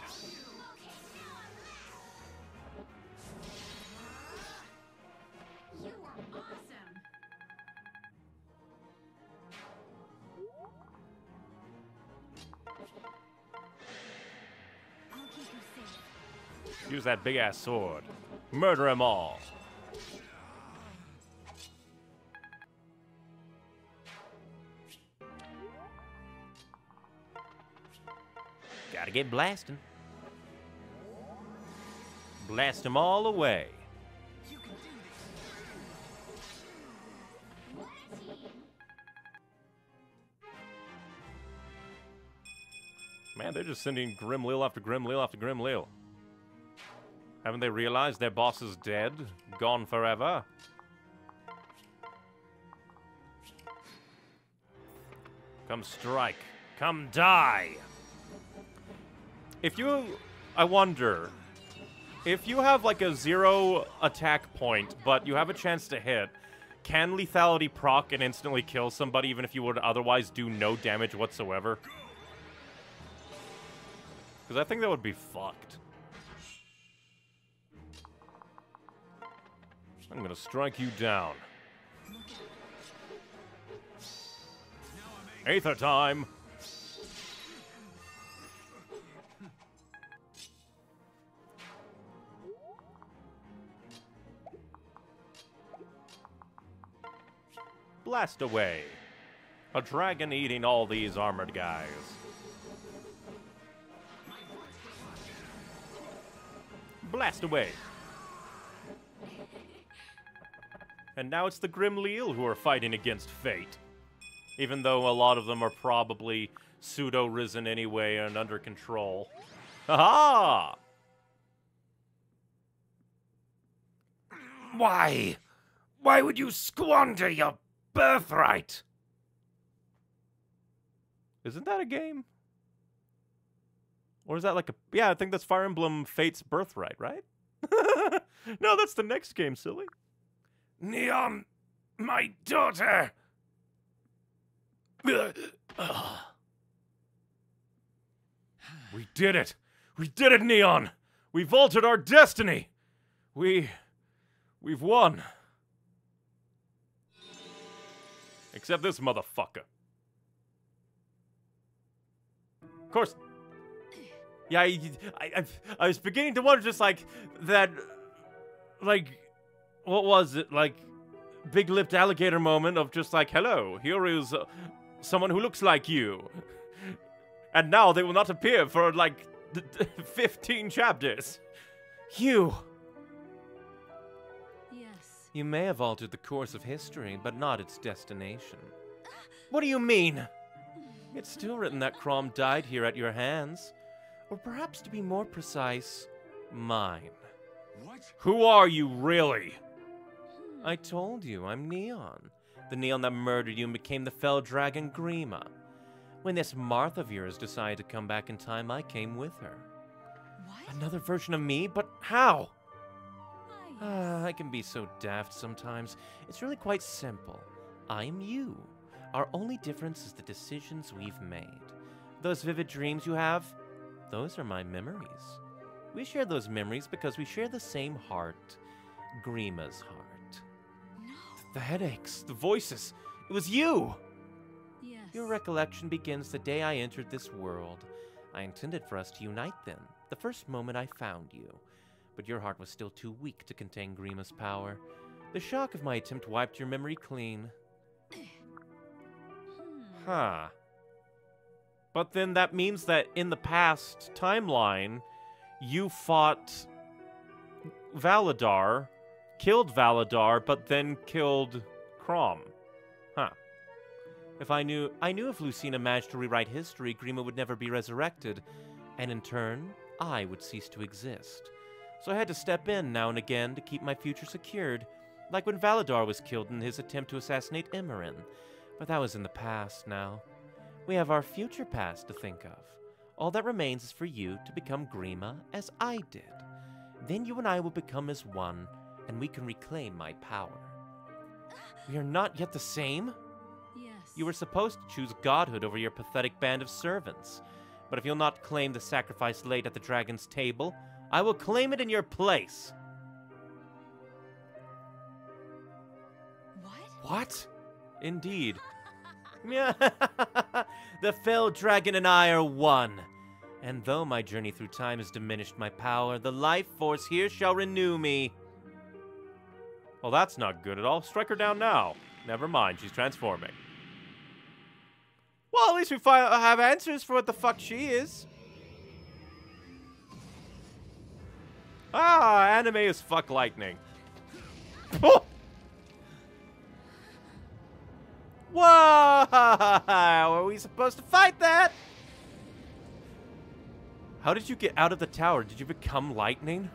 Use that big ass sword. Murder them all. Gotta get blasting. Blast them all away. Man, they're just sending Grimleal after Grimleal after Grimleal. Haven't they realized their boss is dead? Gone forever? Come strike. Come die. If you. I wonder. If you have like a zero attack point, but you have a chance to hit, can lethality proc and instantly kill somebody even if you would otherwise do no damage whatsoever? Because I think that would be fucked. I'm gonna strike you down. Aether time! Blast away. A dragon eating all these armored guys. Blast away. And now it's the Grimleal who are fighting against fate. Even though a lot of them are probably pseudo risen anyway and under control. Aha! Why? Why would you squander your birthright? Isn't that a game? Or is that like a. Yeah, I think that's Fire Emblem Fate's Birthright, right? [LAUGHS] no, that's the next game, silly. Neon, my daughter. We did it! We did it, Neon! We've altered our destiny! We. We've won. Except this motherfucker. Of course. Yeah, I, I, I, I was beginning to wonder just like that. Like, what was it? Like, big lipped alligator moment of just like, hello, here is uh, someone who looks like you. And now they will not appear for like d- d- [LAUGHS] 15 chapters. You. Yes. You may have altered the course of history, but not its destination. What do you mean? It's still written that Chrom died here at your hands. Or perhaps to be more precise, mine. What? Who are you really? I told you, I'm Neon. The Neon that murdered you and became the fell dragon Grima. When this Marth of yours decided to come back in time, I came with her. What? Another version of me? But how? Ah, I can be so daft sometimes. It's really quite simple. I'm you. Our only difference is the decisions we've made. Those vivid dreams you have, those are my memories. We share those memories because we share the same heart. Grima's heart. The headaches, the voices. It was you! Yes. Your recollection begins the day I entered this world. I intended for us to unite then, the first moment I found you. But your heart was still too weak to contain Grima's power. The shock of my attempt wiped your memory clean. Hmm. Huh. But then that means that in the past timeline, you fought Validar, killed Validar, but then killed Chrom. Huh. If I knew I knew if Lucina managed to rewrite history, Grima would never be resurrected, and in turn, I would cease to exist. So I had to step in now and again to keep my future secured, like when Validar was killed in his attempt to assassinate Emmeryn. But that was in the past now. We have our future past to think of. All that remains is for you to become Grima as I did. Then you and I will become as one, and we can reclaim my power. We are not yet the same? Yes. You were supposed to choose godhood over your pathetic band of servants. But if you'll not claim the sacrifice laid at the dragon's table, I will claim it in your place. What? What? Indeed. [LAUGHS] The fell dragon and I are one. And though my journey through time has diminished my power, the life force here shall renew me. Well, that's not good at all. Strike her down now. Never mind, she's transforming. Well, at least we have answers for what the fuck she is. Ah, anime is fuck lightning. Oh! Whoa! [LAUGHS] Are we supposed to fight that? How did you get out of the tower? Did you become lightning?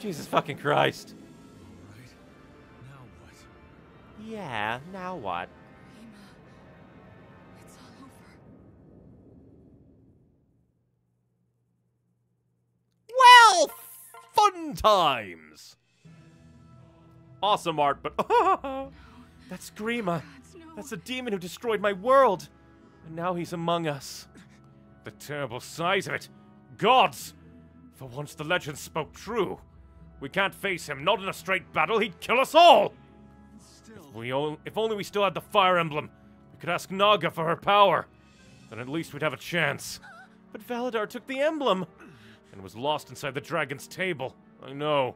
Jesus fucking Christ. Right? Now what? Yeah, now what? It's all over. Well, fun times. Awesome art, but [LAUGHS] That's Grima. No. That's the demon who destroyed my world. And now he's among us. the terrible size of it. Gods! For once the legend spoke true. We can't face him, not in a straight battle, he'd kill us all! Still, We o- if only we still had the fire emblem, we could ask Naga for her power. Then at least we'd have a chance. But Validar took the emblem. And was lost inside the dragon's table. I know.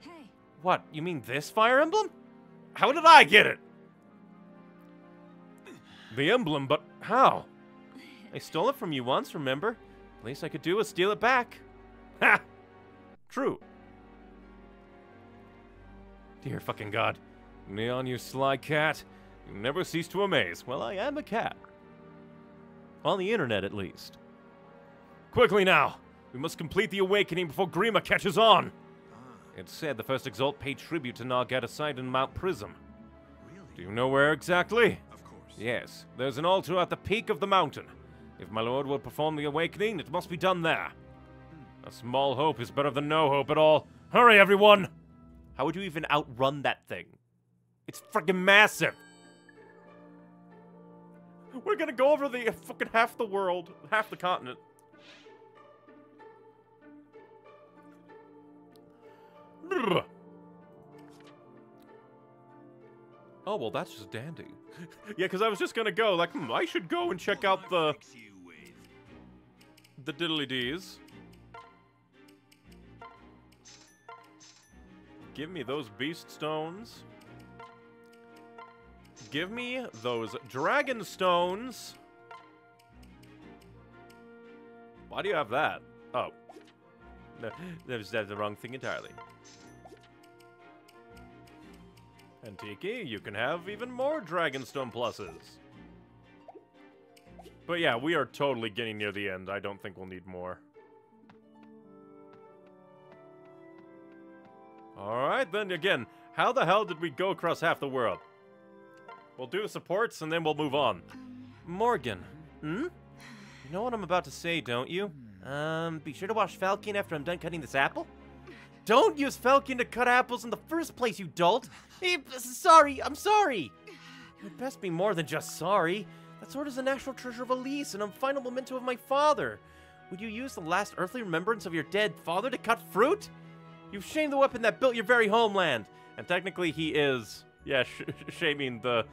Hey. What, you mean this fire emblem? How did I get it? The emblem, but how? I stole it from you once, remember? The Least I could do was steal it back. Ha! True. Dear fucking god. Neon, you sly cat. You never cease to amaze. Well, I am a cat. On the internet, at least. Quickly now! We must complete the awakening before Grima catches on! Ah. It's said the first Exalt paid tribute to Naga at a site in Mount Prism. really? Do you know where exactly? Of course. Yes, there's an altar at the peak of the mountain. If my lord will perform the awakening, it must be done there. Hmm. A small hope is better than no hope at all. Hurry, everyone! How would you even outrun that thing? It's freaking massive! We're gonna go over the fucking half the world, half the continent. [LAUGHS] Oh, well, that's just dandy. [LAUGHS] yeah, because I was just gonna go, like, hmm, I should go and check out the the diddly Give me those beast stones. Give me those dragon stones. Why do you have that? Oh. [LAUGHS] No, that's, the wrong thing entirely. And Tiki, you can have even more Dragonstone pluses. But yeah, we are totally getting near the end. I don't think we'll need more. Alright, then again, how the hell did we go across half the world? We'll do supports and then we'll move on. Morgan. Hmm? You know what I'm about to say, don't you? Um, be sure to wash Falchion after I'm done cutting this apple? Don't use Falchion to cut apples in the first place, you dolt! Eh, sorry, I'm sorry! You'd best be more than just sorry. That sword is a national treasure of Ylisse and a final memento of my father. Would you use the last earthly remembrance of your dead father to cut fruit? You've shamed the weapon that built your very homeland. And technically, he is, yeah, sh- shaming the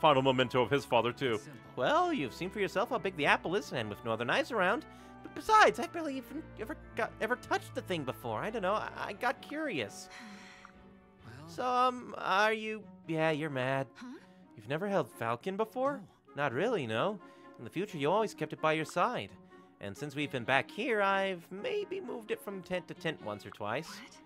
final memento of his father, too. Well, you've seen for yourself how big the apple is, and with no other knives around. But besides, I've barely even ever got ever touched the thing before. I don't know. I, I got curious. Well, So, um, are you? Yeah, you're mad. Huh? You've never held Falchion before? Not really, no. In the future, you always kept it by your side. And since we've been back here, I've maybe moved it from tent to tent once or twice. What?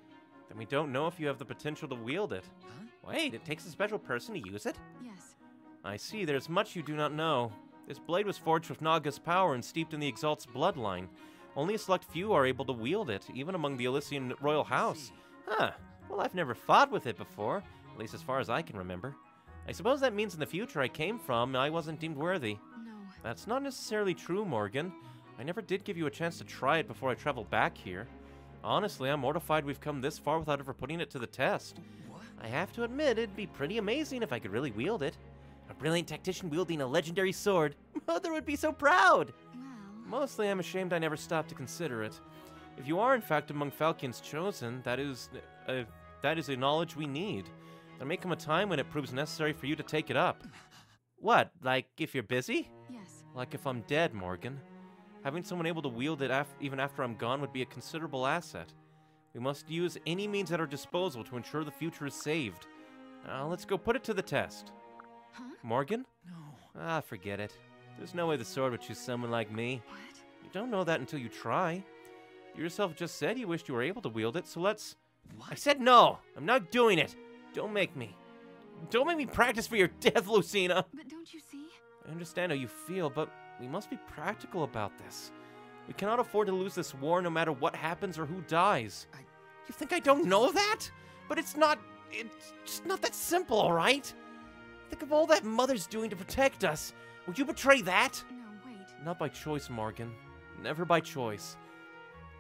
Then we don't know if you have the potential to wield it. Huh? Wait, it takes a special person to use it? Yes. I see, there's much you do not know. This blade was forged with Naga's power and steeped in the Exalt's bloodline. Only a select few are able to wield it, even among the Ylissean royal house. Huh. Well, I've never fought with it before, at least as far as I can remember. I suppose that means in the future I came from, I wasn't deemed worthy. No. That's not necessarily true, Morgan. I never did give you a chance to try it before I traveled back here. Honestly, I'm mortified we've come this far without ever putting it to the test. What? I have to admit, it'd be pretty amazing if I could really wield it. A brilliant tactician wielding a legendary sword. [LAUGHS] Mother would be so proud! Well. Mostly, I'm ashamed I never stopped to consider it. If you are, in fact, among Falchion's chosen, that is, uh, that is a knowledge we need. There may come a time when it proves necessary for you to take it up. [SIGHS] What, like if you're busy? Yes. Like if I'm dead, Morgan. Having someone able to wield it af- even after I'm gone would be a considerable asset. We must use any means at our disposal to ensure the future is saved. Now, let's go put it to the test. Huh? Morgan? No. Ah, forget it. There's no way the sword would choose someone like me. What? You don't know that until you try. You yourself just said you wished you were able to wield it, so let's. I said no! I'm not doing it! Don't make me. Don't make me practice for your [LAUGHS] death, Lucina! But don't you see? I understand how you feel, but we must be practical about this. We cannot afford to lose this war no matter what happens or who dies. I- You think I don't know that? But it's not. It's just not that simple, alright? Think of all that Mother's doing to protect us. Would you betray that? No, wait. Not by choice, Morgan. Never by choice.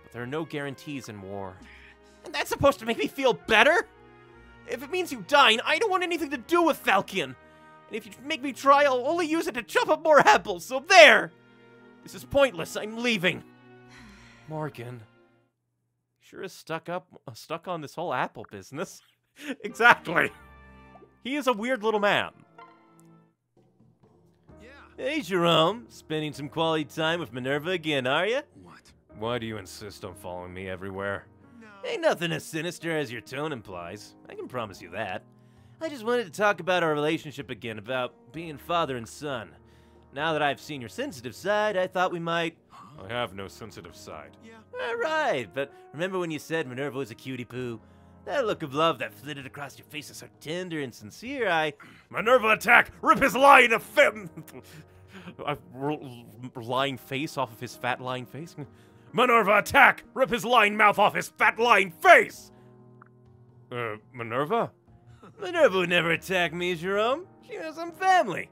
But there are no guarantees in war. [SIGHS] And that's supposed to make me feel better? If it means you dying, I don't want anything to do with Falchion. And if you make me try, I'll only use it to chop up more apples, so there! This is pointless, I'm leaving. [SIGHS] Morgan. Sure is stuck up, uh, stuck on this whole apple business. [LAUGHS] Exactly. He is a weird little man. Yeah. Hey, Gerome. Spending some quality time with Minerva again, are you? What? Why do you insist on following me everywhere? No. Ain't nothing as sinister as your tone implies. I can promise you that. I just wanted to talk about our relationship again, about being father and son. Now that I've seen your sensitive side, I thought we might. I have no sensitive side. Yeah. Alright, but remember when you said Minerva was a cutie poo? That look of love that flitted across your face is so tender and sincere, I. [CLEARS THROAT] Minerva attack! Rip his lying of fem! [LAUGHS] A r- r- lying face off of his fat lying face. [LAUGHS] Minerva attack! Rip his lying mouth off his fat lying face! Uh, Minerva? Minerva would never attack me, Gerome. She has some family.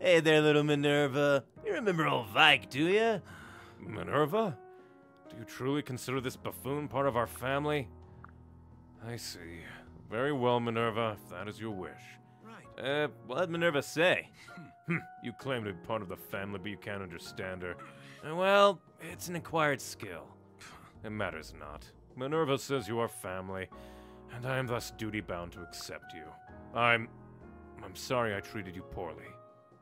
Hey there, little Minerva. You remember old Vaike, do ya? Minerva? Do you truly consider this buffoon part of our family? I see. Very well, Minerva, if that is your wish. Right. Uh, what'd Minerva say? Hm, you claim to be part of the family, but you can't understand her. Uh, well, it's an acquired skill. It matters not. Minerva says you are family, and I am thus duty bound to accept you. I'm. I'm sorry I treated you poorly.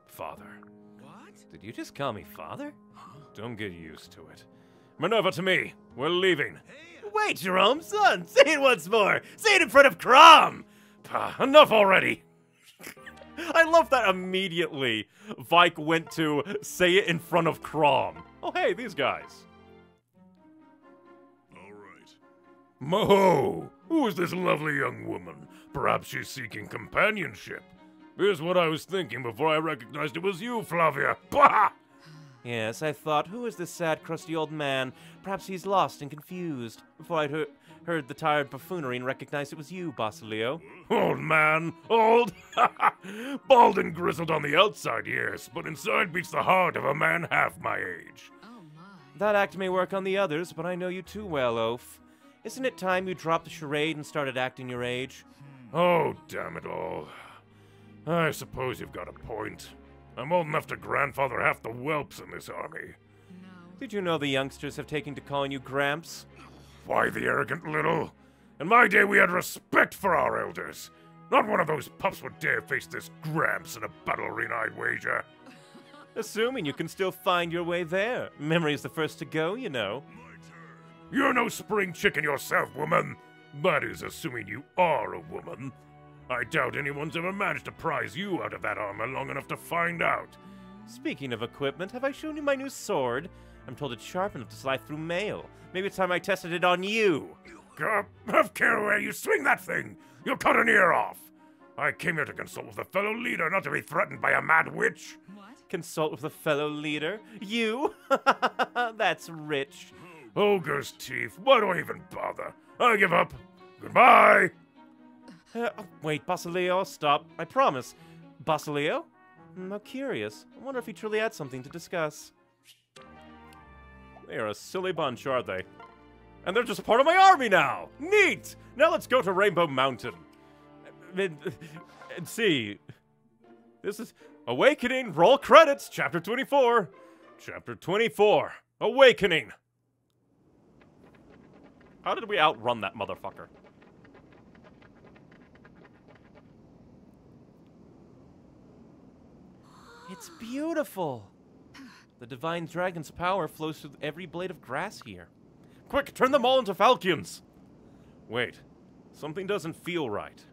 Father. What? Did you just call me father? Don't get used to it. Minerva to me! We're leaving! Hey. Uh, Wait, Gerome, son, say it once more. Say it in front of Chrom. Pah, enough already! [LAUGHS] I love that immediately Vaike went to say it in front of Chrom. Oh, hey, these guys. All right. Moho! Who is this lovely young woman? Perhaps she's seeking companionship. Here's what I was thinking before I recognized it was you, Flavia. Bah! Yes, I thought, who is this sad, crusty old man? Perhaps he's lost and confused. Before I'd heard, heard the tired buffoonery and recognized it was you, Basilio. Old man, old? [LAUGHS] Bald and grizzled on the outside, yes, but inside beats the heart of a man half my age. Oh my. That act may work on the others, but I know you too well, Oaf. Isn't it time you dropped the charade and started acting your age? Oh, damn it all. I suppose you've got a point. I'm old enough to grandfather half the whelps in this army. No. Did you know the youngsters have taken to calling you Gramps? Why the arrogant little? In my day, we had respect for our elders. Not one of those pups would dare face this Gramps in a battle arena, I'd wager. Assuming you can still find your way there. Memory's the first to go, you know. You're no spring chicken yourself, woman. That is, assuming you are a woman. I doubt anyone's ever managed to prise you out of that armor long enough to find out. Speaking of equipment, have I shown you my new sword? I'm told it's sharp enough to slide through mail. Maybe it's time I tested it on you. God, have care where you swing that thing. You'll cut an ear off. I came here to consult with a fellow leader, not to be threatened by a mad witch. What? Consult with a fellow leader? You? [LAUGHS] That's rich. Ogre's teeth. Why do I even bother? I give up. Goodbye. Uh, oh, wait, Basilio, stop. I promise. Basilio? Hmm, how curious. I wonder if he truly had something to discuss. They are a silly bunch, aren't they? And they're just a part of my army now! Neat! Now let's go to Rainbow Mountain. And, and see. This is Awakening, roll credits, chapter 24. Chapter 24, Awakening. How did we outrun that motherfucker? It's beautiful. The divine dragon's power flows through every blade of grass here. Quick, turn them all into falcons! Wait, something doesn't feel right.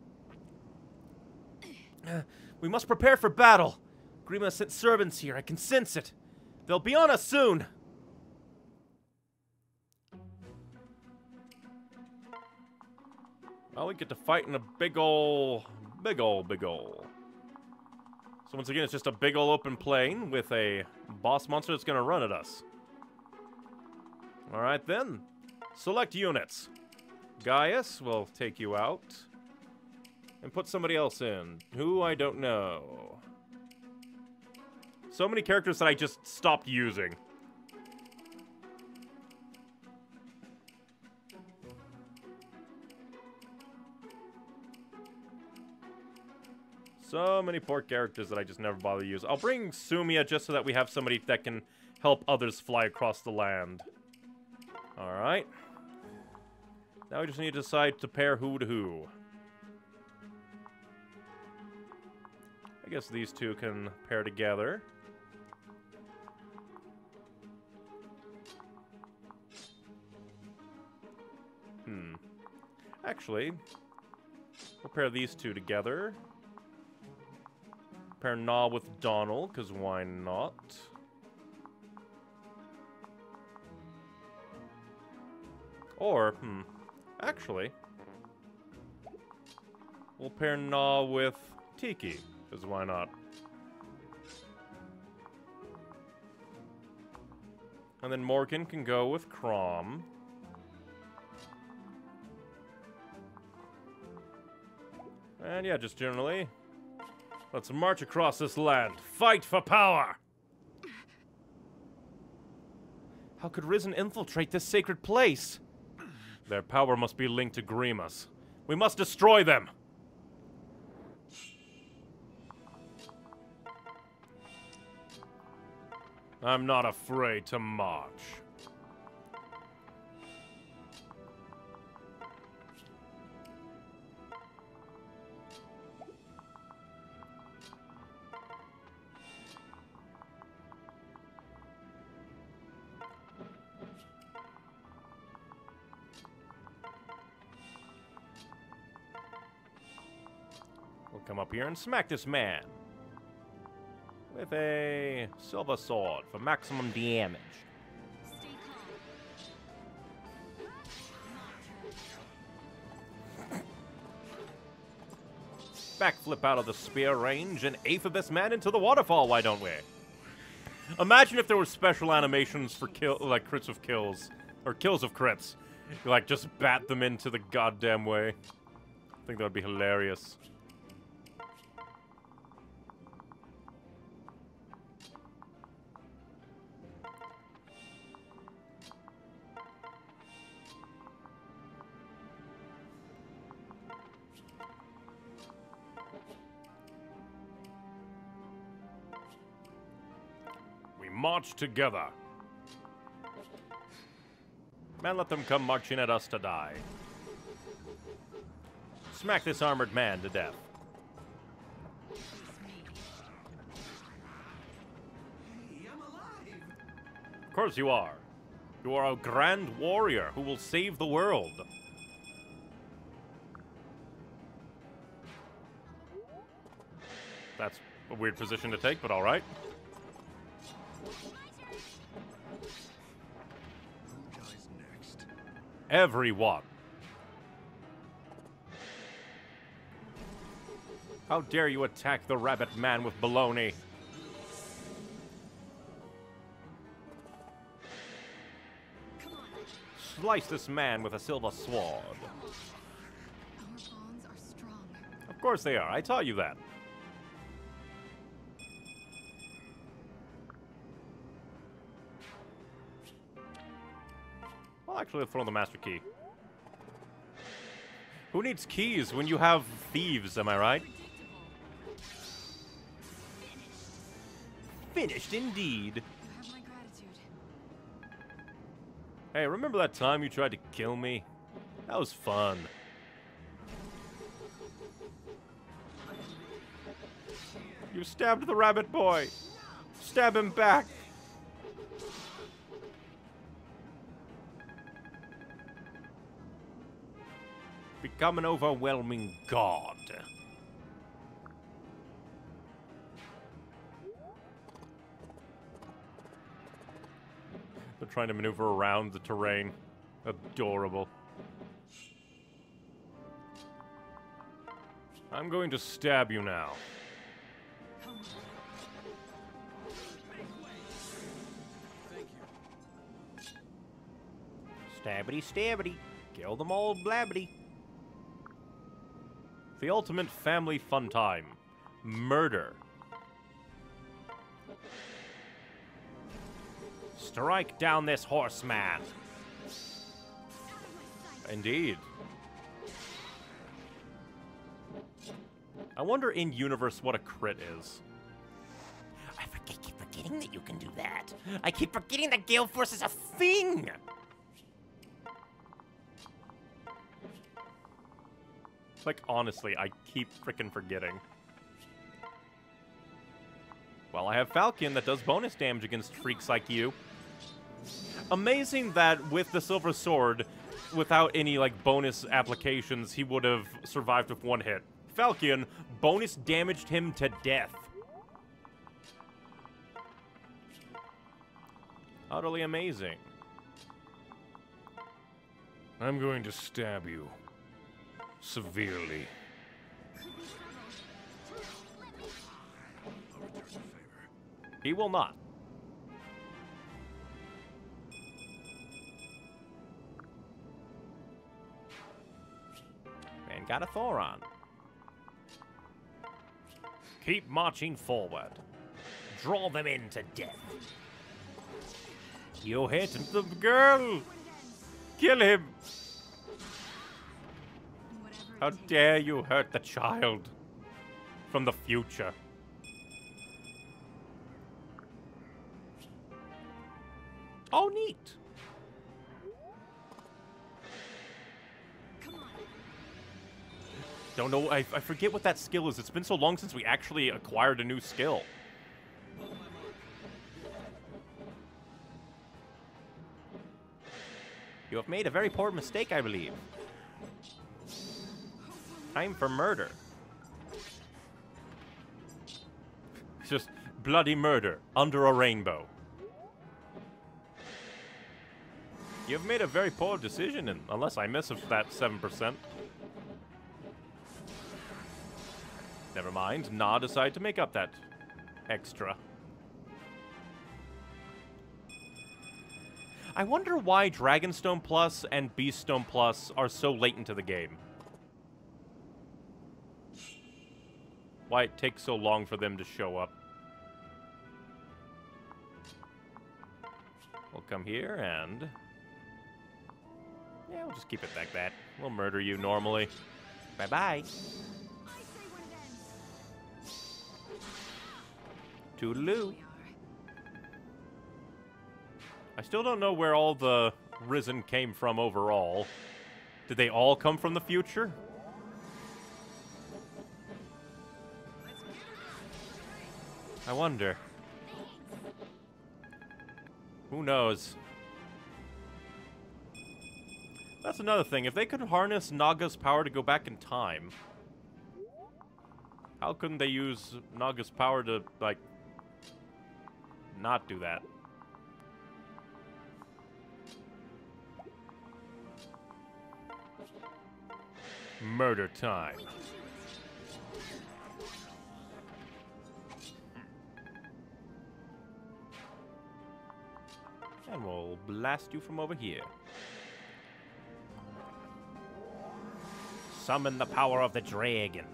Uh, we must prepare for battle. Grima sent servants here. I can sense it. They'll be on us soon. Well, we get to fight in a big ol' big ol' big ol'. So once again, it's just a big ol' open plain with a boss monster that's gonna run at us. Alright then. Select units. Gaius will take you out. And put somebody else in. Who I don't know. So many characters that I just stopped using. So many poor characters that I just never bother to use. I'll bring Sumia just so that we have somebody that can help others fly across the land. Alright. Now we just need to decide to pair who to who. I guess these two can pair together. Hmm. Actually, we'll pair these two together. Pair Nah with Donald, because why not? Or, hmm, actually, we'll pair Nah with Tiki, because why not? And then Morgan can go with Chrom. And yeah, just generally, let's march across this land. Fight for power! How could Risen infiltrate this sacred place? Their power must be linked to Grima's. We must destroy them! I'm not afraid to march. Here and smack this man with a silver sword for maximum damage. Backflip out of the spear range and this man into the waterfall, why don't we? Imagine if there were special animations for kill, like crits of kills, or kills of crits. Like, just bat them into the goddamn way. I think that would be hilarious. March together. Man, let them come marching at us to die. Smack this armored man to death. Of course you are. You are a grand warrior who will save the world. That's a weird position to take, but alright. Who Everyone. How dare you attack the rabbit man with baloney? Slice this man with a silver sword. Our bonds are strong. Of course they are. I taught you that. Actually, throw the master key. Who needs keys when you have thieves, am I right? Finished indeed. Hey, remember that time you tried to kill me? That was fun. You stabbed the rabbit boy. Stab him back. Become an overwhelming god. They're trying to maneuver around the terrain. Adorable. I'm going to stab you now. Stabbity stabbity. Kill them all blabbity. The ultimate family fun time. Murder. Strike down this horseman. Indeed. I wonder in universe what a crit is. I forget, keep forgetting that you can do that. I keep forgetting that Gale Force is a thing. Like, honestly, I keep freaking forgetting. Well, I have Falchion that does bonus damage against freaks like you. Amazing that with the Silver Sword, without any, like, bonus applications, he would have survived with one hit. Falchion bonus damaged him to death. Utterly amazing. I'm going to stab you. Severely. I'll return the favor. He will not. And got a Thoron. Keep marching forward. Draw them into death. You hit the girl! Kill him! How dare you hurt the child from the future? Oh, neat. Don't know. I, I forget what that skill is. It's been so long since we actually acquired a new skill. You have made a very poor mistake, I believe. Time for murder. It's just bloody murder under a rainbow. You've made a very poor decision, and unless I miss that 7%. Never mind, Nah decided to make up that extra. I wonder why Dragonstone Plus and Beaststone Plus are so late into the game. Why it takes so long for them to show up. We'll come here and... Yeah, we'll just keep it like that. We'll murder you normally. Bye-bye. Toodaloo. I still don't know where all the Risen came from overall. Did they all come from the future? I wonder. Who knows? That's another thing. If they could harness Naga's power to go back in time, how couldn't they use Naga's power to, like, not do that? Murder time. And we'll blast you from over here. Summon the power of the dragon.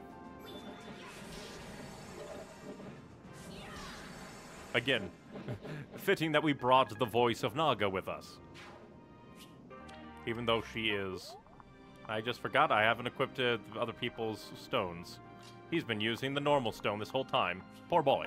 Again, [LAUGHS] fitting that we brought the voice of Naga with us. Even though she is. I just forgot I haven't equipped uh, other people's stones. He's been using the normal stone this whole time. Poor boy.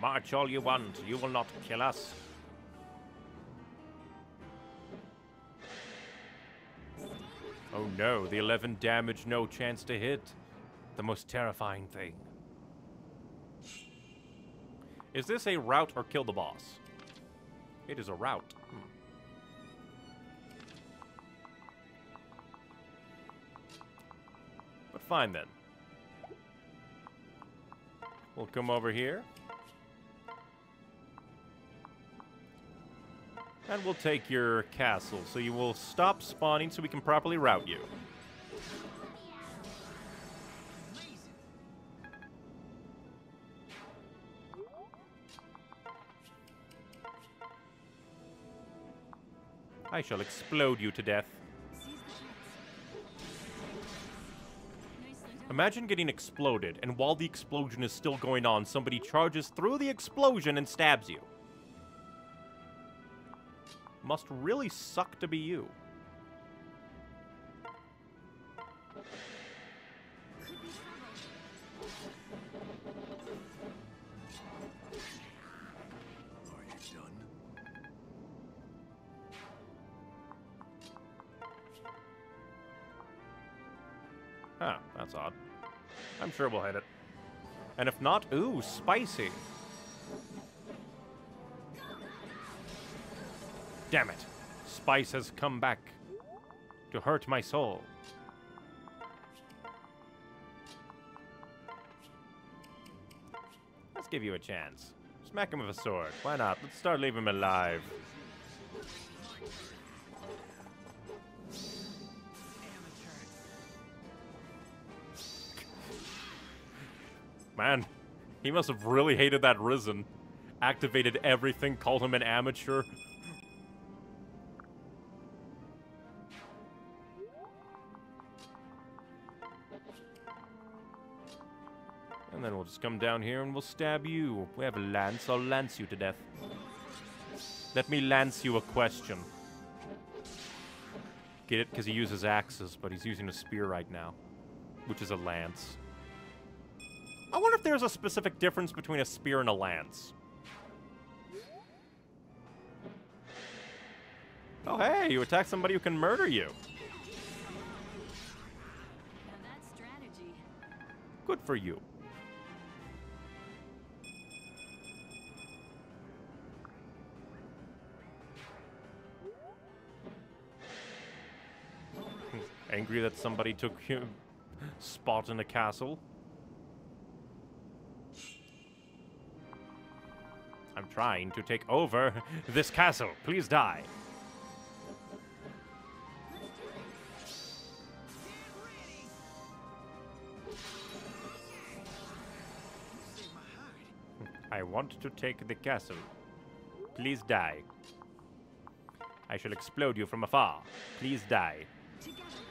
March all you want, you will not kill us. Oh no, the 11 damage, no chance to hit. The most terrifying thing. Is this a route or kill the boss? It is a route. Hmm. But fine then. We'll come over here. And we'll take your castle, so you will stop spawning so we can properly route you. I shall explode you to death. Imagine getting exploded, and while the explosion is still going on, somebody charges through the explosion and stabs you. Must really suck to be you. Huh, that's odd. I'm sure we'll hit it. And if not, ooh, spicy. Damn it. Spice has come back to hurt my soul. Let's give you a chance. Smack him with a sword. Why not? Let's start leaving him alive. Man, he must have really hated that Risen. Activated everything, called him an amateur. And then we'll just come down here and we'll stab you. We have a lance, I'll lance you to death. Let me lance you a question. Get it? Because he uses axes, but he's using a spear right now, which is a lance. I wonder if there's a specific difference between a spear and a lance. Oh, hey, you attack somebody who can murder you. Now that's strategy. Good for you. Angry that somebody took [LAUGHS] you spot in a castle. I'm trying to take over [LAUGHS] this castle. Please die. Hmm. I want to take the castle. Please die. I shall explode you from afar. Please die. Together.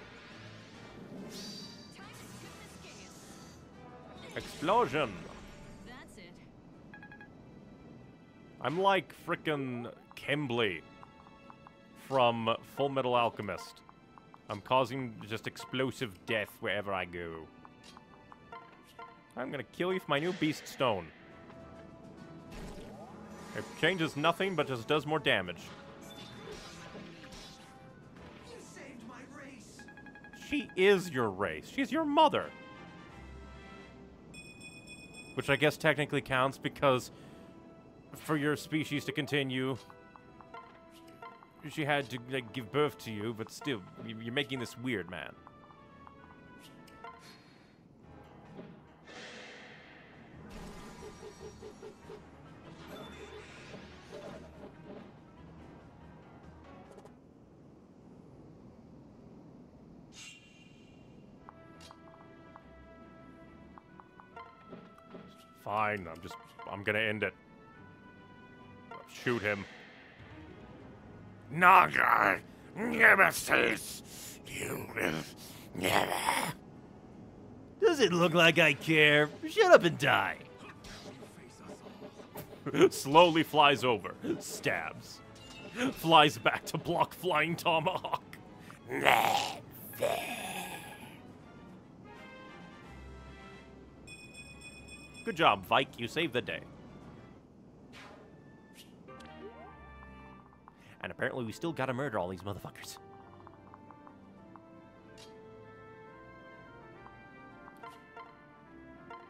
Explosion! That's it. I'm like frickin' Kimbley from Full Metal Alchemist. I'm causing just explosive death wherever I go. I'm gonna kill you with my new Beast Stone. It changes nothing, but just does more damage. She is your race. She's your mother. Which I guess technically counts because for your species to continue, she had to like, give birth to you, but still, you're making this weird, man. Fine, I'm just, I'm gonna end it. Shoot him. Naga, nemesis, you will never. Does it look like I care? Shut up and die. [LAUGHS] Slowly flies over, stabs. Flies back to block flying tomahawk. Good job, Vaike. You saved the day. And apparently, we still gotta murder all these motherfuckers.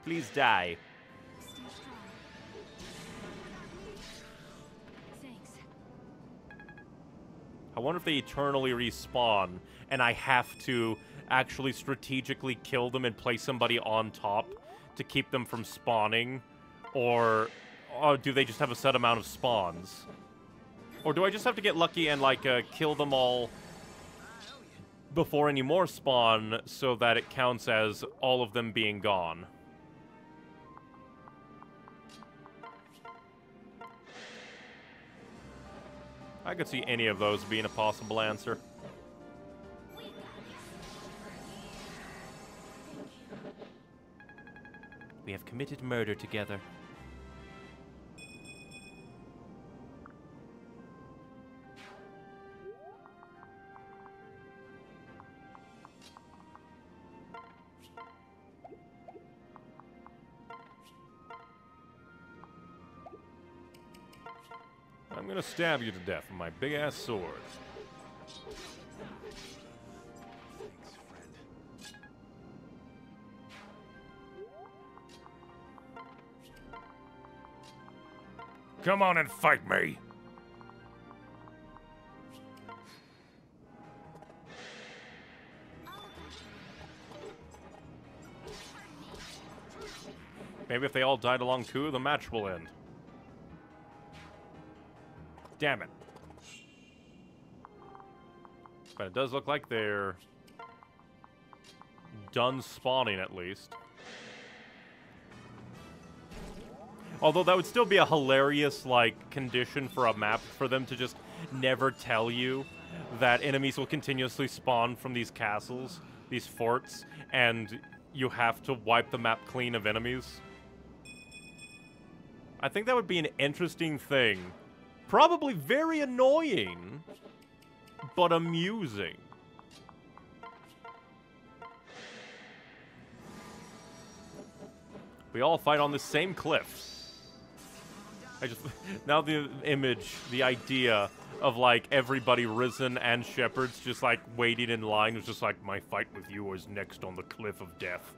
Please die. I wonder if they eternally respawn and I have to actually strategically kill them and place somebody on top to keep them from spawning? Or, or do they just have a set amount of spawns? Or do I just have to get lucky and, like, uh, kill them all before any more spawn so that it counts as all of them being gone? I could see any of those being a possible answer. We have committed murder together. I'm gonna stab you to death with my big ass sword. Come on and fight me. Maybe if they all died along too, the match will end. Damn it. But it does look like they're done spawning at least. Although that would still be a hilarious like condition for a map for them to just never tell you that enemies will continuously spawn from these castles, these forts, and you have to wipe the map clean of enemies. I think that would be an interesting thing. Probably very annoying, but amusing. We all fight on the same cliff. I just [LAUGHS] now the image, the idea of like everybody risen and shepherds just like waiting in line is just like my fight with you is next on the cliff of death.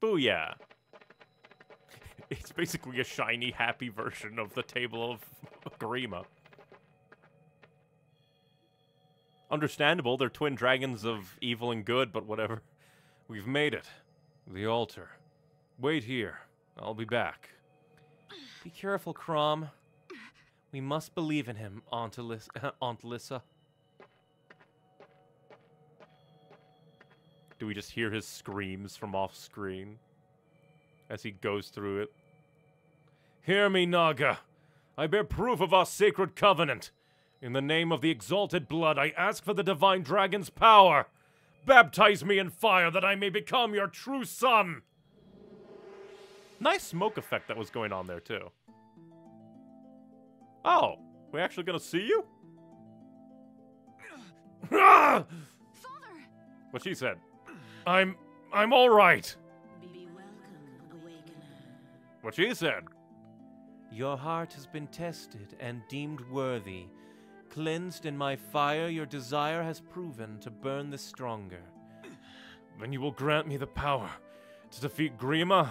Booyah. [LAUGHS] It's basically a shiny, happy version of the Table of Grima. Understandable, they're twin dragons of evil and good, but whatever. We've made it. The altar. Wait here. I'll be back. Be careful, Chrom. We must believe in him, Aunt, Alis- [LAUGHS] Aunt Lissa. Do we just hear his screams from off screen as he goes through it? Hear me, Naga. I bear proof of our sacred covenant. In the name of the exalted blood, I ask for the divine dragon's power. Baptize me in fire that I may become your true son. Nice smoke effect that was going on there, too. Oh, we actually gonna see you? Father! what she said. I'm I'm all right. Be welcome, Awakener. What she said. Your heart has been tested and deemed worthy. Cleansed in my fire, your desire has proven to burn the stronger. Then you will grant me the power to defeat Grima?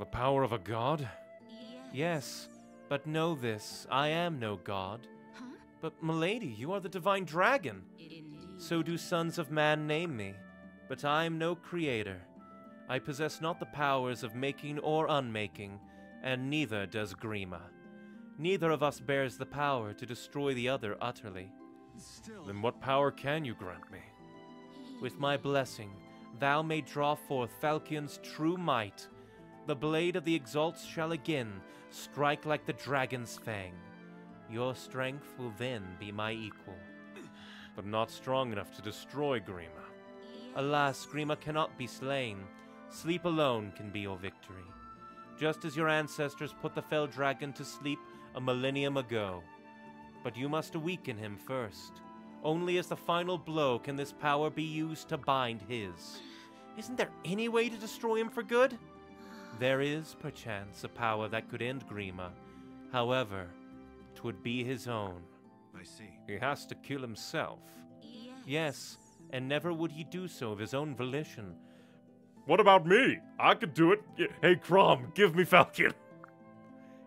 The power of a god? Yes, but know this I am no god. Huh? But, milady, you are the divine dragon. So do sons of man name me. But I am no creator. I possess not the powers of making or unmaking, and neither does Grima. Neither of us bears the power to destroy the other utterly. Still, Then what power can you grant me? With my blessing, thou may draw forth Falchion's true might. The blade of the Exalts shall again strike like the dragon's fang. Your strength will then be my equal. But not strong enough to destroy Grima. Alas, Grima cannot be slain. Sleep alone can be your victory. Just as your ancestors put the fell dragon to sleep a millennium ago. But you must awaken him first. Only as the final blow can this power be used to bind his. Isn't there any way to destroy him for good? There is, perchance, a power that could end Grima. However, 'twould be his own. I see. He has to kill himself. Yes, yes, and never would he do so of his own volition. What about me? I could do it. Hey, Chrom, give me Falchion.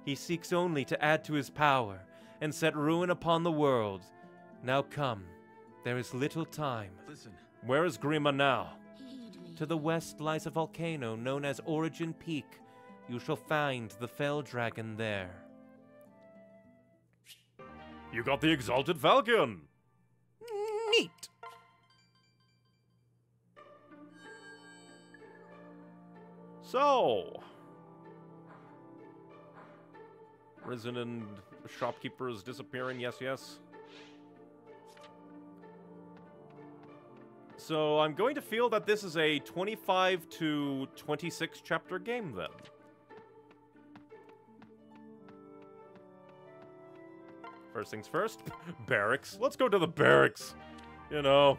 He seeks only to add to his power and set ruin upon the world. Now come, there is little time. Listen, Where is Grima now? To the west lies a volcano known as Origin Peak. You shall find the fell dragon there. You got the Exalted Falchion. Neat! So. Risen and shopkeeper is disappearing, yes, yes. So I'm going to feel that this is a 25 to 26 chapter game then. First things first, [LAUGHS] barracks. Let's go to the barracks. You know.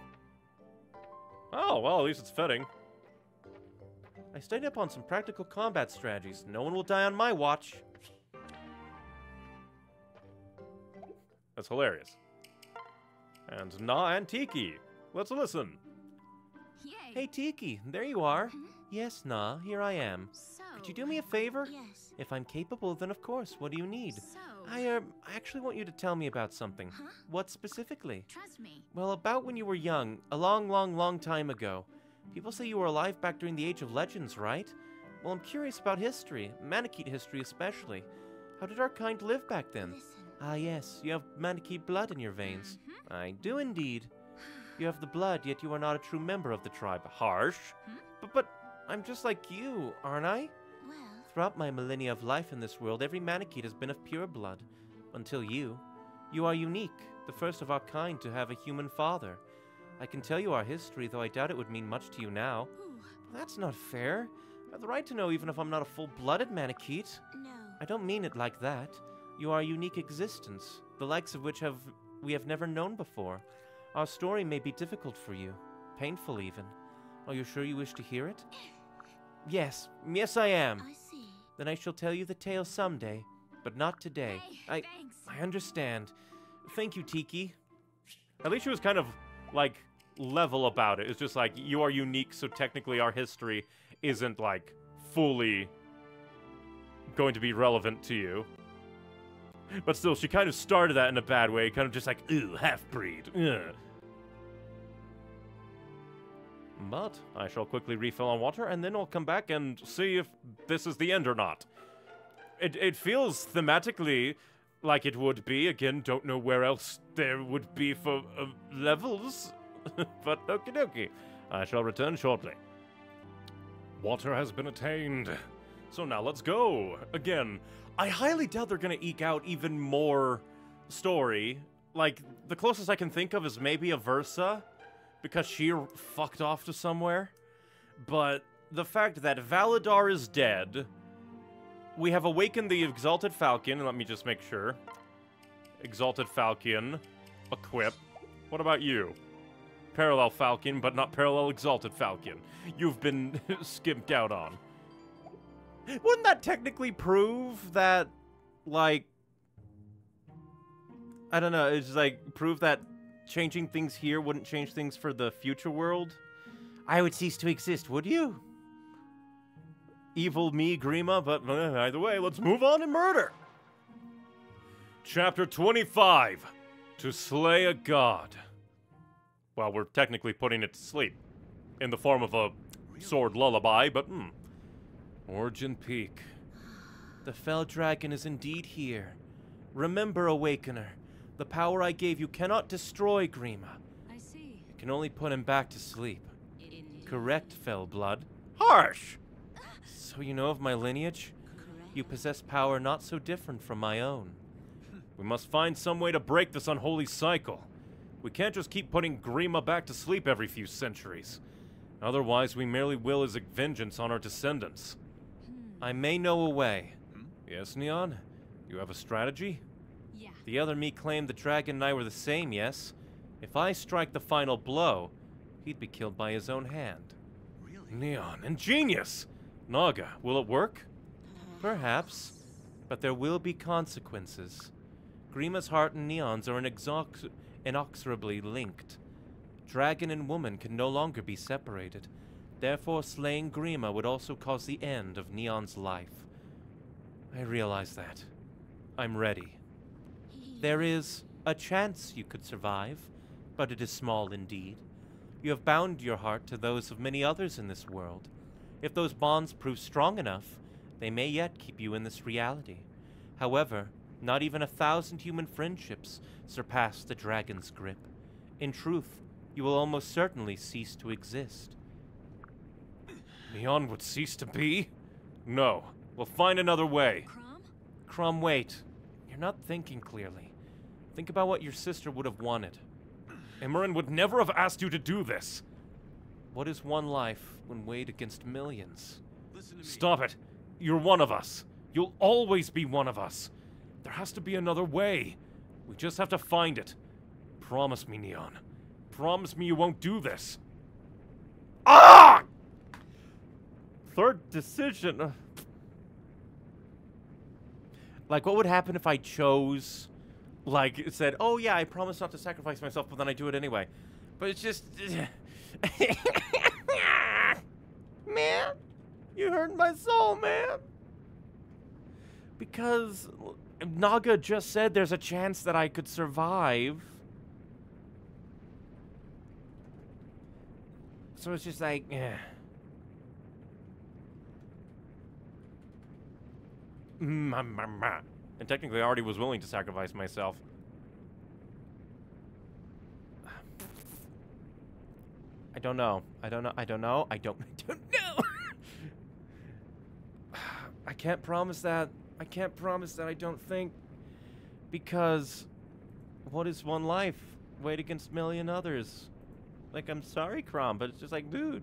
Oh, well, at least it's fitting. I studied up on some practical combat strategies. No one will die on my watch. That's hilarious. And Nah and Tiki. Let's listen. Hey, Tiki, there you are. Yes, Nah, here I am. so. Could you do me a favor? Yes. If I'm capable, then of course, what do you need? So. I, uh, I actually want you to tell me about something. Huh? What specifically? Trust me. Well, about when you were young, a long, long, long time ago. People say you were alive back during the Age of Legends, right? Well, I'm curious about history, Manakete history especially. How did our kind live back then? Listen. Ah, yes, you have Manakete blood in your veins. I do indeed. You have the blood, yet you are not a true member of the tribe. Harsh. Hmm? But, but, I'm just like you, aren't I? Well, Throughout my millennia of life in this world, every Manakete has been of pure blood. Until you. You are unique, the first of our kind to have a human father. I can tell you our history, though I doubt it would mean much to you now. ooh, That's not fair. I have the right to know even if I'm not a full-blooded Manakete. no. I don't mean it like that. You are a unique existence, the likes of which have we have never known before. Our story may be difficult for you, painful even. Are you sure you wish to hear it? [COUGHS] Yes, yes I am. I see. Then I shall tell you the tale someday, but not today. Hey, I thanks. I understand. Thank you, Tiki. At least she was kind of like level about it. It's just like you are unique, so technically our history isn't like fully going to be relevant to you. But still, she kind of started that in a bad way, kind of just like, ooh, half breed. But I shall quickly refill on water, and then I'll come back and see if this is the end or not. It, it feels thematically like it would be. Again, don't know where else there would be for uh, levels. [LAUGHS] but okie dokie. I shall return shortly. Water has been attained. So now let's go. Again, I highly doubt they're going to eke out even more story. Like, the closest I can think of is maybe Aversa, because she fucked off to somewhere. But the fact that Validar is dead, we have awakened the Exalted Falchion, let me just make sure. Exalted Falchion, equip. What about you? Parallel Falchion, but not Parallel Exalted Falchion. You've been [LAUGHS] skimped out on. Wouldn't that technically prove that, like, I don't know, it's like prove that changing things here wouldn't change things for the future world? I would cease to exist, would you? Evil me, Grima, but uh, either way, let's move on and murder. Chapter 25 To Slay a God. Well, we're technically putting it to sleep in the form of a sword lullaby, but hmm. Origin Peak. The fell dragon is indeed here. Remember, Awakener, the power I gave you cannot destroy Grima. I see. It can only put him back to sleep. Correct, fell blood. Harsh! So you know of my lineage? Correct. You possess power not so different from my own. We must find some way to break this unholy cycle. We can't just keep putting Grima back to sleep every few centuries. Otherwise, we merely will his vengeance on our descendants. Hmm. I may know a way. Hmm? Yes, Neon? You have a strategy? The other me claimed the dragon and I were the same, yes? If I strike the final blow, he'd be killed by his own hand. Really? Neon, ingenious! Naga, will it work? Perhaps, but there will be consequences. Grima's heart and Neon's are inexox- inexorably linked. Dragon and woman can no longer be separated. Therefore, slaying Grima would also cause the end of Neon's life. I realize that. I'm ready. There is a chance you could survive, but it is small indeed. You have bound your heart to those of many others in this world. If those bonds prove strong enough, they may yet keep you in this reality. However, not even a thousand human friendships surpass the dragon's grip. In truth, you will almost certainly cease to exist. Neon would cease to be? No. We'll find another way. Chrom? Chrom, wait. You're not thinking clearly. Think about what your sister would have wanted. Emmeryn would never have asked you to do this. What is one life when weighed against millions? Listen to me. Stop it. You're one of us. You'll always be one of us. There has to be another way. We just have to find it. Promise me, Neon. Promise me you won't do this. Ah! Third decision. Like, what would happen if I chose, like, it said, "Oh yeah, I promise not to sacrifice myself," but then I do it anyway. But it's just, [LAUGHS] man, you hurt my soul, man. Because Naga just said there's a chance that I could survive. So it's just like, eh. Mm, mm, mm, mm. And technically, I already was willing to sacrifice myself. I don't know. I don't know. I don't know. I don't. [LAUGHS] I don't know. [SIGHS] I can't promise that. I can't promise that. I don't think because what is one life weighed against a million others? Like I'm sorry, Chrom, but it's just like, dude.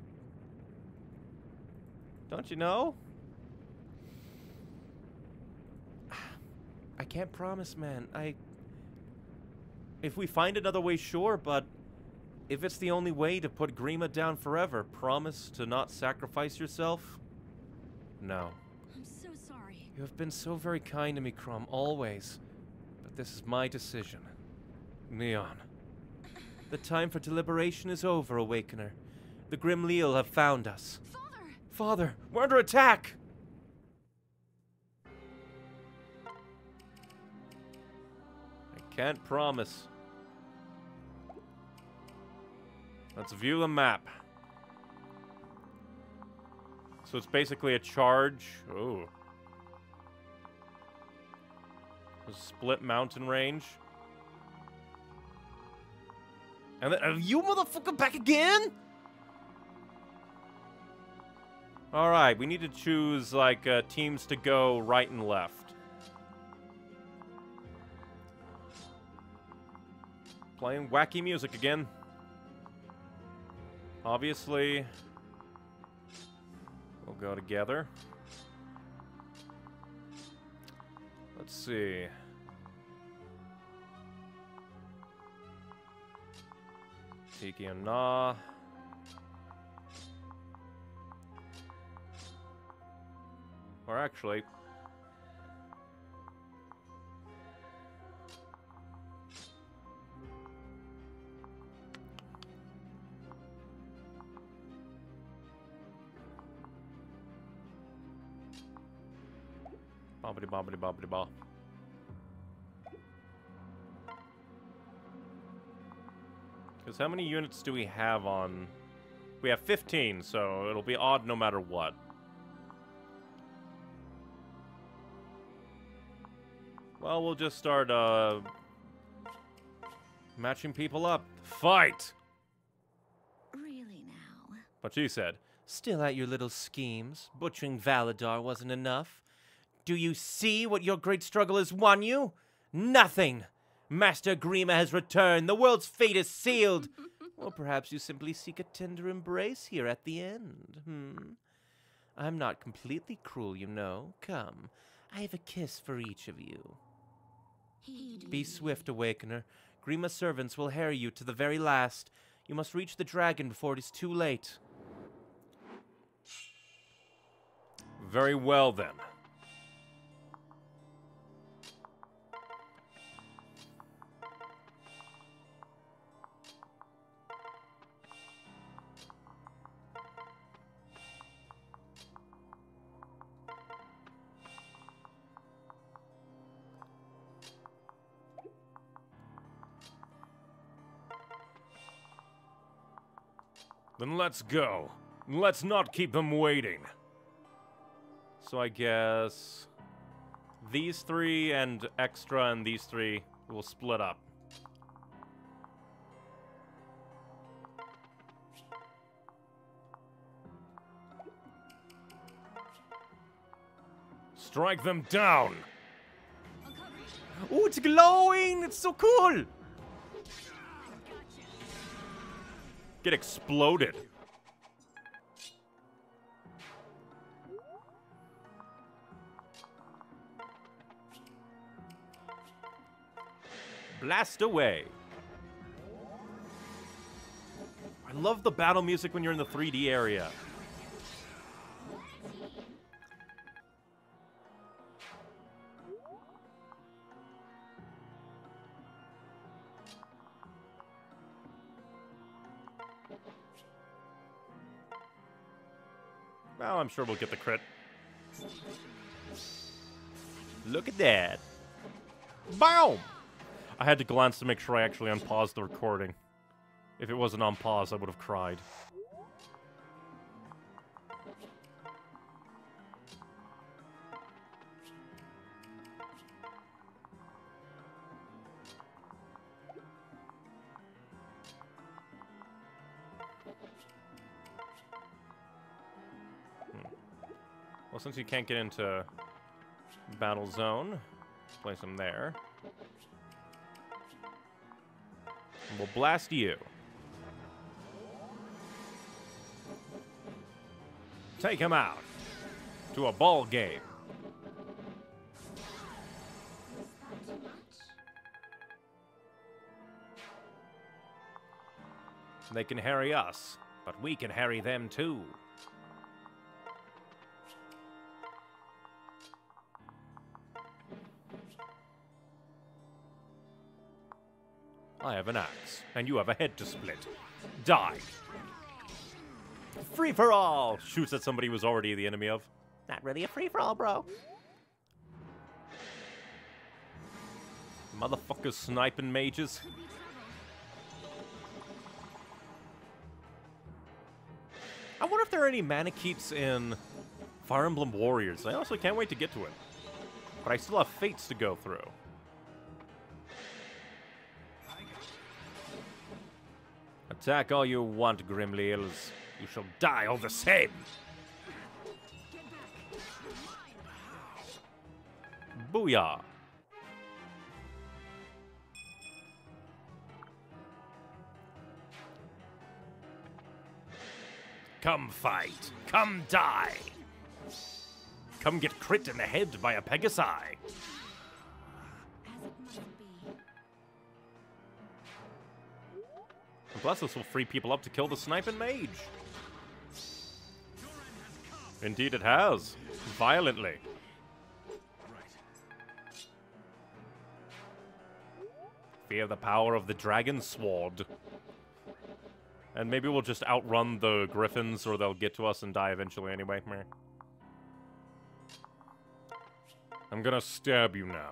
Don't you know? I can't promise, man. I if we find another way, sure, but if it's the only way to put Grima down forever, promise to not sacrifice yourself? No. I'm so sorry. You have been so very kind to me, Chrom, always. But this is my decision. Neon. The time for deliberation is over, Awakener. The Grimleal have found us. Father! Father, we're under attack! Can't promise. Let's view the map. So it's basically a charge. Oh. A split mountain range. And then, are you motherfucker back again? Alright, we need to choose, like, uh, teams to go right and left. playing wacky music again. Obviously, we'll go together. Let's see. Tiki and Nah. Or actually, bobbity bobbity. Because how many units do we have on... We have 15, so it'll be odd no matter what. Well, we'll just start, uh... Matching people up. Fight! Really now? What she said. Still at your little schemes. Butchering Validar wasn't enough. Do you see what your great struggle has won you? Nothing! Master Grima has returned. The world's fate is sealed. [LAUGHS] or perhaps you simply seek a tender embrace here at the end. Hmm. I'm not completely cruel, you know. Come, I have a kiss for each of you. Be swift, Awakener. Grima's servants will harry you to the very last. You must reach the dragon before it is too late. Very well, then. Let's go. Let's not keep them waiting. So I guess these three and extra and these three will split up. Strike them down! Oh, it's glowing! It's so cool! Get exploded. Blast away. I love the battle music when you're in the 3D area. I'm sure we'll get the crit. Look at that. Boom! I had to glance to make sure I actually unpaused the recording. If it wasn't on pause, I would have cried. Since you can't get into battle zone, let's place him there. And we'll blast you. Take him out to a ball game. They can harry us, but we can harry them too. I have an axe, and you have a head to split. Die. Free for all! Shoots at somebody who was already the enemy of. Not really a free for all, bro. Motherfuckers sniping mages. I wonder if there are any Manaketes in Fire Emblem Warriors. I honestly can't wait to get to it. But I still have fates to go through. Attack all you want, Grimly Grimleals. You shall die all the same. Booyah. Come fight. Come die. Come get crit in the head by a Pegasi. Plus, this will free people up to kill the sniping mage. Indeed, it has. Violently. Fear the power of the dragon sword. And maybe we'll just outrun the griffins, or they'll get to us and die eventually anyway. I'm gonna stab you now.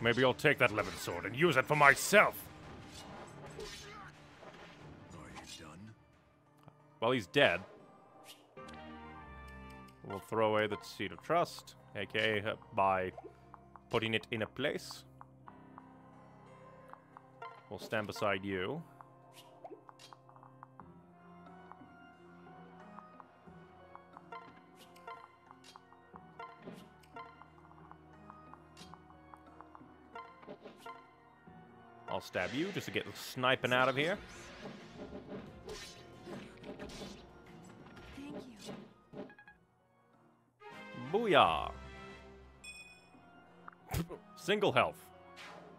Maybe I'll take that Levin sword and use it for myself. Well, he's dead. We'll throw away the seed of trust, aka uh, by putting it in a place. We'll stand beside you. I'll stab you just to get sniping out of here. Booyah! Single health.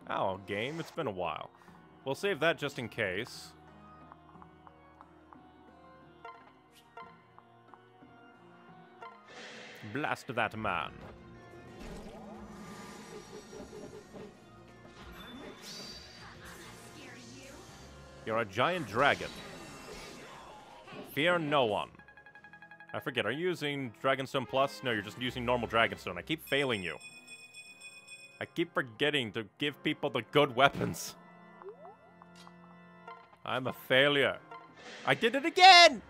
Oh, game, it's been a while. We'll save that just in case. Blast that man. You're a giant dragon. Fear no one. I forget, are you using Dragonstone Plus? No, you're just using normal Dragonstone. I keep failing you. I keep forgetting to give people the good weapons. I'm a failure. I did it again!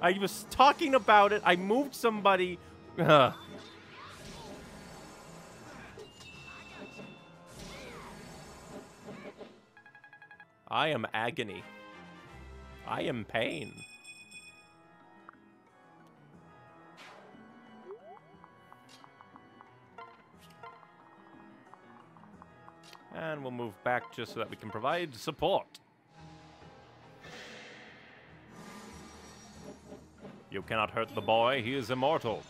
I was talking about it. I moved somebody. Ugh. I am agony. I am pain. And we'll move back just so that we can provide support. You cannot hurt the boy, he is immortal.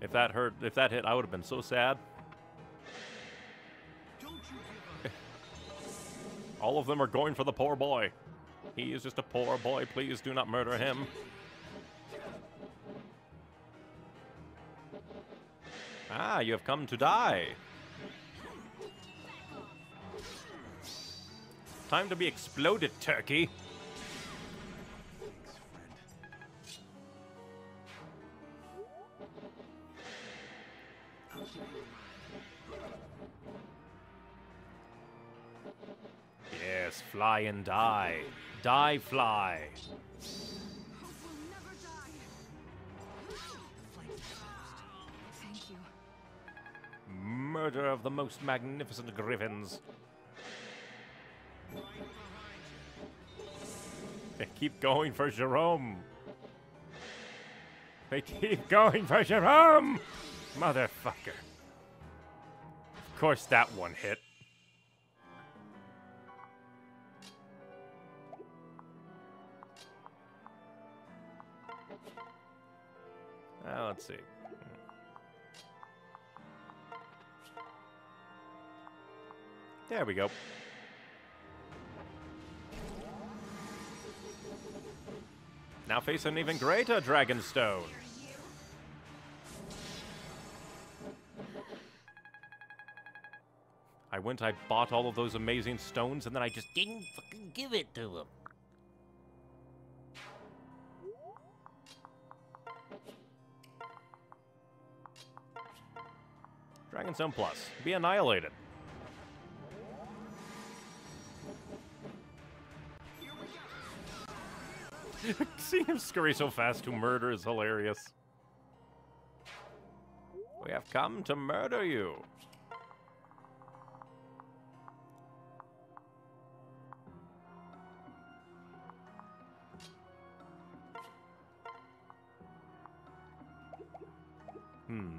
If that hurt, if that hit, I would have been so sad. All of them are going for the poor boy. He is just a poor boy. Please do not murder him. Ah, you have come to die. Time to be exploded, turkey. Yes, fly and die. Die, fly. Murder of the most magnificent griffins. They keep going for Gerome. They keep going for Gerome! Motherfucker. Of course that one hit. Uh, let's see. There we go. Now face an even greater Dragonstone. I went, I bought all of those amazing stones, and then I just didn't fucking give it to him. Dragonstone Plus. Be annihilated. [LAUGHS] Seeing him scurry so fast to murder is hilarious. We have come to murder you. Hmm.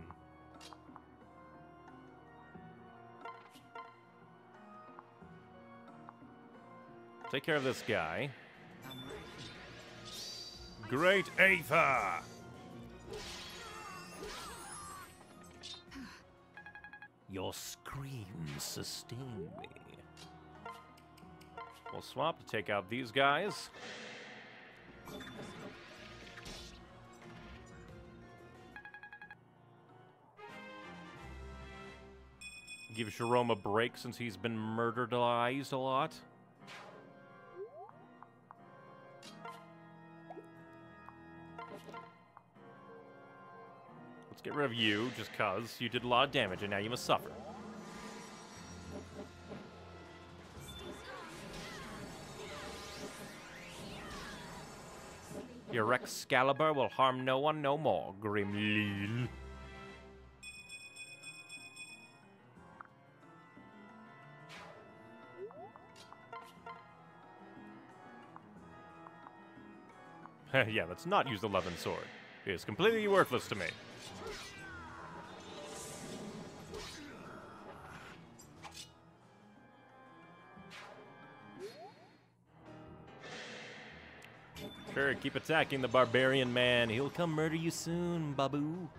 Take care of this guy. Great Aether! Your screams sustain me. We'll swap to take out these guys. Give Gerome a break since he's been murderized a lot. Get rid of you, just cuz. You did a lot of damage and now you must suffer. Your Excalibur will harm no one no more, Grimleal. [LAUGHS] yeah, let's not use the Levin sword. It is completely worthless to me. Sure, keep attacking the barbarian man. He'll come murder you soon, Babu.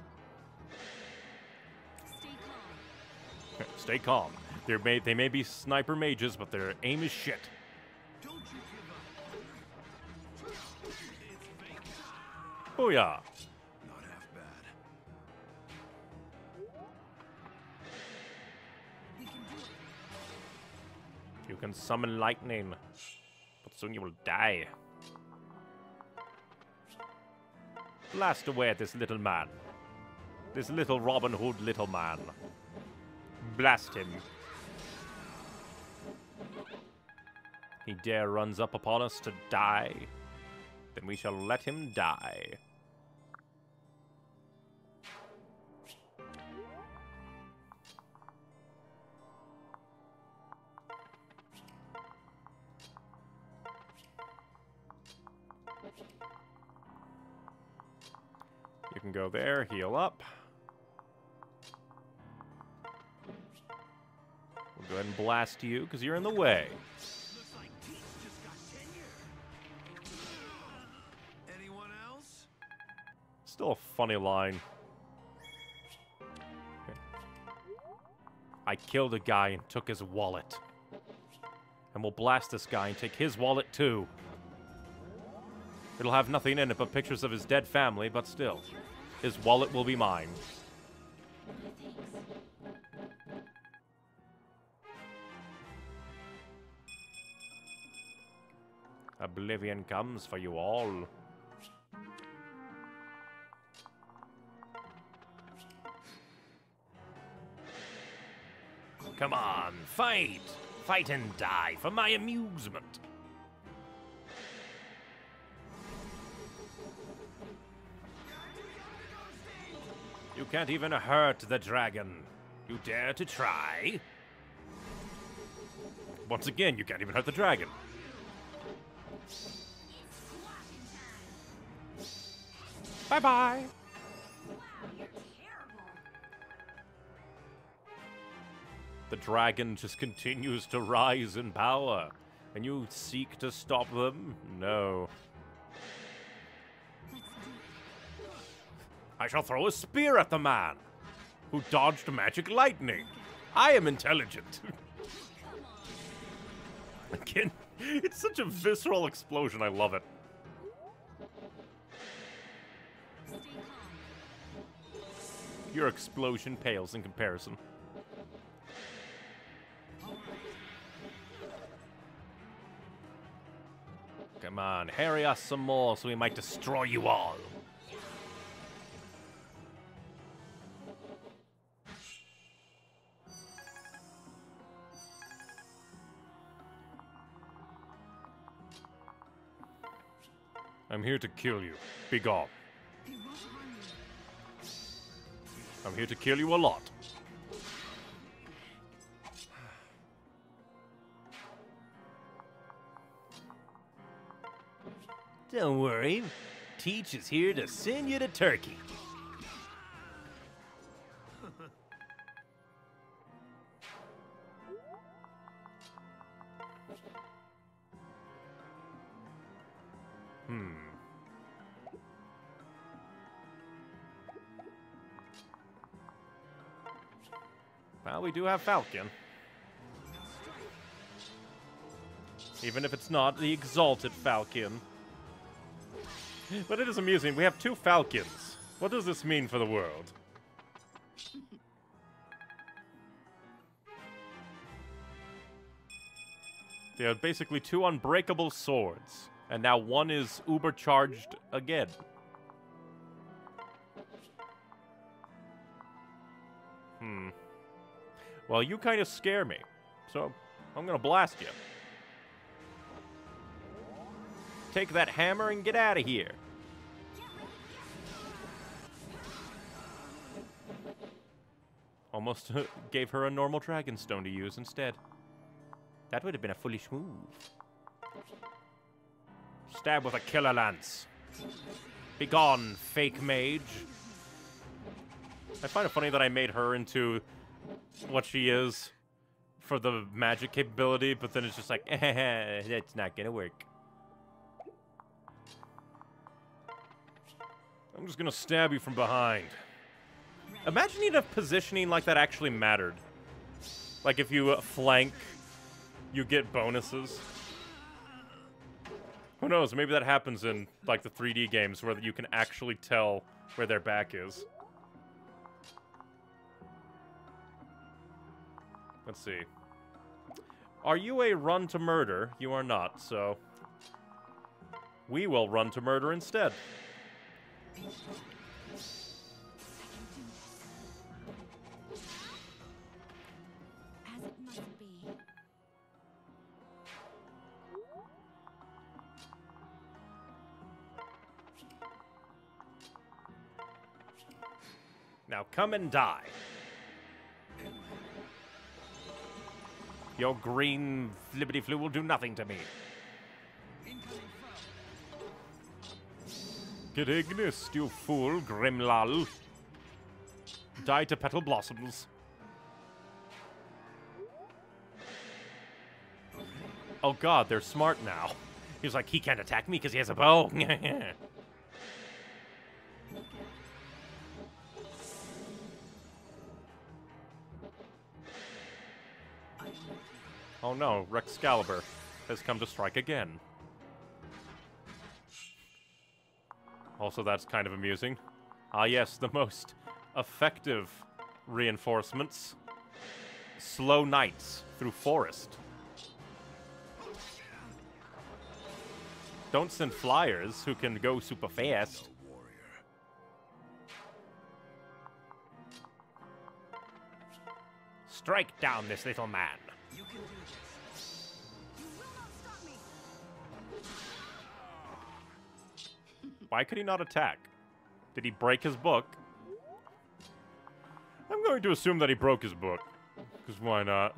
Stay calm. [LAUGHS] Stay calm. They're may, they may be sniper mages, but their aim is shit. Don't you give up. Booyah! Not half bad. You can summon lightning, but soon you will die. Blast away at this little man. This little Robin Hood little man. Blast him. He dare runs up upon us to die. Then we shall let him die. You can go there, heal up. We'll go ahead and blast you because you're in the way. Looks like Pete's just got tenure. Anyone else? Still a funny line. I killed a guy and took his wallet. And we'll blast this guy and take his wallet too. It'll have nothing in it but pictures of his dead family, but still. His wallet will be mine. Oblivion comes for you all. Come on, fight! Fight and die for my amusement. You can't even hurt the dragon. You dare to try? Once again, you can't even hurt the dragon. Bye bye. The dragon just continues to rise in power. And you seek to stop them? No. I shall throw a spear at the man who dodged magic lightning. I am intelligent. [LAUGHS] Again, it's such a visceral explosion. I love it. Your explosion pales in comparison. Come on, harry us some more so we might destroy you all. I'm here to kill you. Be gone. They won't harm you. I'm here to kill you a lot. Don't worry. Teach is here to send you to Turkey. Do have Falchion. Even if it's not the exalted Falchion. But it is amusing. We have two Falchions. What does this mean for the world? They are basically two unbreakable swords. And now one is uber charged again. Well, you kind of scare me. So, I'm gonna blast you. Take that hammer and get out of here. Almost uh, gave her a normal dragon stone to use instead. That would have been a foolish move. Stab with a killer lance. Begone, fake mage. I find it funny that I made her into what she is for the magic capability, but then it's just like, [LAUGHS] eh, not gonna work. I'm just gonna stab you from behind. Imagine if positioning like that actually mattered. Like if you uh, flank, you get bonuses. Who knows? Maybe that happens in like the 3D games where you can actually tell where their back is. Let's see. Are you a run to murder? You are not, so we will run to murder instead. Now come and die. Your green flippity flu will do nothing to me. Get Ignis, you fool, Grimleal. Die to petal blossoms. Oh god, they're smart now. He's like, he can't attack me because he has a bow. [LAUGHS] oh no, Rexcalibur has come to strike again. Also, that's kind of amusing. Ah, yes, the most effective reinforcements. Slow knights through forest. Don't send flyers who can go super fast. Strike down this little man. You will not stop me. Why could he not attack? Did he break his book? I'm going to assume that he broke his book. Because why not?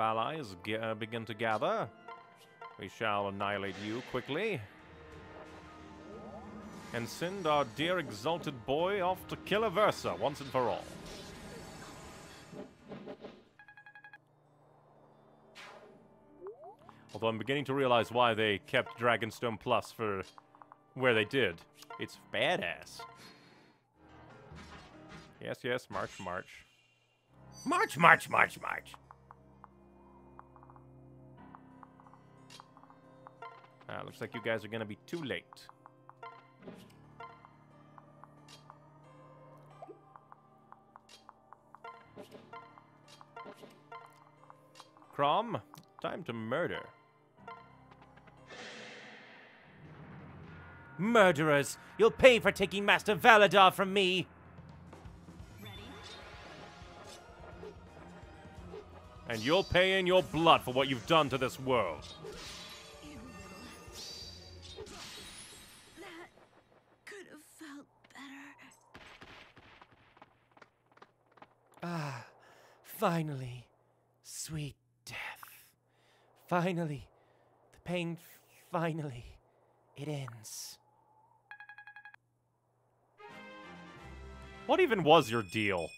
Allies uh, begin to gather. We shall annihilate you quickly. And send our dear exalted boy off to kill Aversa once and for all. Although I'm beginning to realize why they kept Dragonstone Plus for where they did. It's badass. Yes, yes, march, march. March, march, march, march. Ah, looks like you guys are gonna be too late. Chrom, time to murder. Murderers! You'll pay for taking Master Validar from me! And you'll pay in your blood for what you've done to this world. Ah, finally. Sweet death. Finally. The pain Finally, it ends. What even was your deal?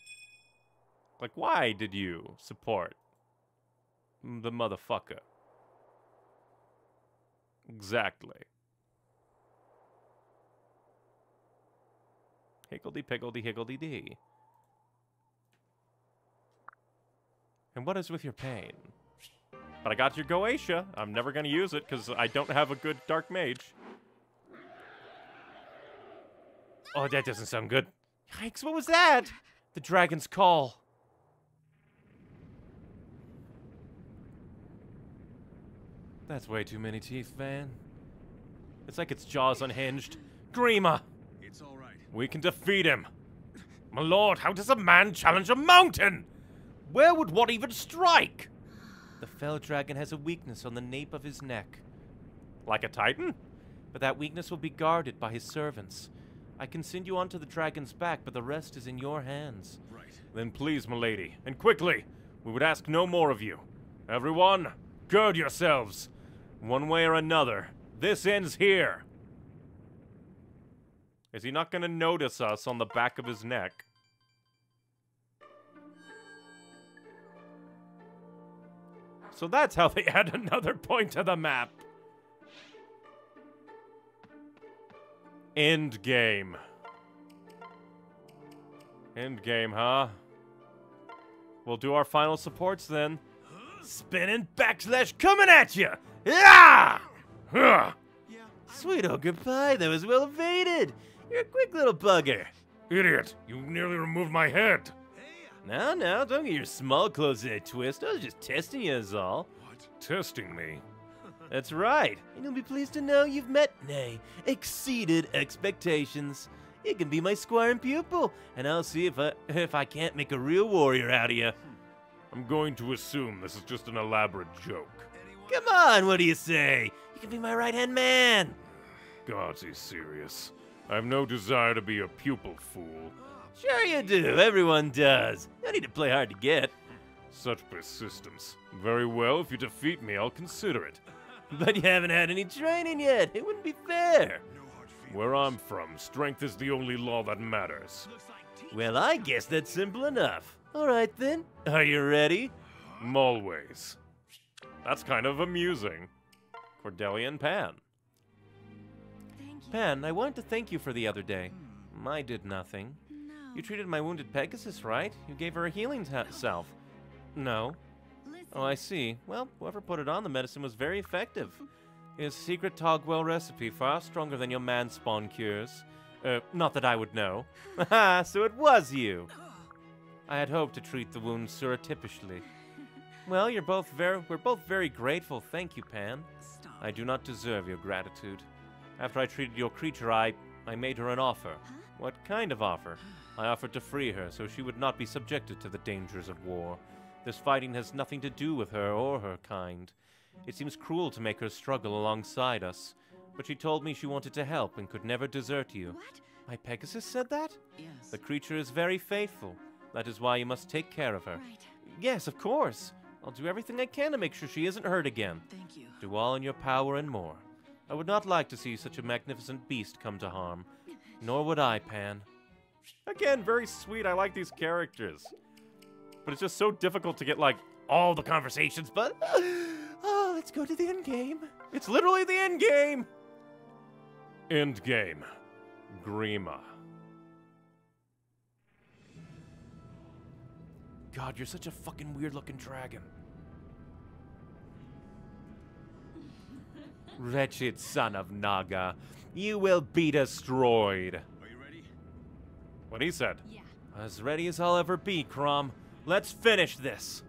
Like, why did you support the motherfucker? Exactly. Higgledy piggledy higgledy dee. And what is with your pain? But I got your Goetia. I'm never gonna use it because I don't have a good Dark Mage. Oh, that doesn't sound good. Yikes, what was that? The dragon's call. That's way too many teeth, Van. It's like its jaws unhinged. Grima, It's all right. we can defeat him. My lord, how does a man challenge a mountain? Where would one even strike? The fell dragon has a weakness on the nape of his neck, Like a titan? but that weakness will be guarded by his servants. I can send you onto the dragon's back, but the rest is in your hands. Right. Then please, milady, and quickly, we would ask no more of you. Everyone, gird yourselves. One way or another, this ends here. Is he not going to notice us on the back of his neck? So that's how they [LAUGHS] add another point to the map. End game. End game, huh? We'll do our final supports then. Spinning backslash coming at you! Yeah! Huh. Sweet ogre goodbye, that was well evaded. You're a quick little bugger. Idiot, you nearly removed my head. Now, now, don't get your small clothes in a twist. I was just testing you, is all. What? Testing me. That's right. And you'll be pleased to know you've met, nay, exceeded expectations. You can be my squire and pupil, and I'll see if I if I can't make a real warrior out of you. I'm going to assume this is just an elaborate joke. Come on, what do you say? You can be my right hand man. God, he's serious. I have no desire to be a pupil fool. Sure you do. Everyone does. No need to play hard to get. Such persistence. Very well, if you defeat me, I'll consider it. But you haven't had any training yet. It wouldn't be fair. No hard feelings. Where I'm from, strength is the only law that matters. Well, I guess that's simple enough. All right then. Are you ready? Always. That's kind of amusing. Cordelia and Panne. Thank you. Panne, I wanted to thank you for the other day. I did nothing. You treated my wounded Pegasus right. You gave her a healing salve. No. Oh, I see. Well, whoever put it on the medicine was very effective. It's a secret Taguel recipe, far stronger than your man spawn cures. Uh, not that I would know. [LAUGHS] Haha, so it was you. I had hoped to treat the wound surreptitiously. Well, you're both very, we're both very grateful. Thank you, Panne. Stop. I do not deserve your gratitude. After I treated your creature, I, I made her an offer. What kind of offer? [SIGHS] I offered to free her so she would not be subjected to the dangers of war. This fighting has nothing to do with her or her kind. It seems cruel to make her struggle alongside us, but she told me she wanted to help and could never desert you. What? My Pegasus said that? Yes. The creature is very faithful. That is why you must take care of her. Right. Yes, of course. I'll do everything I can to make sure she isn't hurt again. Thank you. Do all in your power and more. I would not like to see such a magnificent beast come to harm. [LAUGHS] Nor would I, Panne. Again, very sweet. I like these characters. But it's just so difficult to get, like, all the conversations, but oh, [SIGHS] let's go to the end game. it's literally the end game. End game. Grima. God, you're such a fucking weird looking dragon. [LAUGHS] Wretched son of Naga, you will be destroyed. Are you ready? What he said. Yeah. As ready as I'll ever be, Chrom. Let's finish this.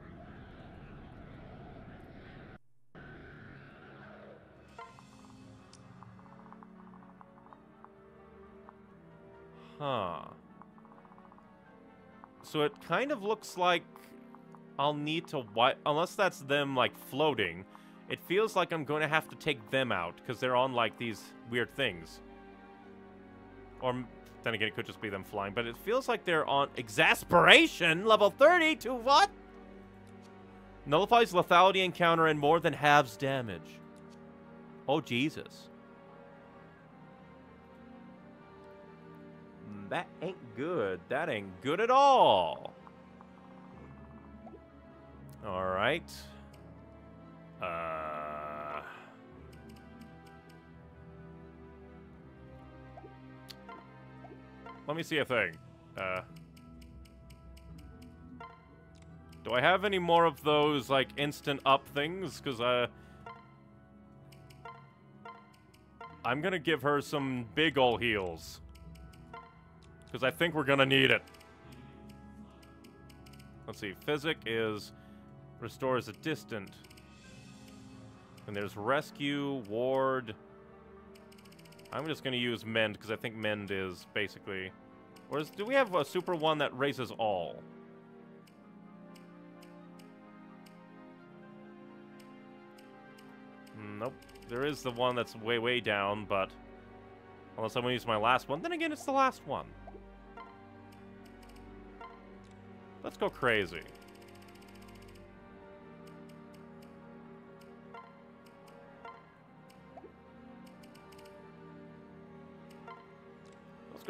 Huh. So it kind of looks like I'll need to wipe, unless that's them like floating. It feels like I'm going to have to take them out because they're on like these weird things. Or m- then again, it could just be them flying. But it feels like they're on exasperation level 30 to what? Nullifies lethality encounter and more than halves damage. Oh, Jesus. Mm, That ain't good. That ain't good at all. All right. Uh. Let me see a thing. Uh. Do I have any more of those, like, instant up things? Because, uh... I'm gonna give her some big ol' heals. Because I think we're gonna need it. Let's see. Physic is... Restores a distant. And there's Rescue, Ward... I'm just gonna use Mend, because I think Mend is basically... Whereas, do we have a super one that raises all? Nope. There is the one that's way, way down, but... Unless I'm gonna use my last one. Then again, it's the last one. Let's go crazy.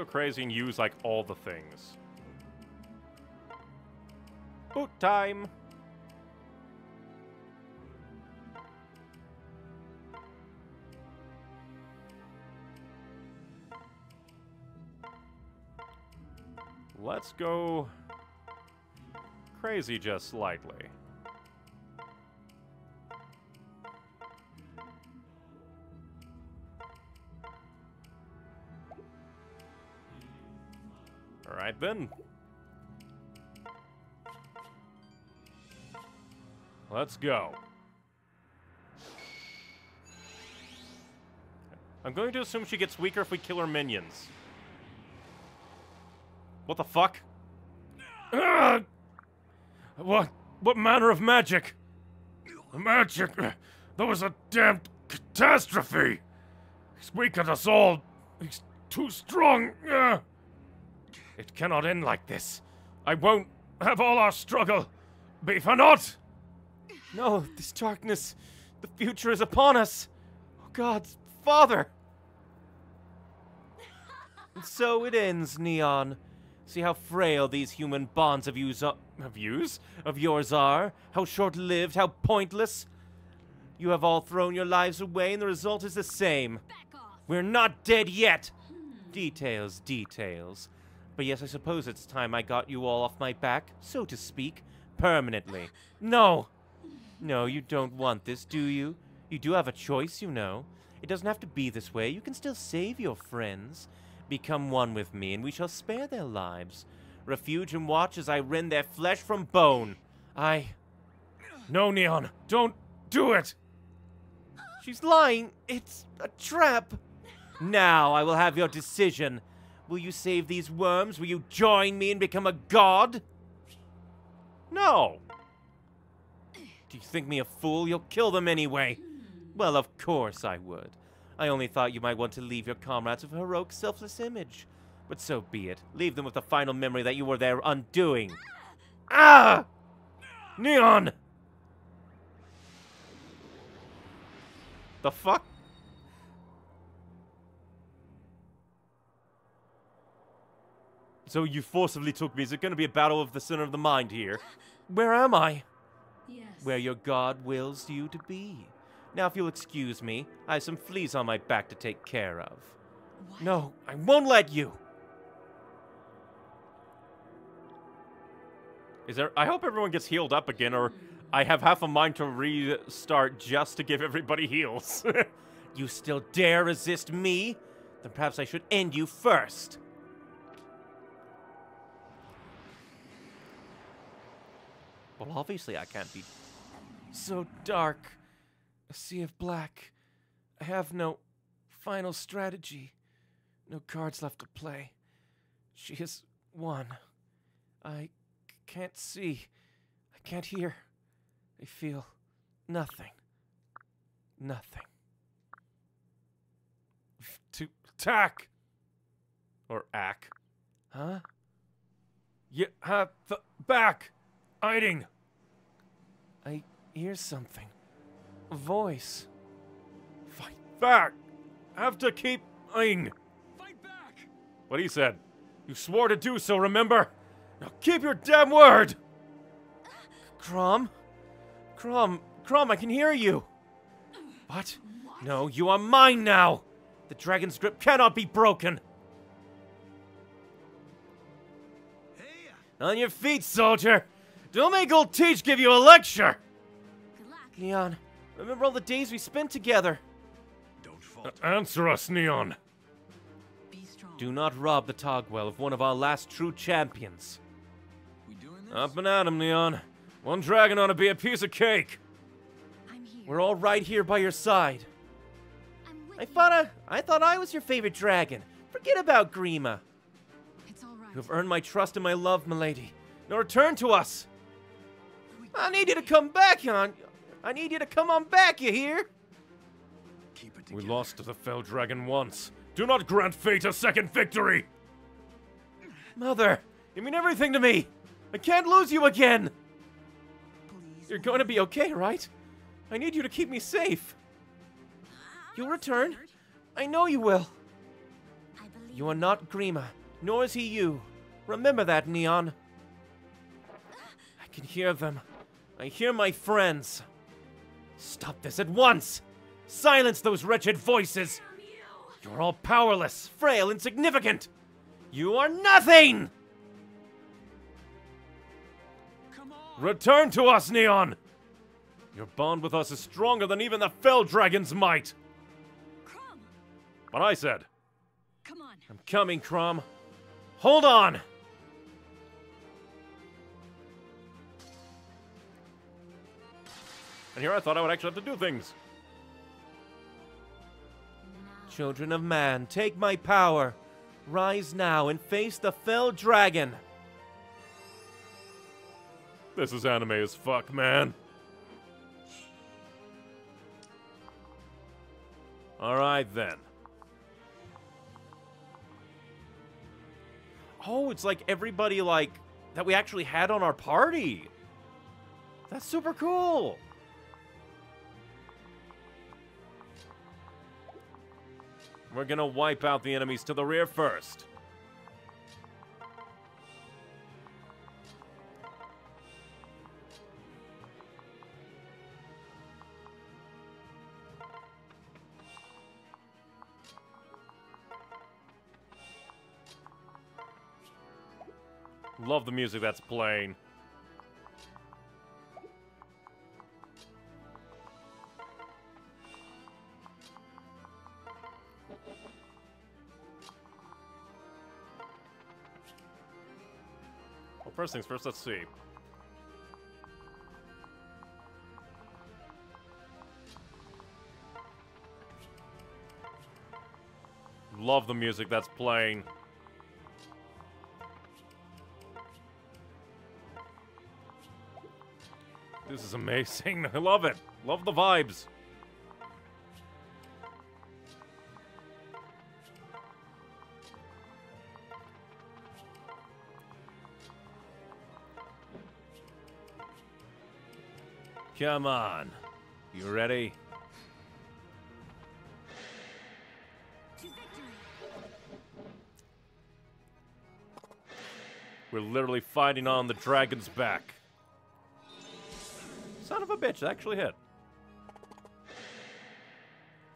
Go crazy and use, like, all the things. Boot time! Let's go crazy just slightly. Right then. Let's go. I'm going to assume she gets weaker if we kill her minions. What the fuck? What? What manner of magic? Magic? That was a damned catastrophe! He's weakened us all. He's too strong. Ugh! It cannot end like this. I won't have all our struggle be for naught. No, this darkness, the future is upon us. Oh, God's Father. And so it ends, Neon. See how frail these human bonds of yours are, of yours, of yours are. How short-lived, how pointless. You have all thrown your lives away, and the result is the same. We're not dead yet. Details, details. But yes, I suppose it's time I got you all off my back, so to speak, permanently. [LAUGHS] No! No, you don't want this, do you? You do have a choice, you know. It doesn't have to be this way. You can still save your friends. Become one with me, and we shall spare their lives. Refuge and watch as I rend their flesh from bone. I. No, Neon, don't do it! She's lying. It's a trap. Now I will have your decision. Will you save these worms? Will you join me and become a god? No. Do you think me a fool? You'll kill them anyway. Well, of course I would. I only thought you might want to leave your comrades with a heroic, selfless image. But so be it. Leave them with the final memory that you were their undoing. Ah! Neon! The fuck? So you forcibly took me. Is it going to be a battle of the center of the mind here? Where am I? Yes. Where your god wills you to be. Now, if you'll excuse me, I have some fleas on my back to take care of. What? No, I won't let you. Is there? I hope everyone gets healed up again, or hmm. I have half a mind to restart just to give everybody heals. [LAUGHS] you still dare resist me? Then perhaps I should end you first. Well, obviously I can't be so dark. A sea of black. I have no final strategy. No cards left to play. She has won. I can't see. I can't hear. I feel nothing. Nothing. To attack! Or ack. Huh? Yeah, ha, th- back! Hiding! I hear something. A voice. Fight back. Have to keep ing. Fight back! What he said. You swore to do so, remember? Now keep your damn word! Chrom? Chrom, Chrom, I can hear you. What? No, you are mine now! The dragon's grip cannot be broken. Hey, uh, On your feet, soldier! Don't make old Teach give you a lecture! Good luck. Neon, remember all the days we spent together. don't falter. Answer us, Neon. Be strong. Do not rob the Taguel of one of our last true champions. We doing this? Up and at him, Neon. One dragon ought to be a piece of cake. I'm here. We're all right here by your side. I'm with I you. thought I, I thought I was your favorite dragon. Forget about Grima. It's all right. You have earned my trust and my love, milady. Now return to us. I need you to come back, on. I need you to come on back. You hear? Keep it We lost to the Fell Dragon once. Do not grant fate a second victory! Mother, you mean everything to me. I can't lose you again. Please. You're going to be okay, right? I need you to keep me safe. You'll return. I know you will. I believe You are not Grima, nor is he you. Remember that, Neon. I can hear them. I hear my friends. Stop this at once! Silence those wretched voices! You're all powerless, frail, insignificant! You are nothing! Return to us, Neon! Your bond with us is stronger than even the Fell Dragon's might! What I said. come on. I'm coming, Chrom. Hold on! And here I thought I would actually have to do things. Children of man, take my power. Rise now and face the fell dragon. This is anime as fuck, man. Alright then. Oh, it's like everybody like that we actually had on our party. That's super cool. We're gonna wipe out the enemies to the rear first. Love the music that's playing. First things first, let's see. Love the music that's playing. This is amazing. [LAUGHS] I love it. Love the vibes. Come on. You ready? We're literally fighting on the dragon's back. Son of a bitch, that actually hit.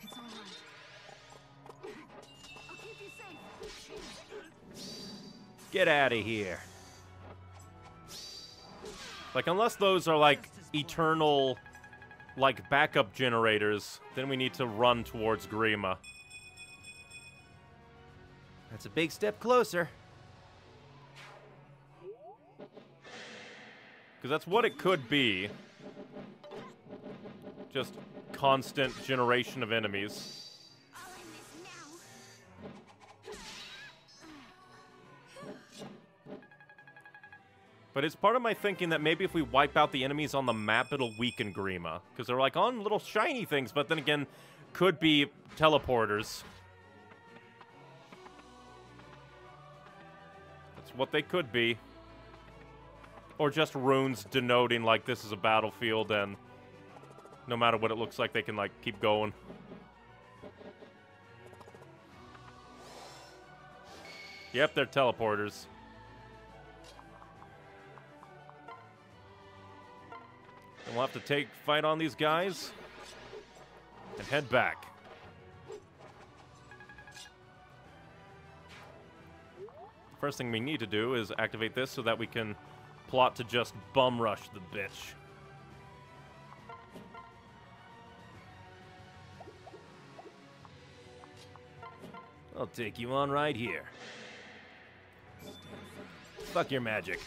It's all right. I'll keep you safe. Get out of here. Like, unless those are like eternal, like backup generators, then we need to run towards Grima. That's a big step closer. Because that's what it could be. Just constant generation of enemies. But it's part of my thinking that maybe if we wipe out the enemies on the map, it'll weaken Grima. Because they're like on little shiny things, but then again, could be teleporters. That's what they could be. Or just runes denoting, like, this is a battlefield, and no matter what it looks like, they can, like, keep going. Yep, they're teleporters. We'll have to take fight on these guys and head back. First thing we need to do is activate this so that we can plot to just bum rush the bitch. I'll take you on right here. Fuck your magic.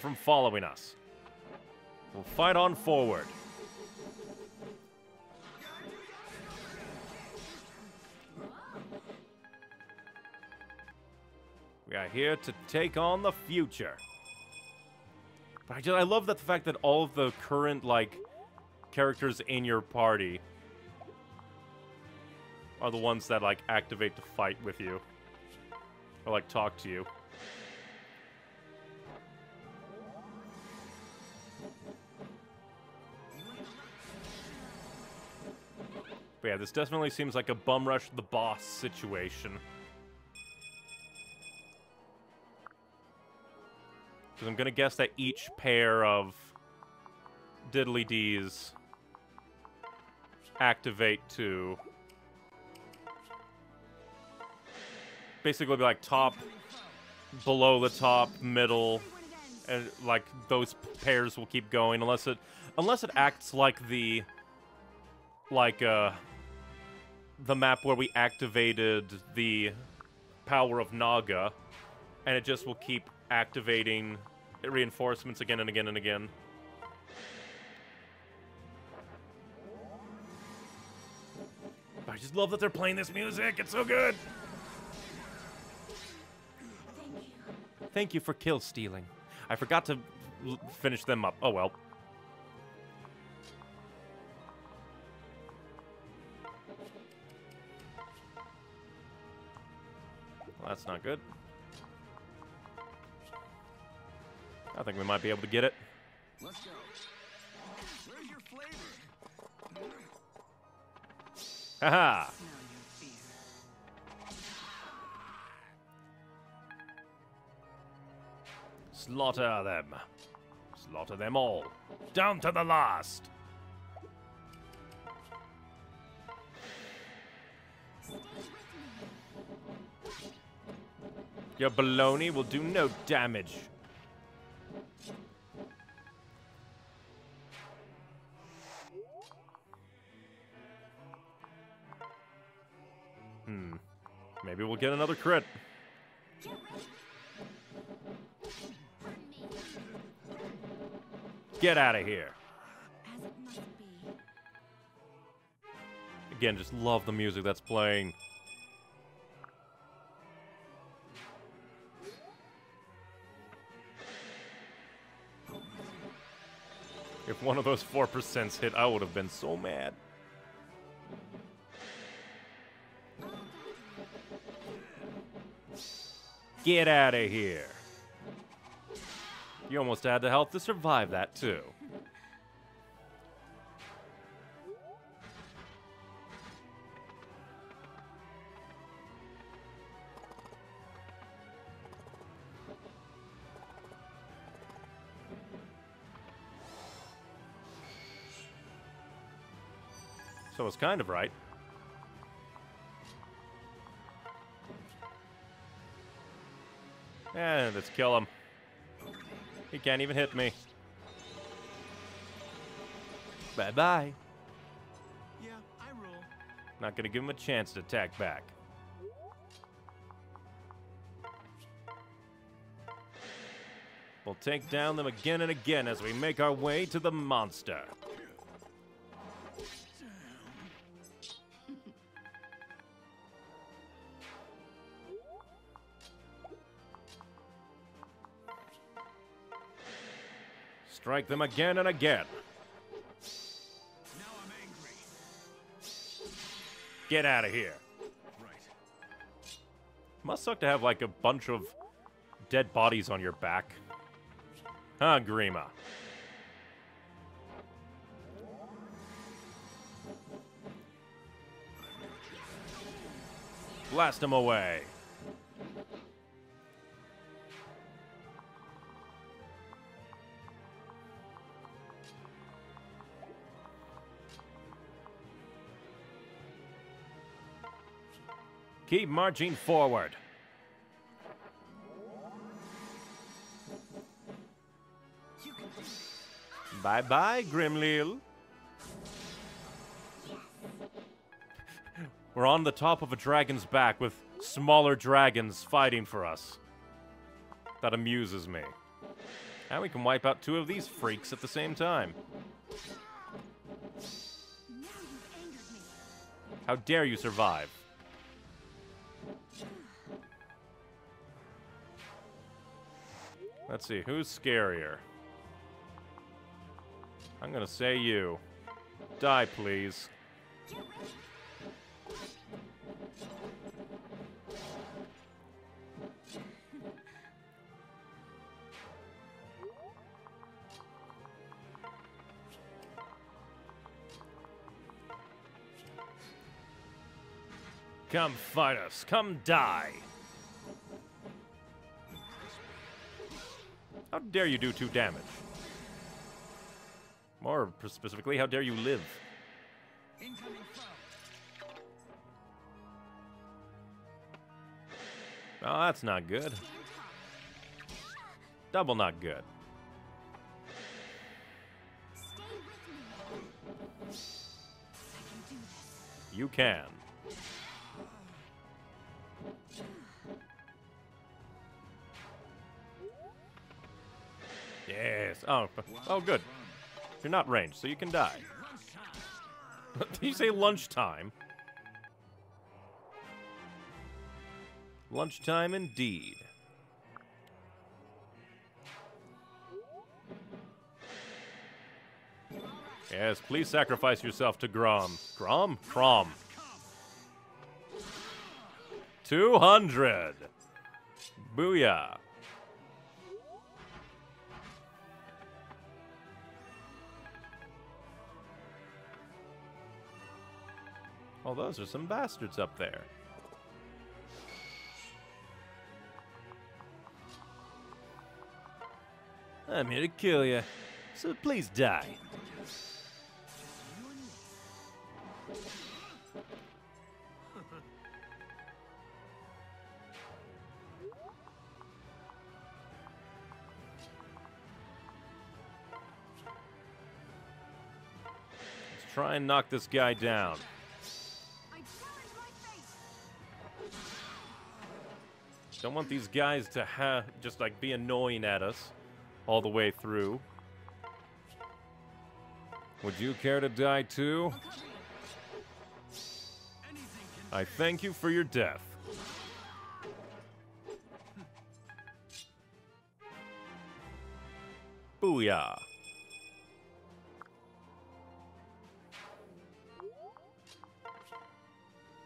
From following us. We'll fight on forward. We are here to take on the future. But I just I love that the fact that all of the current like characters in your party are the ones that like activate to fight with you or like talk to you. Yeah, this definitely seems like a bum rush the boss situation. Because I'm gonna guess that each pair of diddly dees activate to basically be like top, below the top, middle, and like those pairs will keep going unless it unless it acts like the like uh the map where we activated the power of Naga and it just will keep activating reinforcements again and again and again. I just love that they're playing this music. It's so good. Thank you. Thank you for kill stealing. I forgot to finish them up. Oh well. That's not good. I think we might be able to get it. Let's go. Where's your flavor? Haha! Smell your fear. Slaughter them. Slaughter them all. Down to the last. Your baloney will do no damage. Hmm. Maybe we'll get another crit. Get out of here. Again, just love the music that's playing. If one of those 4% hit, I would have been so mad. Get out of here. You almost had the health to survive that, too. So it's kind of right. And let's kill him. He can't even hit me. Bye bye. Yeah, I rule. Not gonna give him a chance to attack back. We'll take down them again and again as we make our way to the monster. Strike them again and again. Get out of here. Right. Must suck to have like a bunch of dead bodies on your back. Huh, Grima? Blast him away. Keep marching forward. Bye bye, Grimleal. We're on the top of a dragon's back with smaller dragons fighting for us. That amuses me. And we can wipe out two of these freaks at the same time. Now. How dare you survive? Let's see, who's scarier? I'm gonna say you. Die, please. Come fight us. Come die. How dare you do two damage? More specifically, how dare you live? Incoming. Oh, that's not good. Double not good. Stay with me. I can do this. You can. Yes. Oh, oh, good. You're not ranged, so you can die. Did [LAUGHS] you say lunchtime? Lunchtime indeed. Yes, please sacrifice yourself to Grom. Grom? Chrom. 200. Booyah. Oh, those are some bastards up there. I'm here to kill you, so please die. Let's try and knock this guy down. Don't want these guys to ha- just like be annoying at us all the way through. Would you care to die too? I thank you for your death. Booyah.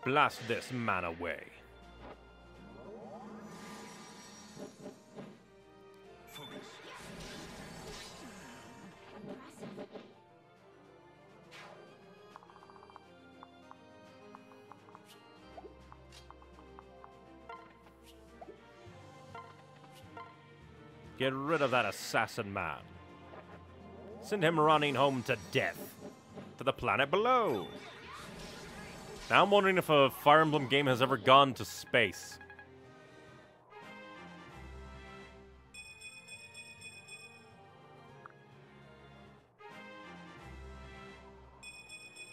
Blast this man away. Get rid of that assassin man. Send him running home to death. To the planet below. Now I'm wondering if a Fire Emblem game has ever gone to space.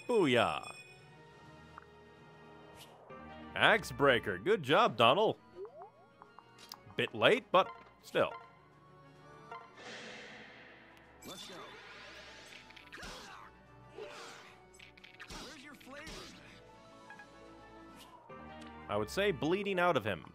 Booyah. Axe Breaker. Good job, Donnel. Bit late, but still. Let's go. Where's your flavor? I would say bleeding out of him.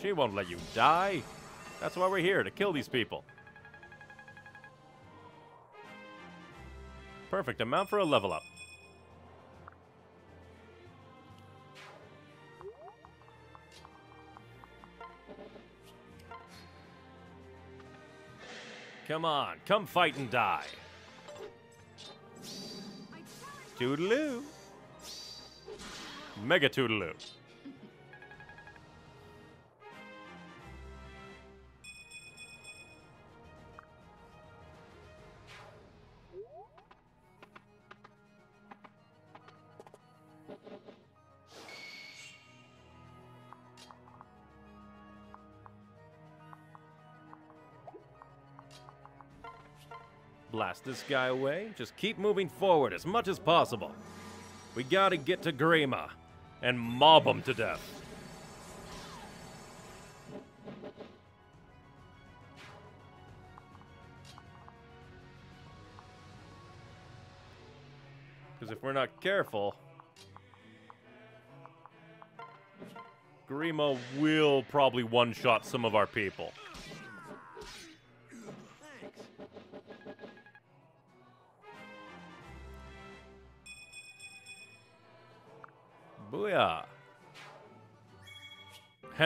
She won't let you die. That's why we're here, to kill these people. Perfect amount for a level up. Come on, come fight and die. Toodaloo. Mega Toodaloo. Blast this guy away. Just keep moving forward as much as possible. We gotta get to Grima and mob him to death. Because if we're not careful, Grima will probably one-shot some of our people.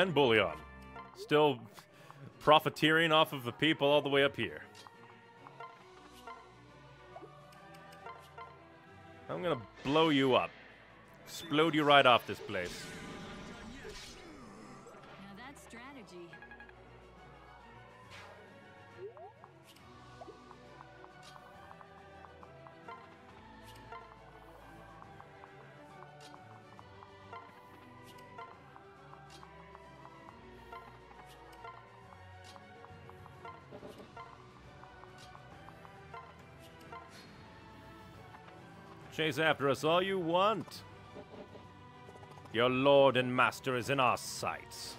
And Bullion. Still profiteering off of the people all the way up here. I'm gonna blow you up. Explode you right off this place. Chase after us all you want. Your lord and master is in our sights.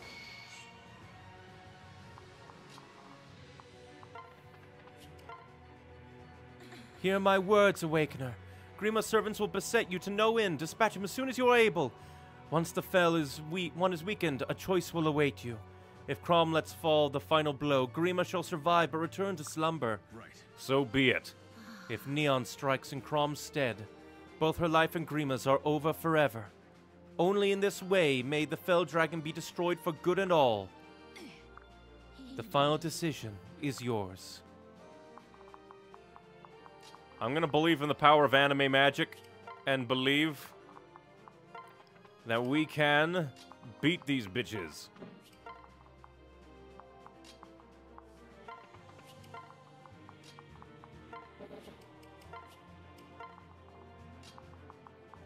Hear my words, Awakener. Grima's servants will beset you to no end. Dispatch him as soon as you are able. Once the fell is we- one is weakened, a choice will await you. If Chrom lets fall the final blow, Grima shall survive but return to slumber. Right. So be it. If Neon strikes in Chrom's stead, both her life and Grima's are over forever. Only in this way may the Fell Dragon be destroyed for good and all. The final decision is yours. I'm gonna believe in the power of anime magic and believe that we can beat these bitches.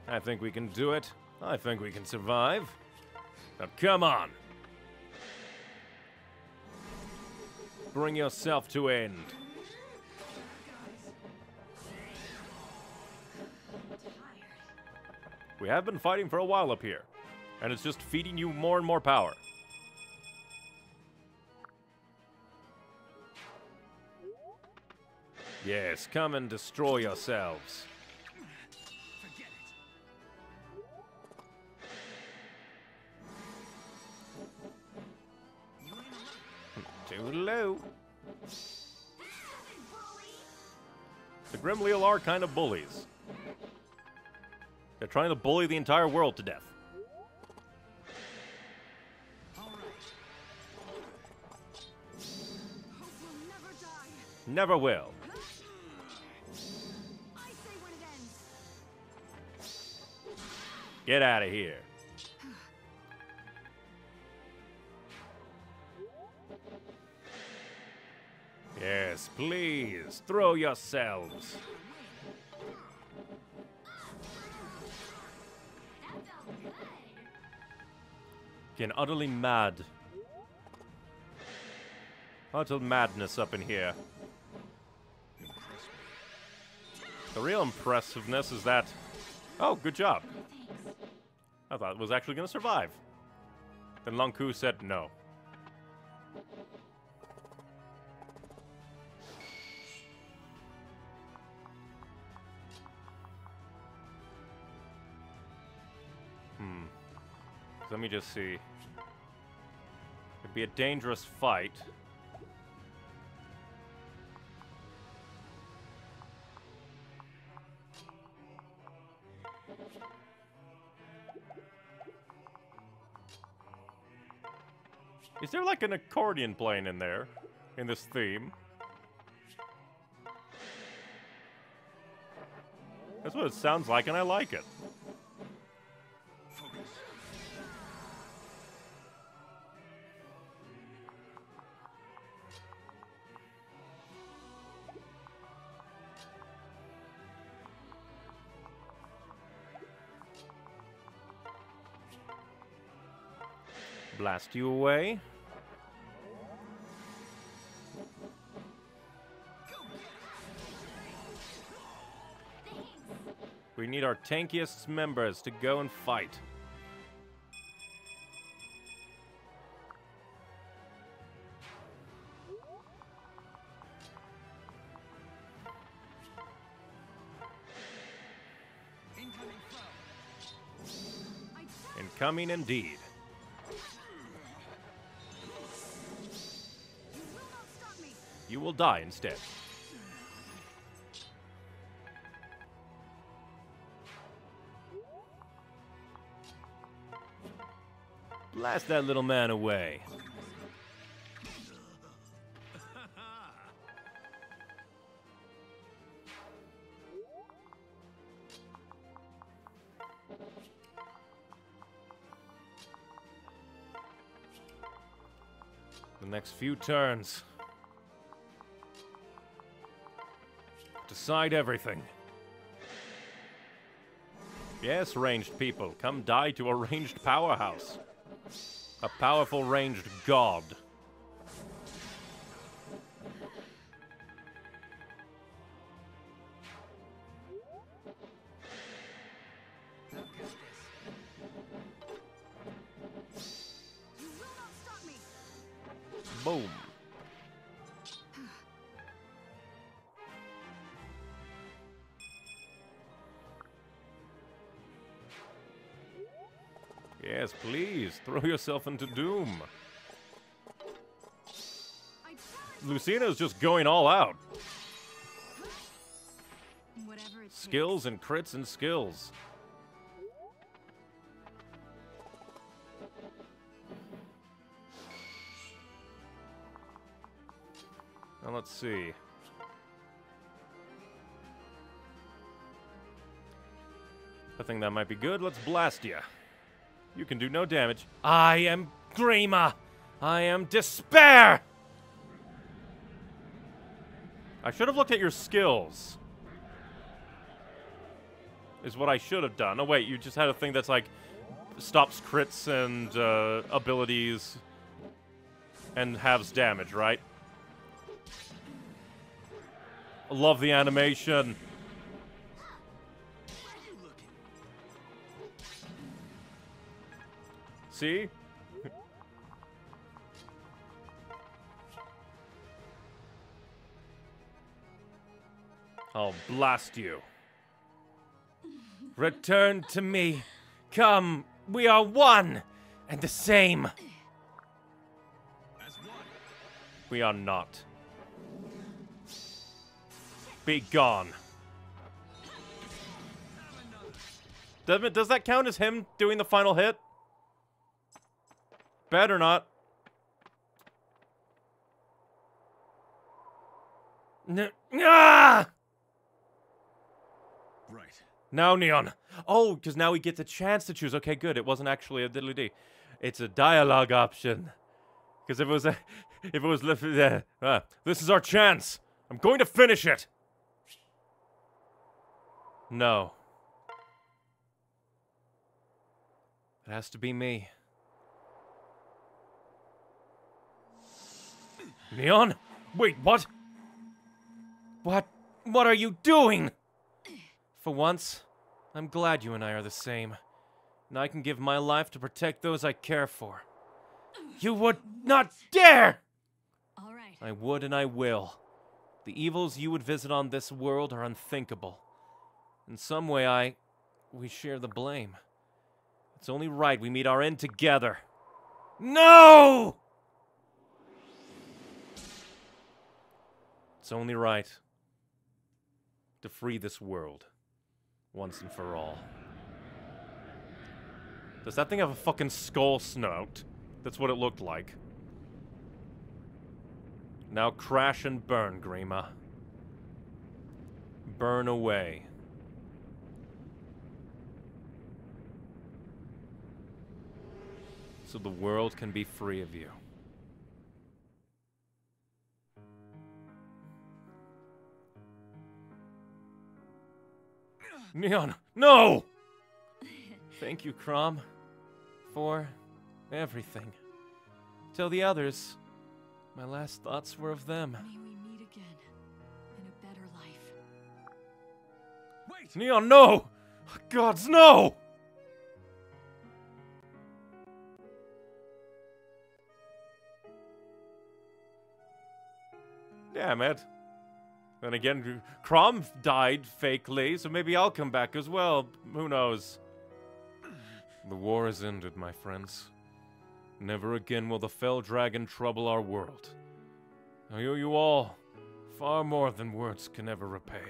I think we can do it. I think we can survive. Now come on. Bring yourself to end. We have been fighting for a while up here, and it's just feeding you more and more power. Yes, come and destroy yourselves. Toodaloo. The Grimleal are kind of bullies. They're trying to bully the entire world to death. Never will. Get out of here. Yes, please, throw yourselves. Getting utterly mad. Utter madness up in here. The real impressiveness is that. Oh, good job. I thought it was actually going to survive. Then Lon'qu said no. Let me just see. It'd be a dangerous fight. Is there like an accordion playing in there? In this theme? That's what it sounds like, and I like it. You away. We need our tankiest members to go and fight. Incoming indeed. Will die instead. Blast that little man away. The next few turns. Decide everything. Yes, ranged people, come die to a ranged powerhouse. A powerful ranged god. Yourself into doom. Lucina's just going all out. Skills and crits and skills. Now let's see. I think that might be good. Let's blast you. You can do no damage. I am Grima. I am despair. I should have looked at your skills. Is what I should have done. Oh wait, you just had a thing that's like stops crits and uh, abilities and halves damage, right? Love the animation. See? I'll blast you. Return to me. Come, we are one and the same. We are not. Be gone. Does, does that count as him doing the final hit? Bet or not. N- ah! Right. Now Neon. Oh, because now we get the chance to choose. Okay, good. It wasn't actually a diddly dee. It's a dialogue option. Because if it was a, [LAUGHS] if it was left there, ah, this is our chance. I'm going to finish it. No. It has to be me. Neon? Wait, what? What? What are you doing? For once, I'm glad you and I are the same. And I can give my life to protect those I care for. You would not dare! All right. I would and I will. The evils you would visit on this world are unthinkable. In some way, I. we share the blame. It's only right we meet our end together. No! It's only right to free this world once and for all. Does that thing have a fucking skull snout? That's what it looked like. Now crash and burn, Grima. Burn away. So the world can be free of you. Neon, no! Thank you, Chrom, for everything. Tell the others, my last thoughts were of them. May we meet again in a better life. Wait! Neon, no! Gods, no! Damn it. Then again, Chrom died fakely, so maybe I'll come back as well. Who knows? The war is ended, my friends. Never again will the fell dragon trouble our world. I owe you all far more than words can ever repay.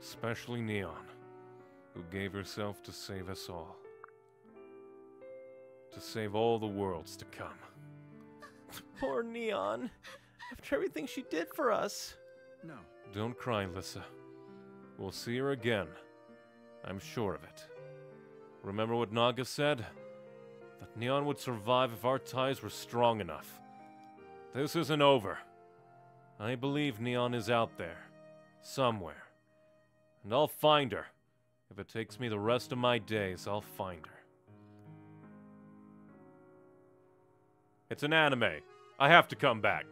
Especially Neon, who gave herself to save us all. To save all the worlds to come. Poor Neon. After everything she did for us. No. Don't cry, Lissa. We'll see her again. I'm sure of it. Remember what Naga said? That Neon would survive if our ties were strong enough. This isn't over. I believe Neon is out there. Somewhere. And I'll find her. If it takes me the rest of my days, I'll find her. It's an anime. I have to come back.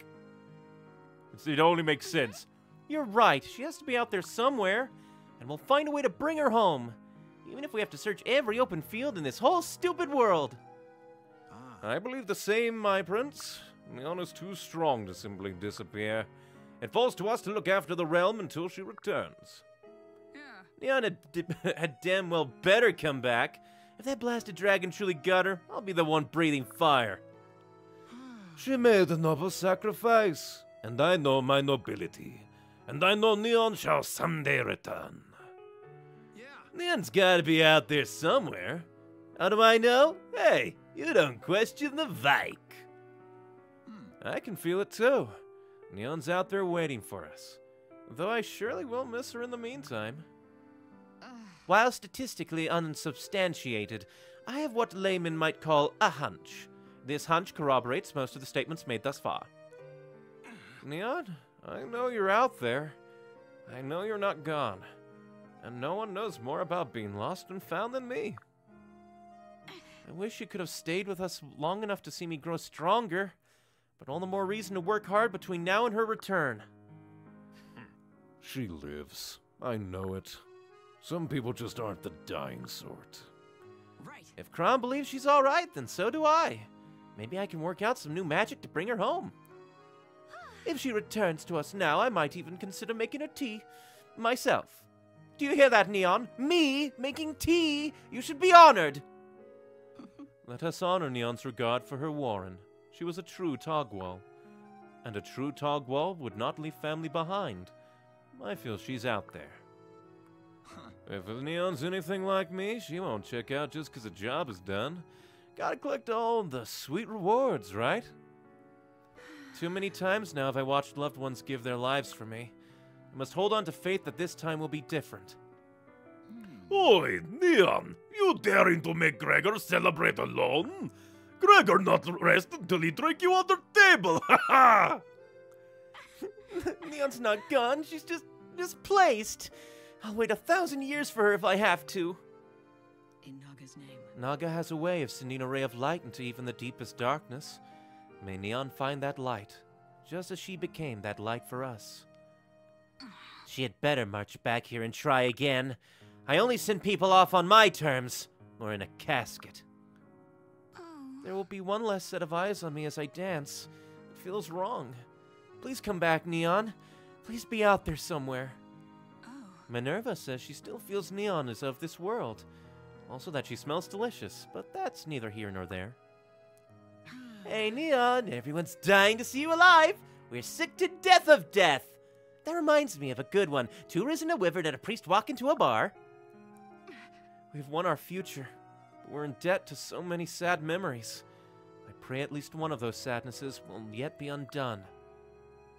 It's, it only makes sense. You're right. She has to be out there somewhere. And we'll find a way to bring her home. Even if we have to search every open field in this whole stupid world. Ah. I believe the same, my prince. Neon is too strong to simply disappear. It falls to us to look after the realm until she returns. Yeah. Neon had, [LAUGHS] had damn well better come back. If that blasted dragon truly got her, I'll be the one breathing fire. She made a noble sacrifice, and I know my nobility. And I know Neon shall someday return. Yeah. Neon's gotta be out there somewhere. How do I know? Hey, you don't question the Vaike. Hmm. I can feel it too. Neon's out there waiting for us. Though I surely will miss her in the meantime. Ah. While statistically unsubstantiated, I have what laymen might call a hunch. This hunch corroborates most of the statements made thus far. Neon, I know you're out there. I know you're not gone. And no one knows more about being lost and found than me. I wish you could have stayed with us long enough to see me grow stronger, but all the more reason to work hard between now and her return. She lives. I know it. Some people just aren't the dying sort. Right. If Chrom believes she's alright, then so do I. Maybe I can work out some new magic to bring her home. If she returns to us now, I might even consider making her tea. Myself. Do you hear that, Neon? Me making tea! You should be honored! [LAUGHS] Let us honor Neon's regard for her Warren. She was a true Taguel. And a true Taguel would not leave family behind. I feel she's out there. [LAUGHS] If Neon's anything like me, she won't check out just 'cause a job is done. Gotta collect all the sweet rewards, right? Too many times now have I watched loved ones give their lives for me. I must hold on to faith that this time will be different. Oi, Neon! You daring to make Gregor celebrate alone? Gregor not rest until he drink you under table, [LAUGHS] ha ha! [LAUGHS] Neon's not gone, she's just displaced. I'll wait a thousand years for her if I have to. In Naga's name. Naga has a way of sending a ray of light into even the deepest darkness. May Neon find that light, just as she became that light for us. She had better march back here and try again. I only send people off on my terms, or in a casket. There will be one less set of eyes on me as I dance. It feels wrong. Please come back, Neon. Please be out there somewhere. Oh. Minerva says she still feels Neon is of this world. Also that she smells delicious, but that's neither here nor there. Hey, Neon, everyone's dying to see you alive. We're sick to death of death. That reminds me of a good one. Two risen a wyvern and a priest walk into a bar. We've won our future, but we're in debt to so many sad memories. I pray at least one of those sadnesses will yet be undone.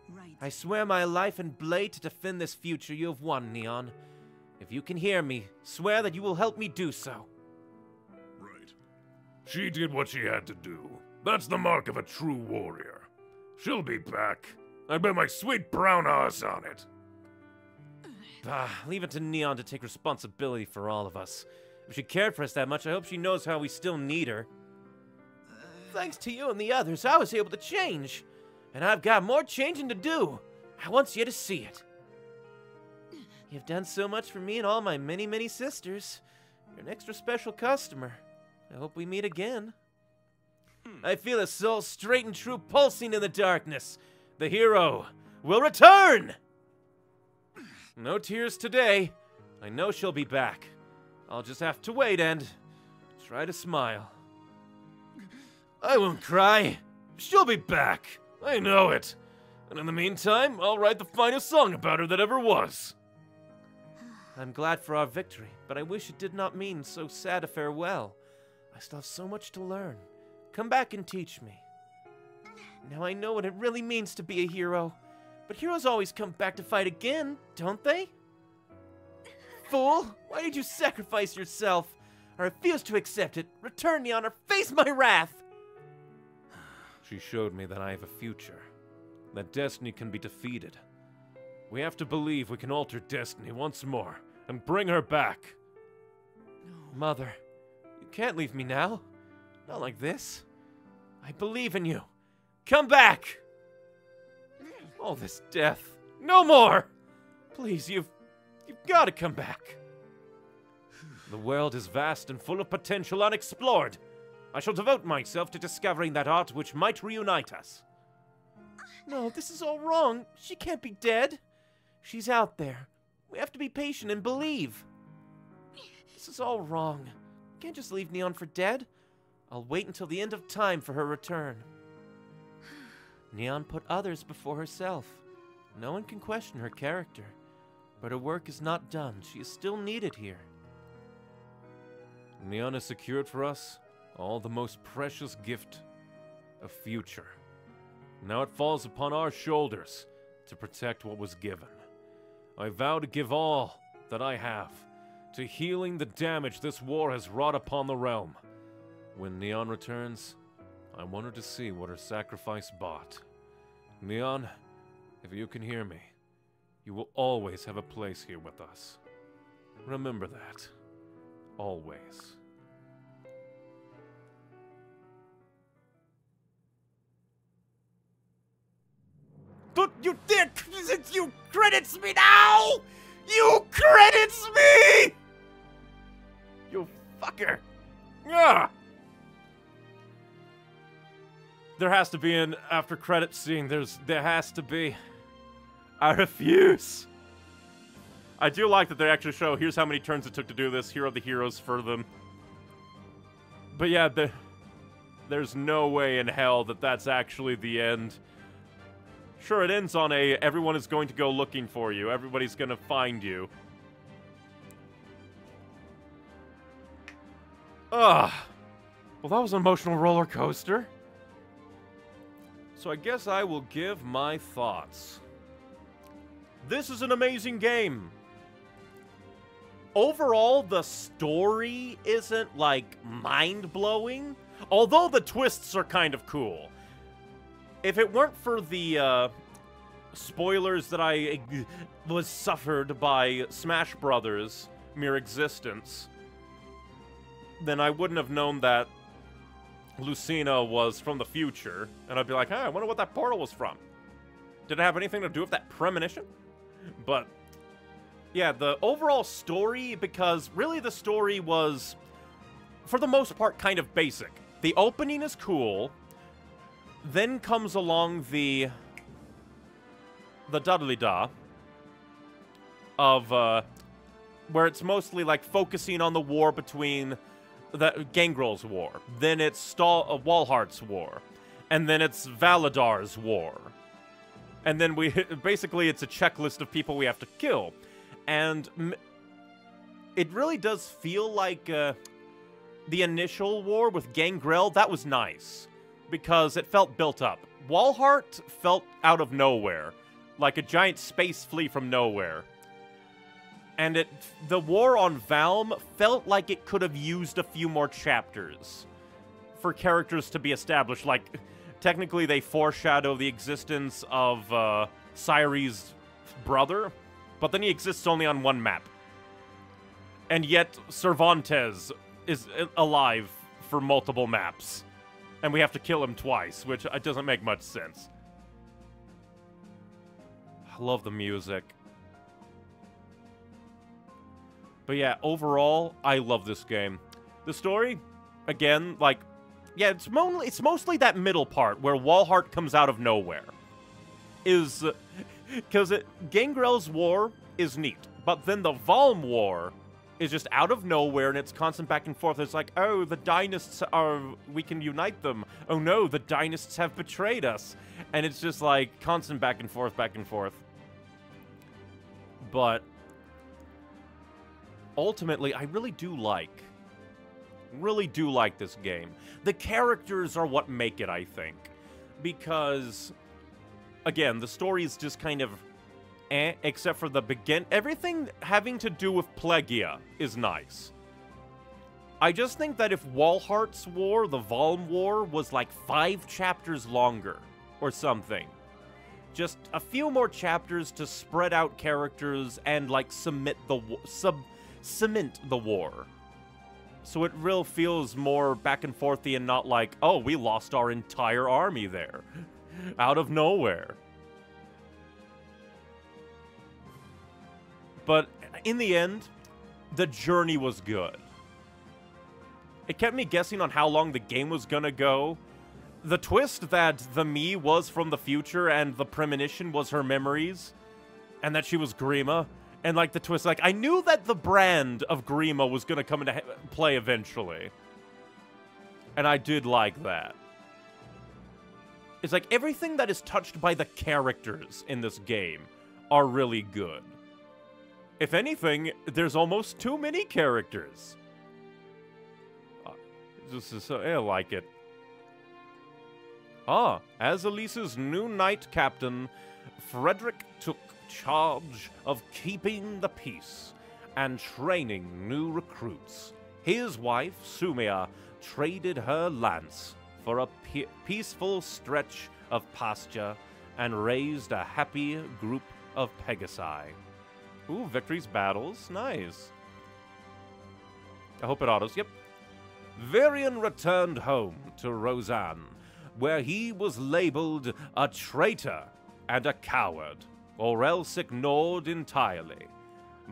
Right. I swear my life and blade to defend this future you have won, Neon. If you can hear me, swear that you will help me do so. Right. She did what she had to do. That's the mark of a true warrior. She'll be back. I bet my sweet brown ass on it. Ah, leave it to Neon to take responsibility for all of us. If she cared for us that much, I hope she knows how we still need her. Thanks to you and the others, I was able to change. And I've got more changing to do. I want you to see it. You've done so much for me and all my many, many sisters. You're an extra special customer. I hope we meet again. Hmm. I feel a soul straight and true pulsing in the darkness. The hero will return! No tears today. I know she'll be back. I'll just have to wait and try to smile. I won't cry. She'll be back. I know it. And in the meantime, I'll write the finest song about her that ever was. I'm glad for our victory, but I wish it did not mean so sad a farewell. I still have so much to learn. Come back and teach me. Now I know what it really means to be a hero, but heroes always come back to fight again, don't they? Fool, why did you sacrifice yourself? I refuse to accept it. Return me or face my wrath. She showed me that I have a future, that destiny can be defeated. We have to believe we can alter destiny once more and bring her back. No. Mother, you can't leave me now. Not like this. I believe in you. Come back! All this death. No more! Please, you've. You've got to come back. The world is vast and full of potential unexplored. I shall devote myself to discovering that art which might reunite us. No, this is all wrong. She can't be dead. She's out there. We have to be patient and believe. This is all wrong. Can't just leave Neon for dead. I'll wait until the end of time for her return. [SIGHS] Neon put others before herself. No one can question her character. But her work is not done. She is still needed here. Neon has secured for us all the most precious gift a future. Now it falls upon our shoulders to protect what was given. I vow to give all that I have to healing the damage this war has wrought upon the realm. When Neon returns, I want her to see what her sacrifice bought. Neon, if you can hear me, you will always have a place here with us. Remember that. Always. But you did! You credits me now! You credits me! You fucker! Yeah! There has to be an after credit scene. There's there has to be. I refuse. I do like that they actually show here's how many turns it took to do this. Here are the heroes for them. But yeah, the, there's no way in hell that that's actually the end. Sure, it ends on a everyone is going to go looking for you. Everybody's going to find you. Ugh. Well, that was an emotional roller coaster. So I guess I will give my thoughts. This is an amazing game. Overall, the story isn't like mind blowing, although the twists are kind of cool. If it weren't for the uh, spoilers that I was suffered by Smash Brothers mere existence, then I wouldn't have known that Lucina was from the future, and I'd be like, hey, I wonder what that portal was from. Did it have anything to do with that premonition? But yeah, the overall story, because really the story was, for the most part, kind of basic. The opening is cool. Then comes along the the Dudley Da of uh, where it's mostly like focusing on the war between the Gangrel's war. Then it's Stal- uh, Walhart's war, and then it's Validar's war. and then we [LAUGHS] basically it's a checklist of people we have to kill, and it really does feel like uh, the initial war with Gangrel. That was nice because it felt built up. Walhart felt out of nowhere, like a giant space flea from nowhere. And it the war on Valm felt like it could have used a few more chapters for characters to be established. Like, technically, they foreshadow the existence of uh, Say'ri's brother, but then he exists only on one map. And yet, Cervantes is uh, alive for multiple maps. And we have to kill him twice, which uh, doesn't make much sense. I love the music. But yeah, overall, I love this game. The story, again, like, yeah, it's, mo- it's mostly that middle part where Walhart comes out of nowhere. Is. [LAUGHS] Because it Gangrel's War is neat, but then the Valm War is just out of nowhere and it's constant back and forth. It's like, oh, the Dynasts are. We can unite them. Oh no, the Dynasts have betrayed us. And it's just like constant back and forth, back and forth. But ultimately, I really do like. Really do like this game. The characters are what make it, I think. Because, again, the story is just kind of eh, except for the begin. Everything having to do with Plegia is nice. I just think that if Walhart's War, the Valm War, was like five chapters longer or something, just a few more chapters to spread out characters and like submit the sub cement the war. So it real feels more back and forthy and not like, oh, we lost our entire army there. [LAUGHS] Out of nowhere. But in the end, the journey was good. It kept me guessing on how long the game was gonna go. The twist that the me was from the future and the premonition was her memories, and that she was Grima, and like the twist, like I knew that the brand of Grima was gonna come into play eventually, and I did like that. It's like everything that is touched by the characters in this game are really good. If anything, there's almost too many characters. Uh, This is so, I like it. Ah, as Ylisse's new knight captain, Frederick charge of keeping the peace and training new recruits. His wife, Sumia, traded her lance for a pe- peaceful stretch of pasture and raised a happy group of Pegasi. Ooh, victories, battles, nice. I hope it autos. Yep. Virion returned home to Rosanne, where he was labeled a traitor and a coward, or else ignored entirely.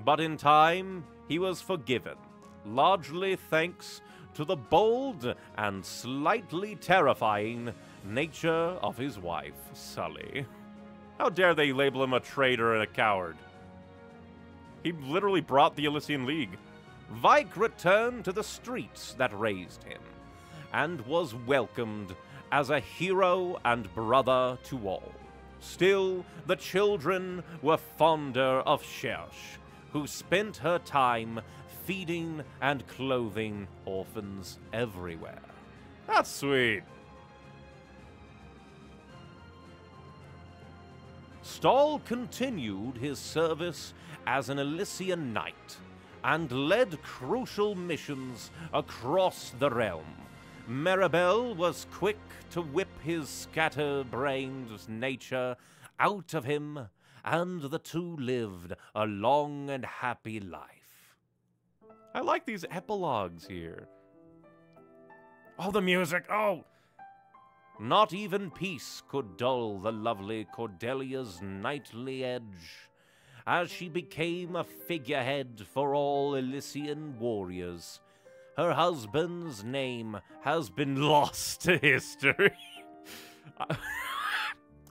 But in time, he was forgiven, largely thanks to the bold and slightly terrifying nature of his wife, Sully. How dare they label him a traitor and a coward? He literally brought the Ylissean League. Vaike returned to the streets that raised him, and was welcomed as a hero and brother to all. Still, the children were fonder of Cherche, who spent her time feeding and clothing orphans everywhere. That's sweet. Stahl continued his service as an Ylissean knight and led crucial missions across the realm. Maribel was quick to whip his scatterbrained nature out of him, and the two lived a long and happy life. I like these epilogues here. Oh, the music! Oh! Not even peace could dull the lovely Cordelia's knightly edge, as she became a figurehead for all Ylissean warriors. Her husband's name has been lost to history.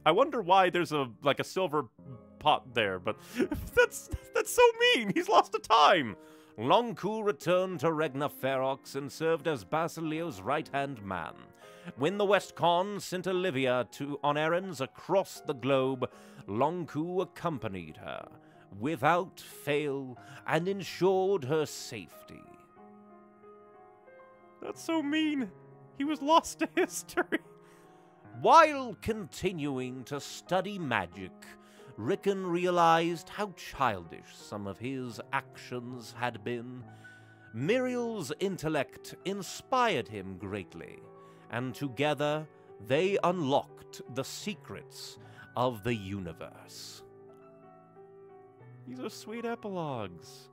I wonder why there's a like a silver pot there, but [LAUGHS] that's that's so mean. He's lost to time. Lon'qu returned to Regna Ferox and served as Basilio's right hand man. When the West Khan sent Olivia to, on errands across the globe, Lon'qu accompanied her without fail and ensured her safety. That's so mean. He was lost to [LAUGHS] history. While continuing to study magic, Ricken realized how childish some of his actions had been. Miriel's intellect inspired him greatly, and together they unlocked the secrets of the universe. These are sweet epilogues.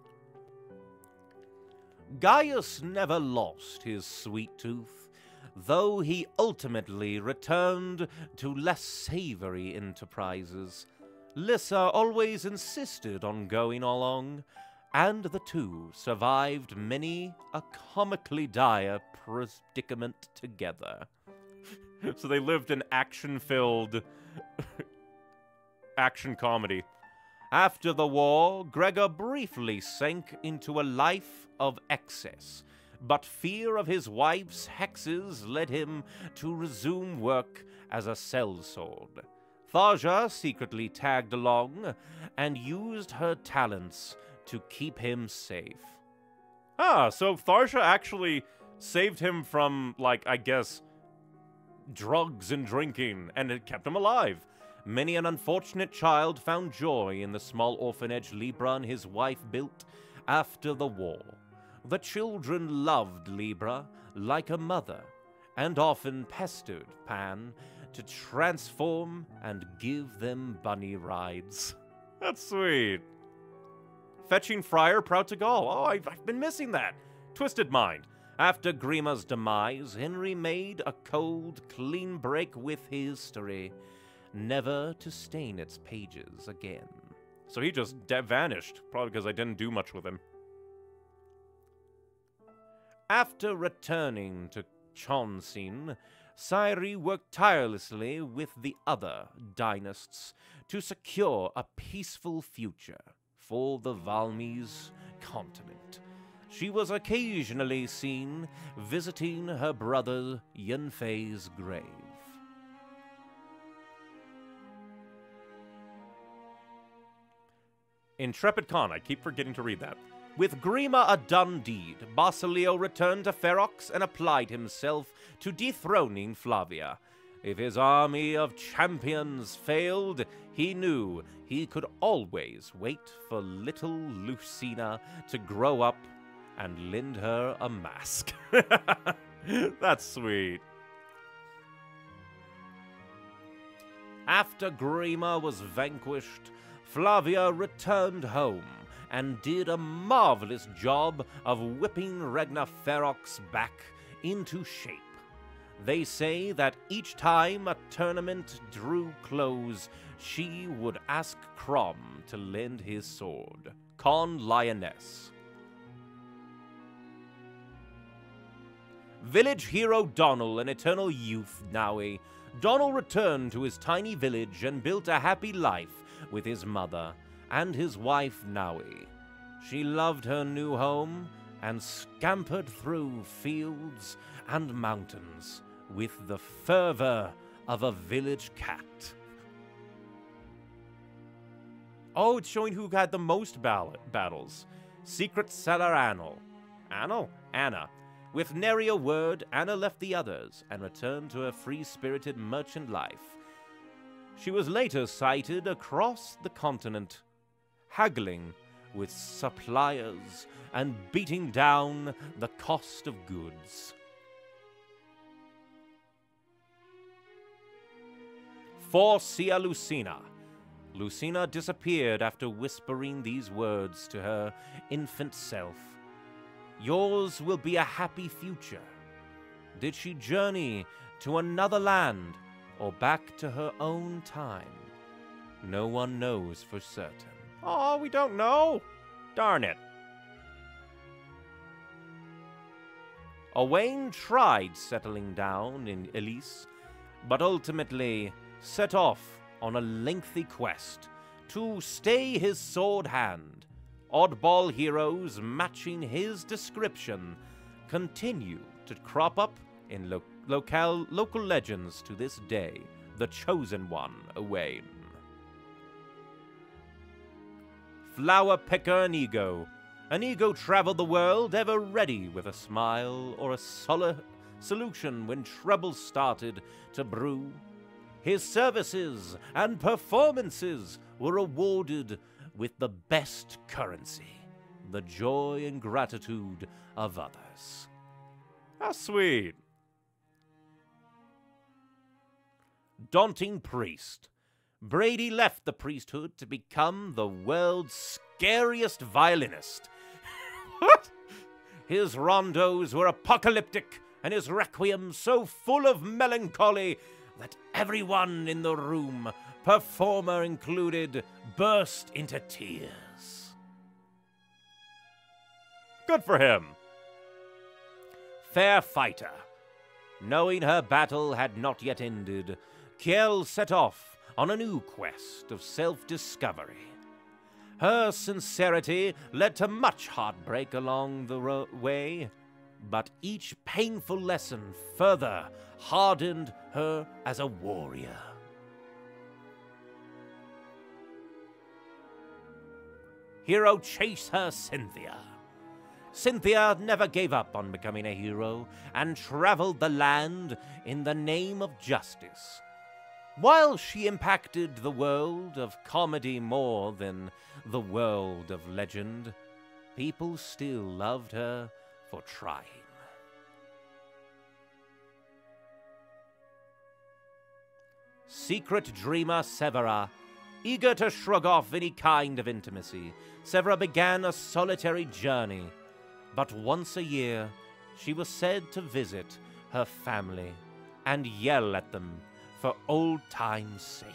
Gaius never lost his sweet tooth, though he ultimately returned to less savory enterprises. Lissa always insisted on going along, and the two survived many a comically dire predicament together. [LAUGHS] so they lived an action filled [LAUGHS] action comedy. After the war, Gregor briefly sank into a life of excess, but fear of his wife's hexes led him to resume work as a sellsword. Tharja secretly tagged along and used her talents to keep him safe. Ah, so Tharja actually saved him from, like, I guess, drugs and drinking, and it kept him alive. Many an unfortunate child found joy in the small orphanage Libra and his wife built after the war. The children loved Libra like a mother, and often pestered Panne to transform and give them bunny rides. That's sweet. Fetching Friar proud to Gaul. Oh, I've, I've been missing that. Twisted Mind. After Grima's demise, Henry made a cold, clean break with history never to stain its pages again. So he just de- vanished, probably because I didn't do much with him. After returning to Chon'sin, Say'ri worked tirelessly with the other dynasts to secure a peaceful future for the Valmys continent. She was occasionally seen visiting her brother Yen'fay's grave. Intrepid Khan, I keep forgetting to read that. With Grima a done deed, Basilio returned to Ferox and applied himself to dethroning Flavia. If his army of champions failed, he knew he could always wait for little Lucina to grow up and lend her a mask. [LAUGHS] That's sweet. After Grima was vanquished, Flavia returned home and did a marvelous job of whipping Regna Ferox back into shape. They say that each time a tournament drew close, she would ask Chrom to lend his sword. Khan Lioness. Village hero Donnel, an eternal youth, Nowi. Donnel returned to his tiny village and built a happy life with his mother and his wife Nowi. She loved her new home and scampered through fields and mountains with the fervor of a village cat. Oh, it's showing who had the most ball- battles. Secret Seller Anil. Anil? Anna. With nary a word, Anna left the others and returned to her free spirited merchant life. She was later sighted across the continent, haggling with suppliers and beating down the cost of goods. For Sia Lucina. Lucina disappeared after whispering these words to her infant self. Yours will be a happy future. Did she journey to another land or back to her own time? No one knows for certain. Oh, we don't know. Darn it. Owain tried settling down in Ylisse, but ultimately set off on a lengthy quest to stay his sword hand oddball heroes matching his description continue to crop up in lo- locale, local legends to this day. The Chosen One, Owain. Flower picker Inigo. ego traveled the world ever ready with a smile or a soli- solution when trouble started to brew. His services and performances were awarded with the best currency the joy and gratitude of others. How sweet. Daunting priest. Brady left the priesthood to become the world's scariest violinist. [LAUGHS] what? His rondos were apocalyptic, and his requiem so full of melancholy that everyone in the room, performer included, burst into tears. Good for him. Fair fighter. Knowing her battle had not yet ended, Kjelle set off on a new quest of self discovery. Her sincerity led to much heartbreak along the way, but each painful lesson further hardened her as a warrior. Hero chase her Cynthia. Cynthia never gave up on becoming a hero and traveled the land in the name of justice. While she impacted the world of comedy more than the world of legend, people still loved her for trying. Secret dreamer Severa, eager to shrug off any kind of intimacy, Severa began a solitary journey. But once a year, she was said to visit her family and yell at them for old time's sake.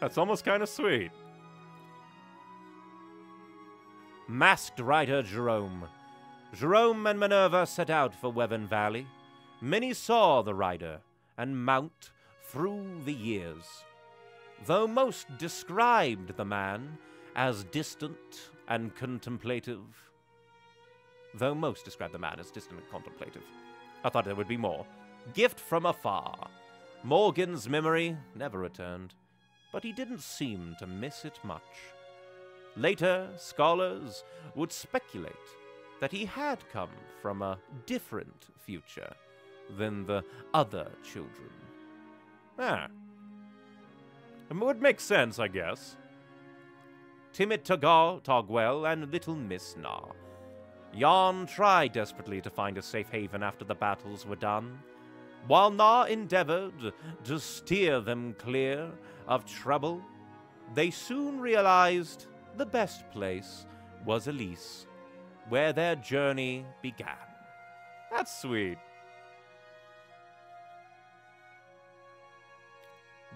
That's almost kind of sweet. Masked rider Gerome. Gerome and Minerva set out for Wyvern Valley. Many saw the rider and mount through the years, though most described the man as distant and contemplative. Though most described the man as distant and contemplative. I thought there would be more. Gift from afar. Morgan's memory never returned, but he didn't seem to miss it much. Later, scholars would speculate that he had come from a different future than the other children. Ah. It would make sense, I guess. Timid Togar, Togwell, and little Miss Nah. Jan tried desperately to find a safe haven after the battles were done, while Nah endeavored to steer them clear of trouble. They soon realized the best place was Ylisse, where their journey began. That's sweet.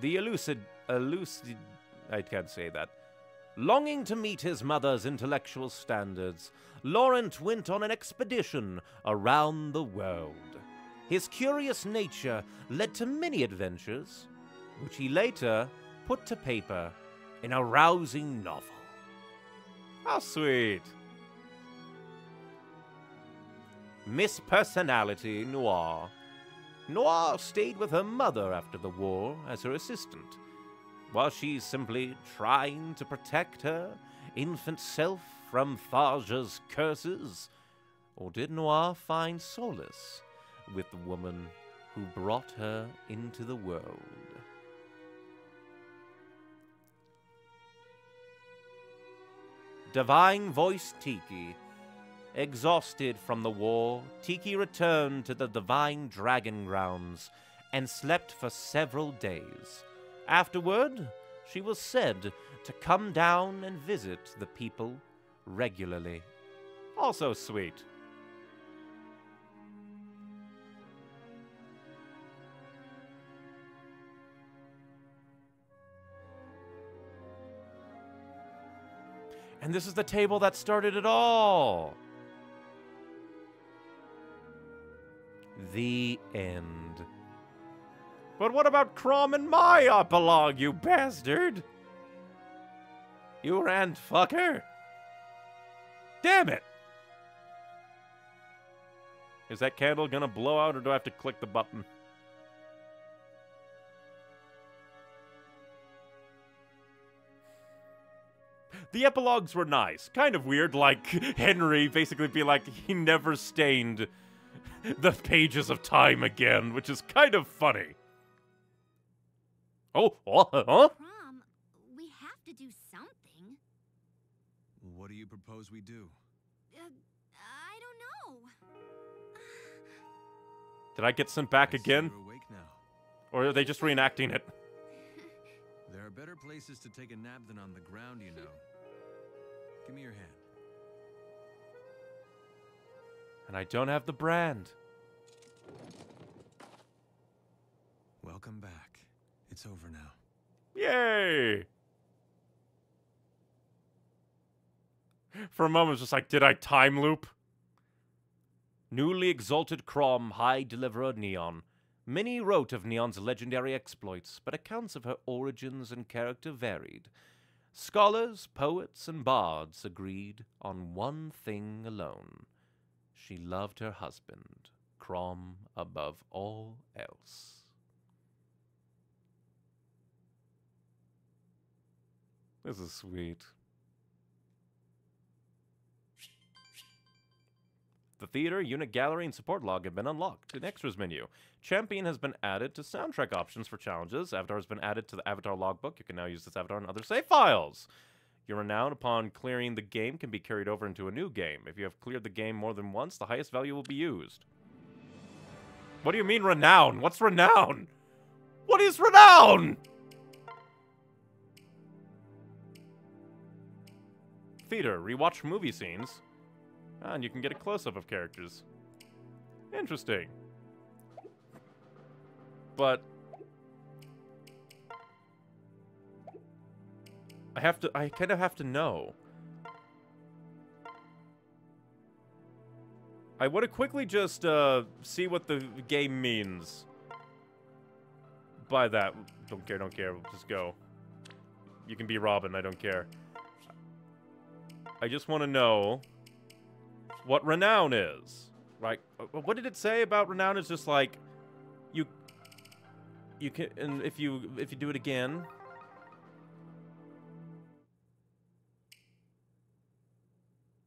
The elucid, elucid, I can't say that. Longing to meet his mother's intellectual standards, Laurent went on an expedition around the world. His curious nature led to many adventures, which he later put to paper in a rousing novel. How sweet. Miss Personality Noire. Noire stayed with her mother after the war as her assistant. Was she simply trying to protect her infant self from Tharja's curses? Or did Noire find solace with the woman who brought her into the world? Divine Voice Tiki. Exhausted from the war, Tiki returned to the Divine Dragon Grounds and slept for several days. Afterward, she was said to come down and visit the people regularly. Also sweet. And this is the table that started it all. The end. But what about Chrom and my epilogue, you bastard? You rant fucker. Damn it! Is that candle gonna blow out, or do I have to click the button? The epilogues were nice. Kind of weird, like [LAUGHS] Henry basically be like he never stained the pages of time again, which is kind of funny. Oh, oh, huh? Chrom, we have to do something. What do you propose we do? Uh, I don't know. Did I get sent back I again? Awake now. Or are they just reenacting it? [LAUGHS] There are better places to take a nap than on the ground, you know. Give me your hand. And I don't have the brand. Welcome back. It's over now. Yay! For a moment, I was just like, did I time loop? Newly exalted Chrom, High Deliverer Neon. Many wrote of Neon's legendary exploits, but accounts of her origins and character varied. Scholars, poets, and bards agreed on one thing alone. She loved her husband, Chrom, above all else. This is sweet. The theater, unit gallery, and support log have been unlocked. An extras menu. Champion has been added to soundtrack options for challenges. Avatar has been added to the Avatar logbook. You can now use this avatar in other save files. Your renown upon clearing the game can be carried over into a new game. If you have cleared the game more than once, the highest value will be used. What do you mean renown? What's renown? What is renown? Theater, rewatch movie scenes. And you can get a close-up of characters. Interesting. But I have to I kind of have to know. I want to quickly just uh, see what the game means by that. Don't care, don't care. Just go. You can be Robin, I don't care. I just want to know what renown is. Right? Uh, What did it say about renown? It's just like you can and if you if you do it again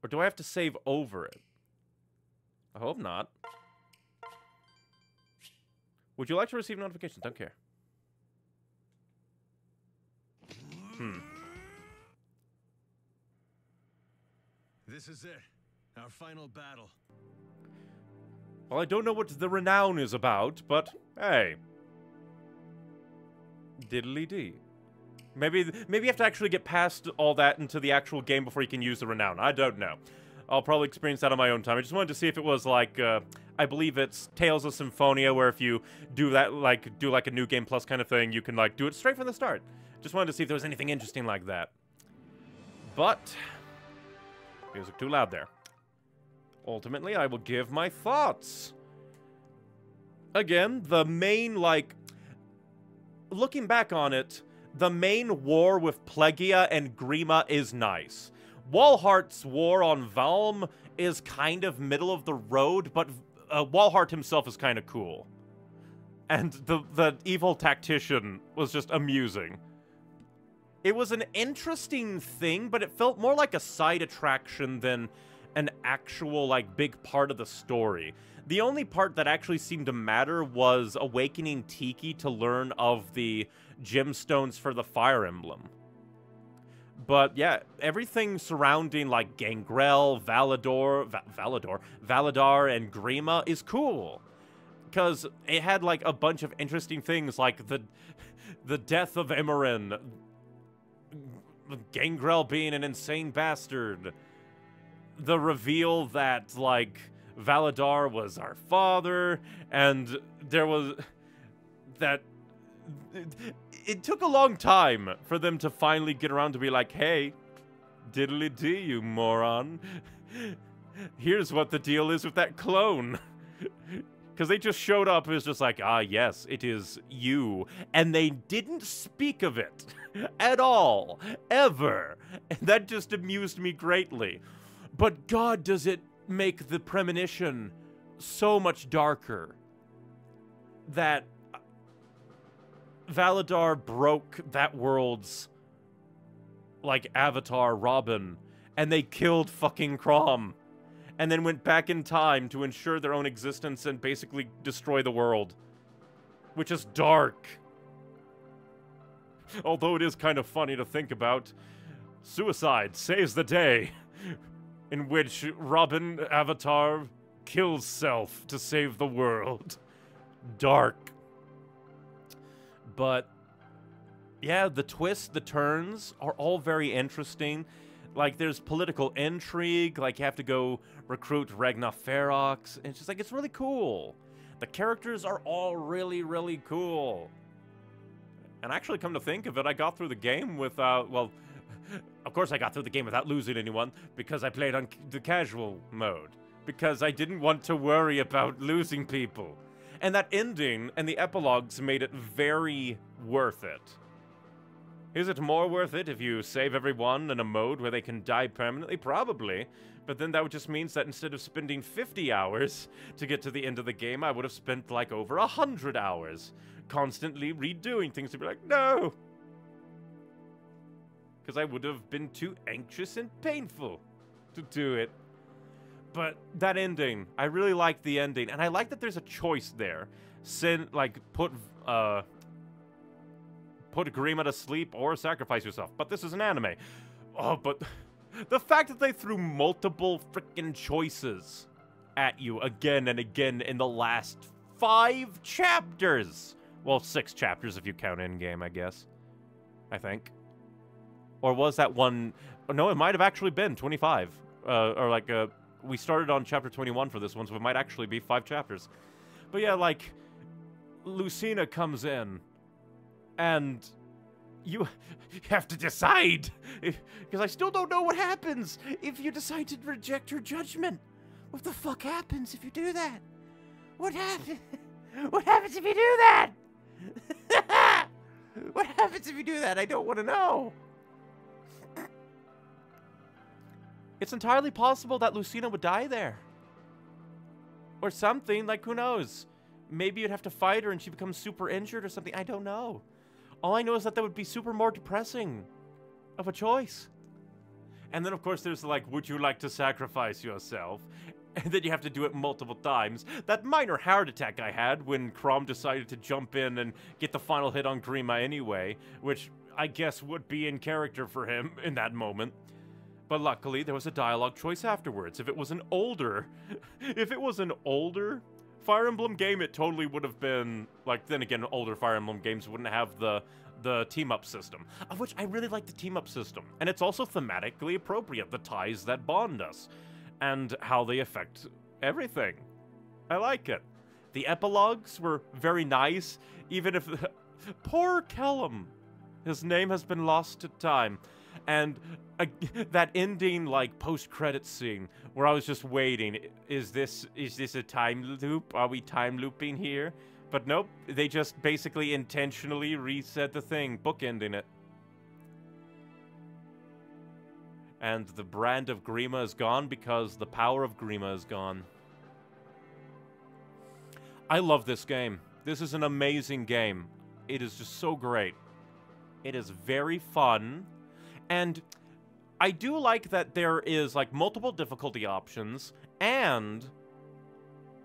Or do I have to save over it? I hope not. Would you like to receive notifications? Don't care. Hmm. This is it. Our final battle. Well, I don't know what the renown is about, but hey. Diddly dee. Maybe maybe you have to actually get past all that into the actual game before you can use the renown. I don't know. I'll probably experience that on my own time. I just wanted to see if it was like uh, I believe it's Tales of Symphonia, where if you do that like do like a new game plus kind of thing, you can like do it straight from the start. Just wanted to see if there was anything interesting like that. But music too loud there. Ultimately, I will give my thoughts. Again, the main, like, looking back on it, the main war with Plegia and Grima is nice. Walhart's war on Valm is kind of middle of the road, but uh, Walhart himself is kind of cool. And the, the evil tactician was just amusing. It was an interesting thing, but it felt more like a side attraction than an actual, like, big part of the story. The only part that actually seemed to matter was awakening Tiki to learn of the gemstones for the Fire Emblem. But yeah, everything surrounding like Gangrel, Valador, Va- Valador, Valadar, and Grima is cool. Because it had like a bunch of interesting things like the the death of Emmeryn, Gangrel being an insane bastard, the reveal that like Validar was our father, and there was that. It took a long time for them to finally get around to be like, "Hey, diddly dee, you moron! Here's what the deal is with that clone." [LAUGHS] Because they just showed up, it was just like, ah, yes, it is you. And they didn't speak of it [LAUGHS] at all, ever. And that just amused me greatly. But God, does it make the premonition so much darker that Validar broke that world's like avatar Robin and they killed fucking Chrom and then went back in time to ensure their own existence and basically destroy the world. Which is dark. Although it is kind of funny to think about. Suicide saves the day, in which Robin Avatar kills self to save the world. Dark. But yeah, the twists, the turns are all very interesting. Like there's political intrigue, like you have to go recruit Regna Ferox. It's just like it's really cool. The characters are all really, really cool. And actually, come to think of it, I got through the game without, well, of course I got through the game without losing anyone because I played on the casual mode. Because I didn't want to worry about losing people. And that ending and the epilogues made it very worth it. Is it more worth it if you save everyone in a mode where they can die permanently? Probably. But then that would just means that instead of spending 50 hours to get to the end of the game, I would have spent like over 100 hours constantly redoing things to be like, no! Because I would have been too anxious and painful to do it. But that ending, I really like the ending, and I like that there's a choice there. Sin, like, put, uh, put Grima to sleep or sacrifice yourself. But this is an anime. Oh, but [LAUGHS] the fact that they threw multiple freaking choices at you again and again in the last five chapters. Well, six chapters if you count in game, I guess. I think. Or was that one? No, it might have actually been 25. Uh, or like, uh, we started on chapter 21 for this one, so it might actually be five chapters. But yeah, like, Lucina comes in, and you [LAUGHS] have to decide. [LAUGHS] Because I still don't know what happens if you decide to reject her judgment. What the fuck happens if you do that? What happens? [LAUGHS] What happens if you do that? what happens if you do that? I don't want to know. It's entirely possible that Lucina would die there. Or something, like who knows? Maybe you'd have to fight her and she becomes super injured or something. I don't know. All I know is that that would be super more depressing of a choice. And then, of course, there's like, would you like to sacrifice yourself? [LAUGHS] And then you have to do it multiple times. That minor heart attack I had when Chrom decided to jump in and get the final hit on Grima anyway, which I guess would be in character for him [LAUGHS] in that moment. But luckily, there was a dialogue choice afterwards. If it was an older, [LAUGHS] if it was an older Fire Emblem game, it totally would have been like. Then again, older Fire Emblem games wouldn't have the the team up system, of which I really like the team up system, and it's also thematically appropriate. The ties that bond us, and how they affect everything. I like it. The epilogues were very nice, even if [LAUGHS] poor Kellam, his name has been lost to time and uh, [LAUGHS] that ending like post-credit scene where I was just waiting. Is this is this a time loop? Are we time looping here? But nope, they just basically intentionally reset the thing, bookending it. And the brand of Grima is gone because the power of Grima is gone. I love this game. This is an amazing game. It is just so great. It is very fun. And I do like that there is like multiple difficulty options and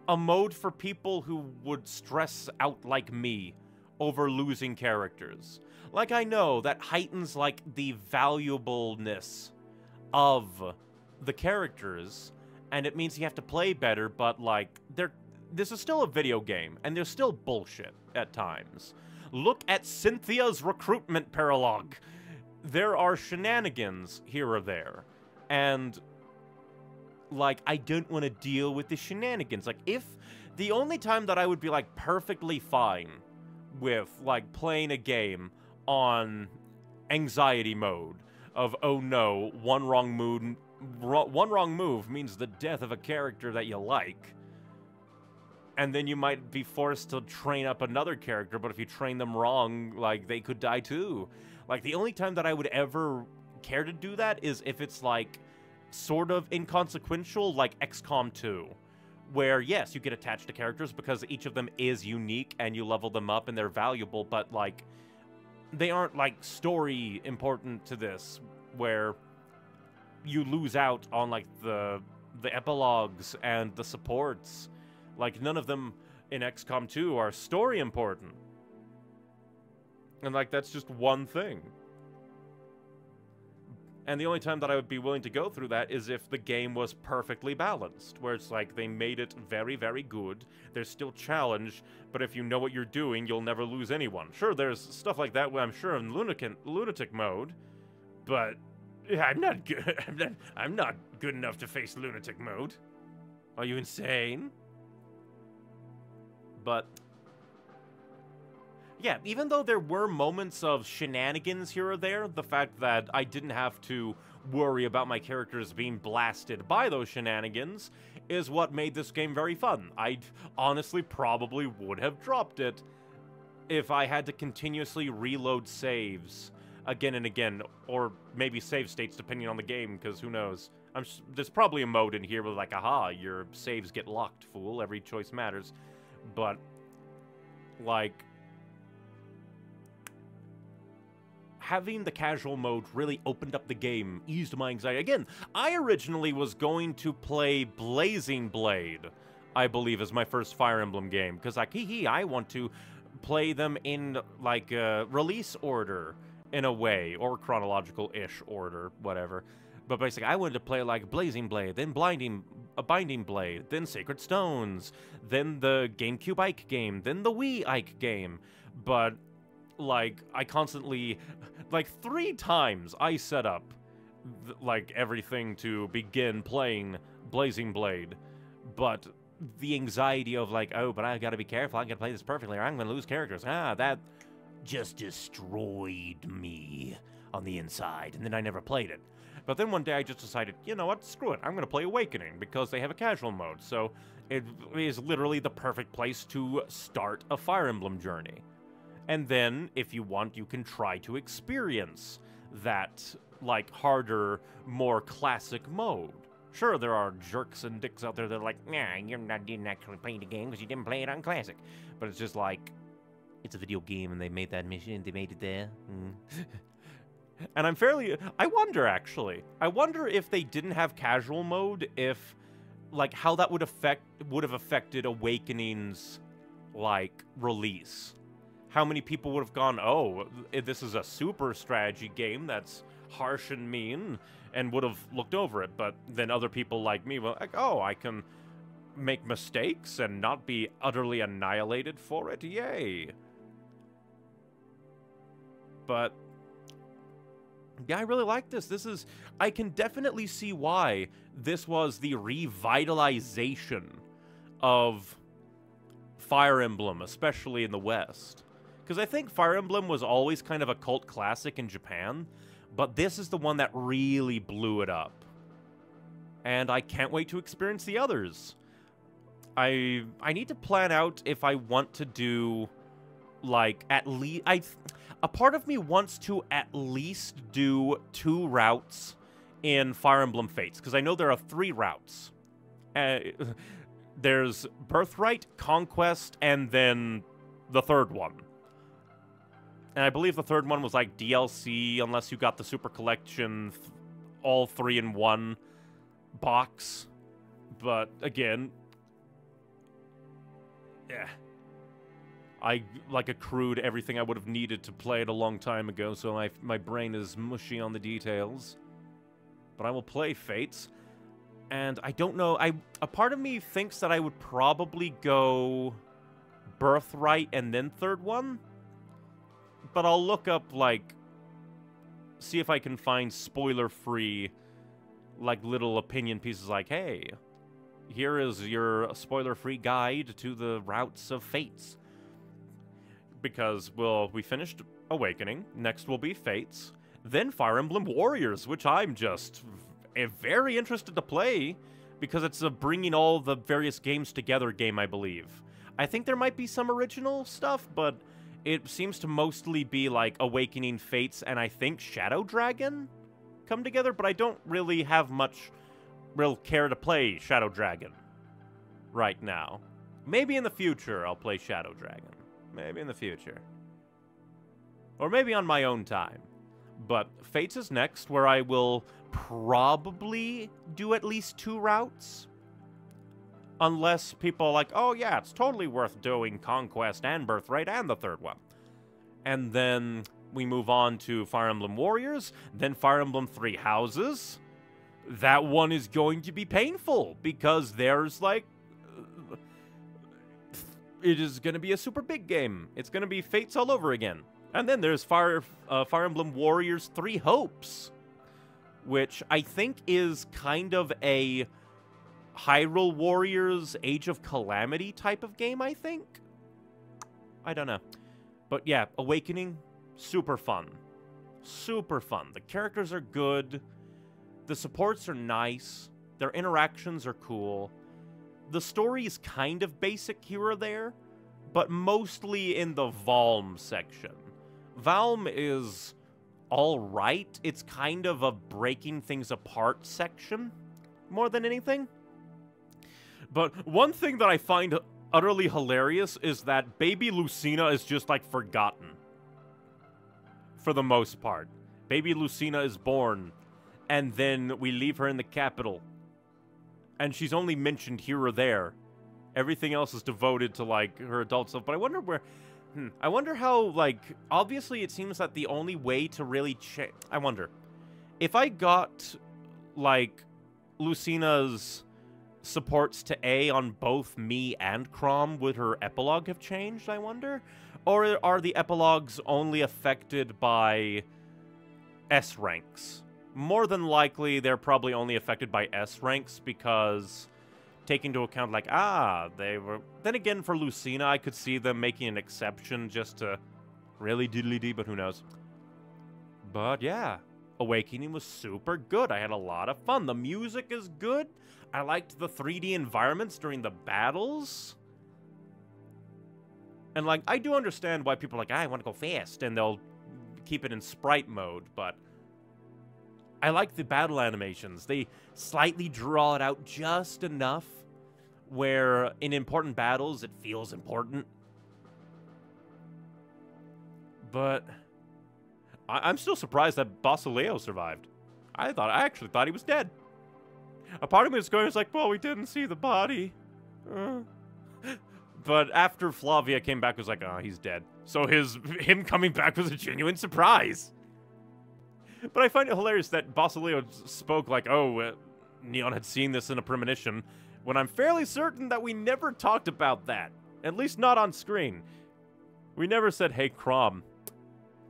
a mode for people who would stress out like me over losing characters. Like I know that heightens like the valuableness of the characters and it means you have to play better, but like there this is still a video game and there's still bullshit at times. Look at Cynthia's recruitment paralogue there are shenanigans here or there. And like I don't want to deal with the shenanigans. Like if the only time that I would be like perfectly fine with like playing a game on anxiety mode of oh no, one wrong move one wrong move means the death of a character that you like. And then you might be forced to train up another character, but if you train them wrong, like they could die too. Like the only time that I would ever care to do that is if it's like sort of inconsequential, like XCOM 2, where yes, you get attached to characters because each of them is unique and you level them up and they're valuable, but like they aren't like story important to this, where you lose out on like the the epilogues and the supports. Like none of them in XCOM 2 are story important. And like that's just one thing. And the only time that I would be willing to go through that is if the game was perfectly balanced, where it's like they made it very, very good. There's still challenge, but if you know what you're doing, you'll never lose anyone. Sure, there's stuff like that, where I'm sure, in lunatic, lunatic mode, but I'm not good. [LAUGHS] I'm not, I'm not good enough to face lunatic mode. Are you insane? But yeah, even though there were moments of shenanigans here or there, the fact that I didn't have to worry about my characters being blasted by those shenanigans is what made this game very fun. I honestly probably would have dropped it if I had to continuously reload saves again and again, or maybe save states depending on the game, because who knows. I'm there's probably a mode in here where like, aha, your saves get locked, fool. Every choice matters. But like having the casual mode really opened up the game, eased my anxiety. Again, I originally was going to play Blazing Blade, I believe, as my first Fire Emblem game, because like, hee hee, I want to play them in like uh, release order in a way, or chronological-ish order, whatever. But basically, I wanted to play like Blazing Blade, then Blinding, a Binding Blade, then Sacred Stones, then the GameCube Ike game, then the Wii Ike game. But like I constantly like 3 times I set up like everything to begin playing Blazing Blade, but the anxiety of like, oh, but I got to be careful. I got to play this perfectly or I'm to lose characters. Ah, that just destroyed me on the inside, and then I never played it. But then one day I just decided, you know what, screw it, I'm to play Awakening because they have a casual mode, so it is literally the perfect place to start a Fire Emblem journey. And then, if you want, you can try to experience that, like, harder, more classic mode. Sure, there are jerks and dicks out there that are like, nah, not didn't actually play the game because you didn't play it on classic. But it's just like, it's a video game and they made that mission, and they made it there. Mm. [LAUGHS] and I'm fairly, I wonder actually, I wonder if they didn't have casual mode, if, like, how that would affect, would have affected Awakening's, like, release how many people would have gone, oh, this is a super strategy game that's harsh and mean, and would have looked over it. But then other people like me were like, oh, I can make mistakes and not be utterly annihilated for it. Yay. But yeah, I really like this. This is, I can definitely see why this was the revitalization of Fire Emblem, especially in the West. Because I think Fire Emblem was always kind of a cult classic in Japan, but this is the one that really blew it up. And I can't wait to experience the others. I I need to plan out if I want to do like at least I a part of me wants to at least do two routes in Fire Emblem Fates because I know there are three routes. Uh, [LAUGHS] there's Birthright, Conquest, and then the third one. And I believe the third one was like DLC, unless you got the Super Collection, all three in one box. But again, yeah. I like accrued everything I would have needed to play it a long time ago, so my my brain is mushy on the details. But I will play Fates, and I don't know. I a part of me thinks that I would probably go Birthright and then third one but I'll look up, like, see if I can find spoiler free, like, little opinion pieces like, hey, here is your spoiler free guide to the routes of fates. Because, well, we finished Awakening, next will be Fates, then Fire Emblem Warriors, which I'm just very interested to play because it's a bringing all the various games together game, I believe. I think there might be some original stuff, but it seems to mostly be like Awakening Fates and I think Shadow Dragon come together, but I don't really have much real care to play Shadow Dragon right now. Maybe in the future I'll play Shadow Dragon. Maybe in the future. Or maybe on my own time. But Fates is next, where I will probably do at least two routes. Unless people are like, oh yeah, it's totally worth doing Conquest and Birthright and the third one. And then we move on to Fire Emblem Warriors, then Fire Emblem Three Houses. That one is going to be painful because there's like. It is going to be a super big game. It's going to be Fates all over again. And then there's Fire, uh, Fire Emblem Warriors Three Hopes, which I think is kind of a Hyrule Warriors Age of Calamity type of game, I think. I don't know. But yeah, Awakening, super fun. Super fun. The characters are good. The supports are nice. Their interactions are cool. The story is kind of basic here or there, but mostly in the Valm section. Valm is alright. It's kind of a breaking things apart section, more than anything. But one thing that I find utterly hilarious is that baby Lucina is just like forgotten. For the most part. Baby Lucina is born, and then we leave her in the capital. And she's only mentioned here or there. Everything else is devoted to like her adult self. But I wonder where. Hmm, I wonder how, like, obviously it seems that the only way to really change... I wonder. If I got, like, Lucina's supports to A on both me and Chrom would her epilogue have changed, I wonder? Or are the epilogues only affected by S ranks? More than likely, they're probably only affected by S ranks because take into account like ah they were then again for lucina i could see them making an exception just to really diddly dee but who knows but yeah awakening was super good i had a lot of fun the music is good i liked the 3d environments during the battles and like i do understand why people are like ah, i want to go fast and they'll keep it in sprite mode but I like the battle animations. They slightly draw it out just enough where in important battles it feels important. But I- am still surprised that Basilio survived. I thought I actually thought he was dead. A part of me was going, was like, well, we didn't see the body. Uh. But after Flavia came back, was like, oh, he's dead. So his him coming back was a genuine surprise. But I find it hilarious that Basilio spoke like, oh, uh, Neon had seen this in a premonition, when I'm fairly certain that we never talked about that. At least not on screen. We never said, hey, Chrom,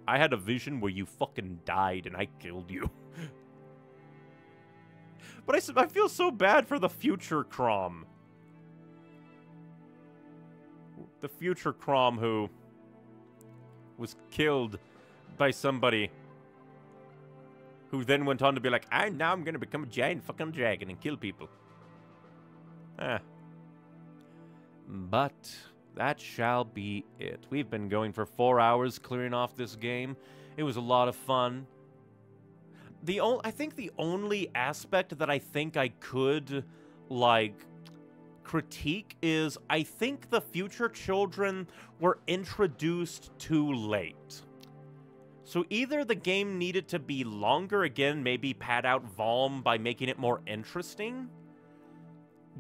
I had a vision where you fucking died and I killed you. [LAUGHS] but I, I feel so bad for the future Chrom. The future Chrom who was killed by somebody who then went on to be like, I now I'm gonna become a giant fucking dragon and kill people. Eh. But that shall be it. We've been going for four hours clearing off this game. It was a lot of fun. The o- I think the only aspect that I think I could like critique is I think the future children were introduced too late. So either the game needed to be longer again, maybe pad out Valm by making it more interesting.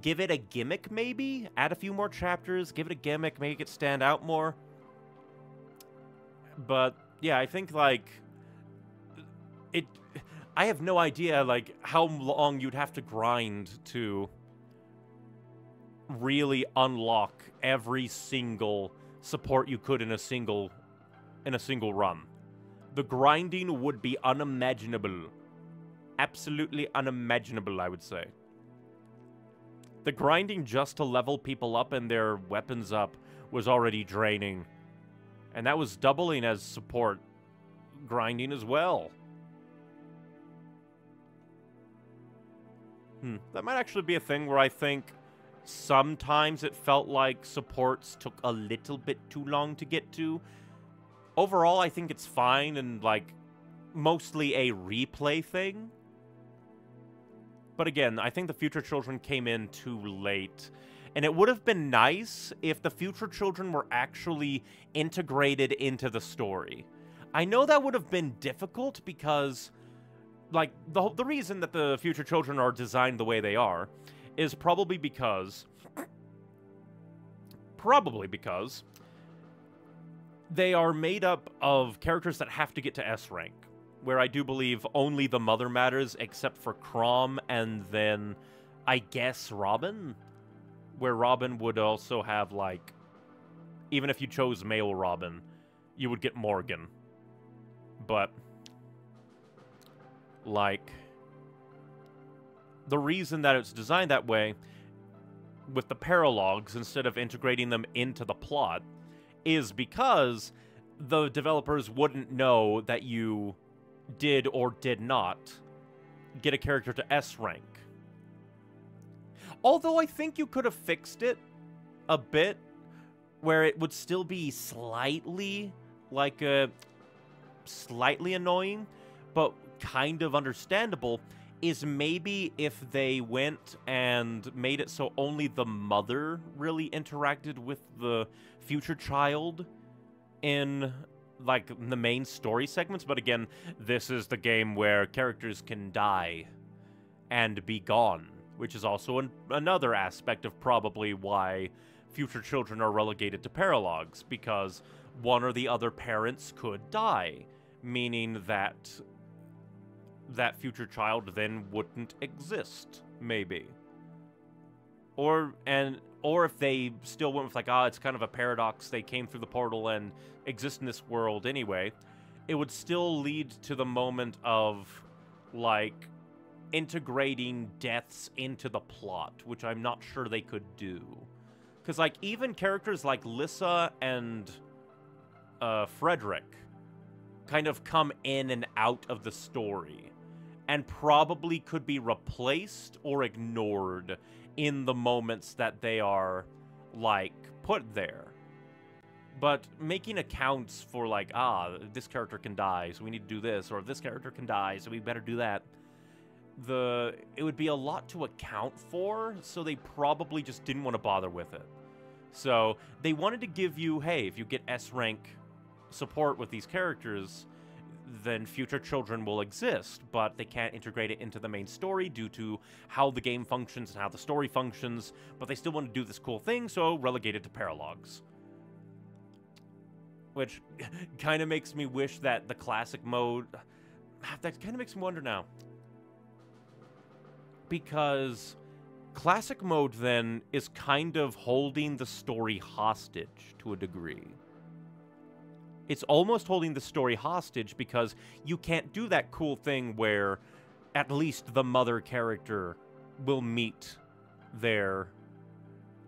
Give it a gimmick, maybe? Add a few more chapters, give it a gimmick, make it stand out more. But yeah, I think like it I have no idea like how long you'd have to grind to really unlock every single support you could in a single in a single run the grinding would be unimaginable. Absolutely unimaginable, I would say. The grinding just to level people up and their weapons up was already draining. And that was doubling as support grinding as well. Hmm. That might actually be a thing where I think sometimes it felt like supports took a little bit too long to get to overall, I think it's fine and like mostly a replay thing. But but again, I think the Future Children came in too late. And it would have been nice if the Future Children were actually integrated into the story. I know that would have been difficult because, like, the, the reason that the Future Children are designed the way they are is probably because. Probably because they are made up of characters that have to get to S rank, where I do believe only the mother matters, except for Chrom and then I guess Robin, where Robin would also have like, even if you chose male Robin, you would get Morgan. But like the reason that it's designed that way with the paralogues instead of integrating them into the plot is because the developers wouldn't know that you did or did not get a character to S rank. Although I think you could have fixed it a bit where it would still be slightly like a slightly annoying, but kind of understandable is maybe if they went and made it so only the mother really interacted with the future child in like the main story segments. But again this is the game where characters can die and be gone which is also an- another aspect of probably why future children are relegated to paralogues because one or the other parents could die meaning that that future child then wouldn't exist, maybe. Or and or if they still went with like, ah, it's kind of a paradox, they came through the portal and exist in this world anyway, it would still lead to the moment of like integrating deaths into the plot, which I'm not sure they could do. Because like even characters like Lissa and uh, Frederick kind of come in and out of the story and probably could be replaced or ignored in the moments that they are like put there. But making accounts for like, ah, this character can die, so we need to do this, or this character can die, so we better do that. The it would be a lot to account for, so they probably just didn't want to bother with it. So they wanted to give you, hey, if you get S rank support with these characters, then future children will exist, but they can't integrate it into the main story due to how the game functions and how the story functions, but they still want to do this cool thing, so relegate it to paralogues. Which [LAUGHS] kind of makes me wish that the classic mode. [SIGHS] That kind of makes me wonder now. Because classic mode then is kind of holding the story hostage to a degree it's almost holding the story hostage because you can't do that cool thing where at least the mother character will meet their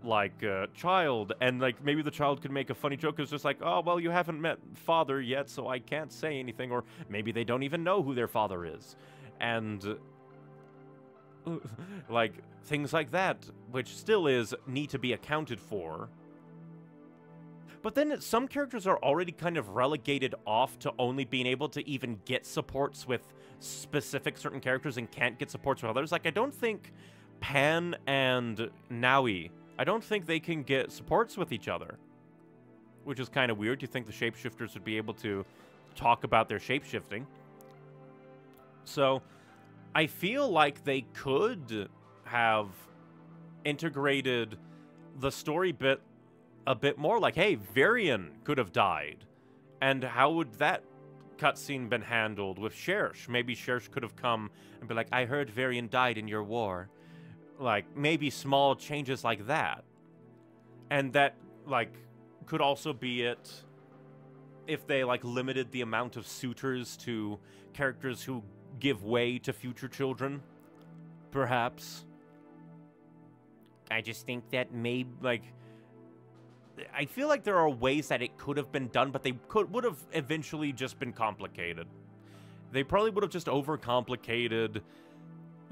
like uh, child. And like maybe the child could make a funny joke it's just like oh well you haven't met father yet so i can't say anything. Or maybe they don't even know who their father is. And uh, [LAUGHS] like things like that which still is need to be accounted for but then some characters are already kind of relegated off to only being able to even get supports with specific certain characters and can't get supports with others. Like, I don't think Panne and Nowi, I don't think they can get supports with each other. Which is kind of weird. You think the shapeshifters would be able to talk about their shapeshifting. So, I feel like they could have integrated the story bit a bit more like, hey, Virion could have died. And how would that cutscene been handled with Cherche? Maybe Cherche could have come and be like, I heard Virion died in your war. Like, maybe small changes like that. And that, like, could also be it if they, like, limited the amount of suitors to characters who give way to future children. Perhaps. I just think that may, like, I feel like there are ways that it could have been done, but they could would have eventually just been complicated. They probably would have just overcomplicated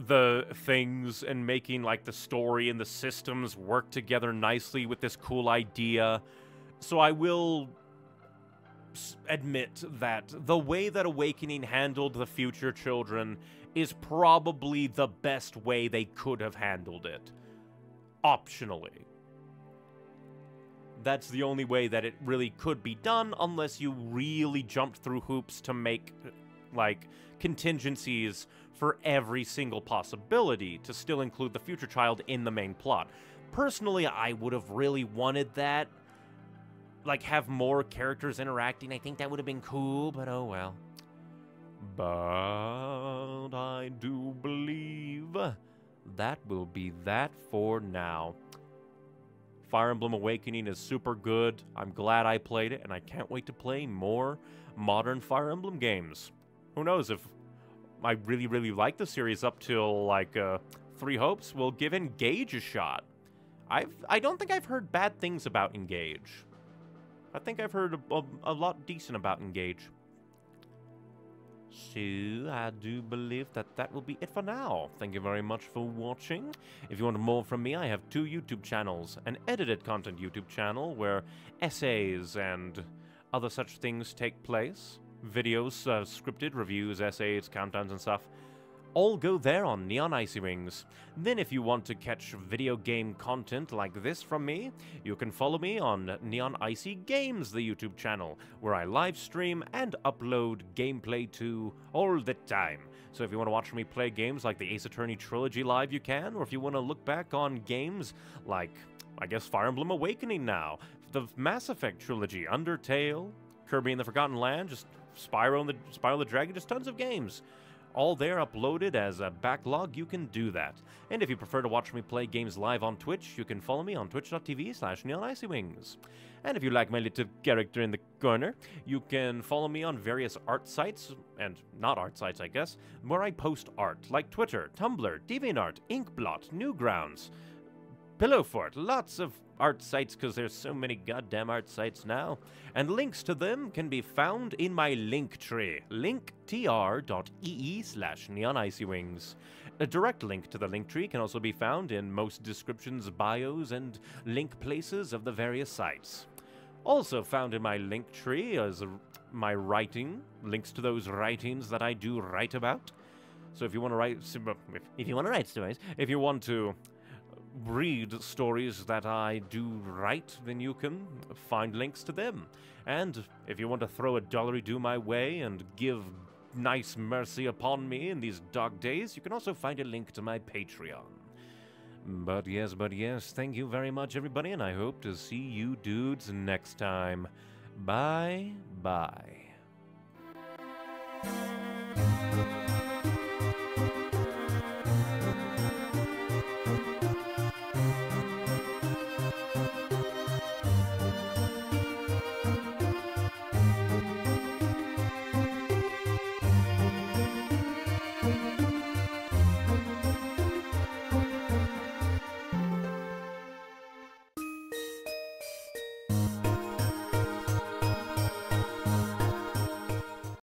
the things and making like the story and the systems work together nicely with this cool idea. So I will admit that the way that Awakening handled the future children is probably the best way they could have handled it. Optionally. That's the only way that it really could be done, unless you really jumped through hoops to make, like, contingencies for every single possibility to still include the future child in the main plot. Personally, I would have really wanted that. Like, have more characters interacting. I think that would have been cool, but oh well. But I do believe that will be that for now. Fire Emblem Awakening is super good. I'm glad I played it, and I can't wait to play more modern Fire Emblem games. Who knows if I really, really like the series up till like uh, Three Hopes, we'll give Engage a shot. I've I don't think I've heard bad things about Engage. I think I've heard a, a, a lot decent about Engage. So, I do believe that that will be it for now. Thank you very much for watching. If you want more from me, I have two YouTube channels. An edited content YouTube channel where essays and other such things take place. Videos, uh, scripted reviews, essays, countdowns and stuff all go there on Neon Icy Wings. Then if you want to catch video game content like this from me, you can follow me on Neon Icy Games, the YouTube channel, where I live stream and upload gameplay to all the time. So if you want to watch me play games like the Ace Attorney trilogy live, you can, or if you want to look back on games like, I guess, Fire Emblem Awakening now, the Mass Effect trilogy, Undertale, Kirby and the Forgotten Land, just Spyro and the Spyro the Dragon, just tons of games all there uploaded as a backlog, you can do that. And if you prefer to watch me play games live on Twitch, you can follow me on twitch.tv slash neonicywings. And if you like my little character in the corner, you can follow me on various art sites, and not art sites, I guess, where I post art, like Twitter, Tumblr, DeviantArt, Inkblot, Newgrounds, Pillowfort, lots of art sites because there's so many goddamn art sites now. And links to them can be found in my link tree, linktr.ee slash neonicywings. A direct link to the link tree can also be found in most descriptions, bios, and link places of the various sites. Also found in my link tree is my writing, links to those writings that I do write about. So if you want to write, if you want to write stories, if you want to read stories that I do write, then you can find links to them. And if you want to throw a dollary do my way and give nice mercy upon me in these dark days, you can also find a link to my Patreon. But yes, but yes, thank you very much, everybody, and I hope to see you dudes next time. Bye bye.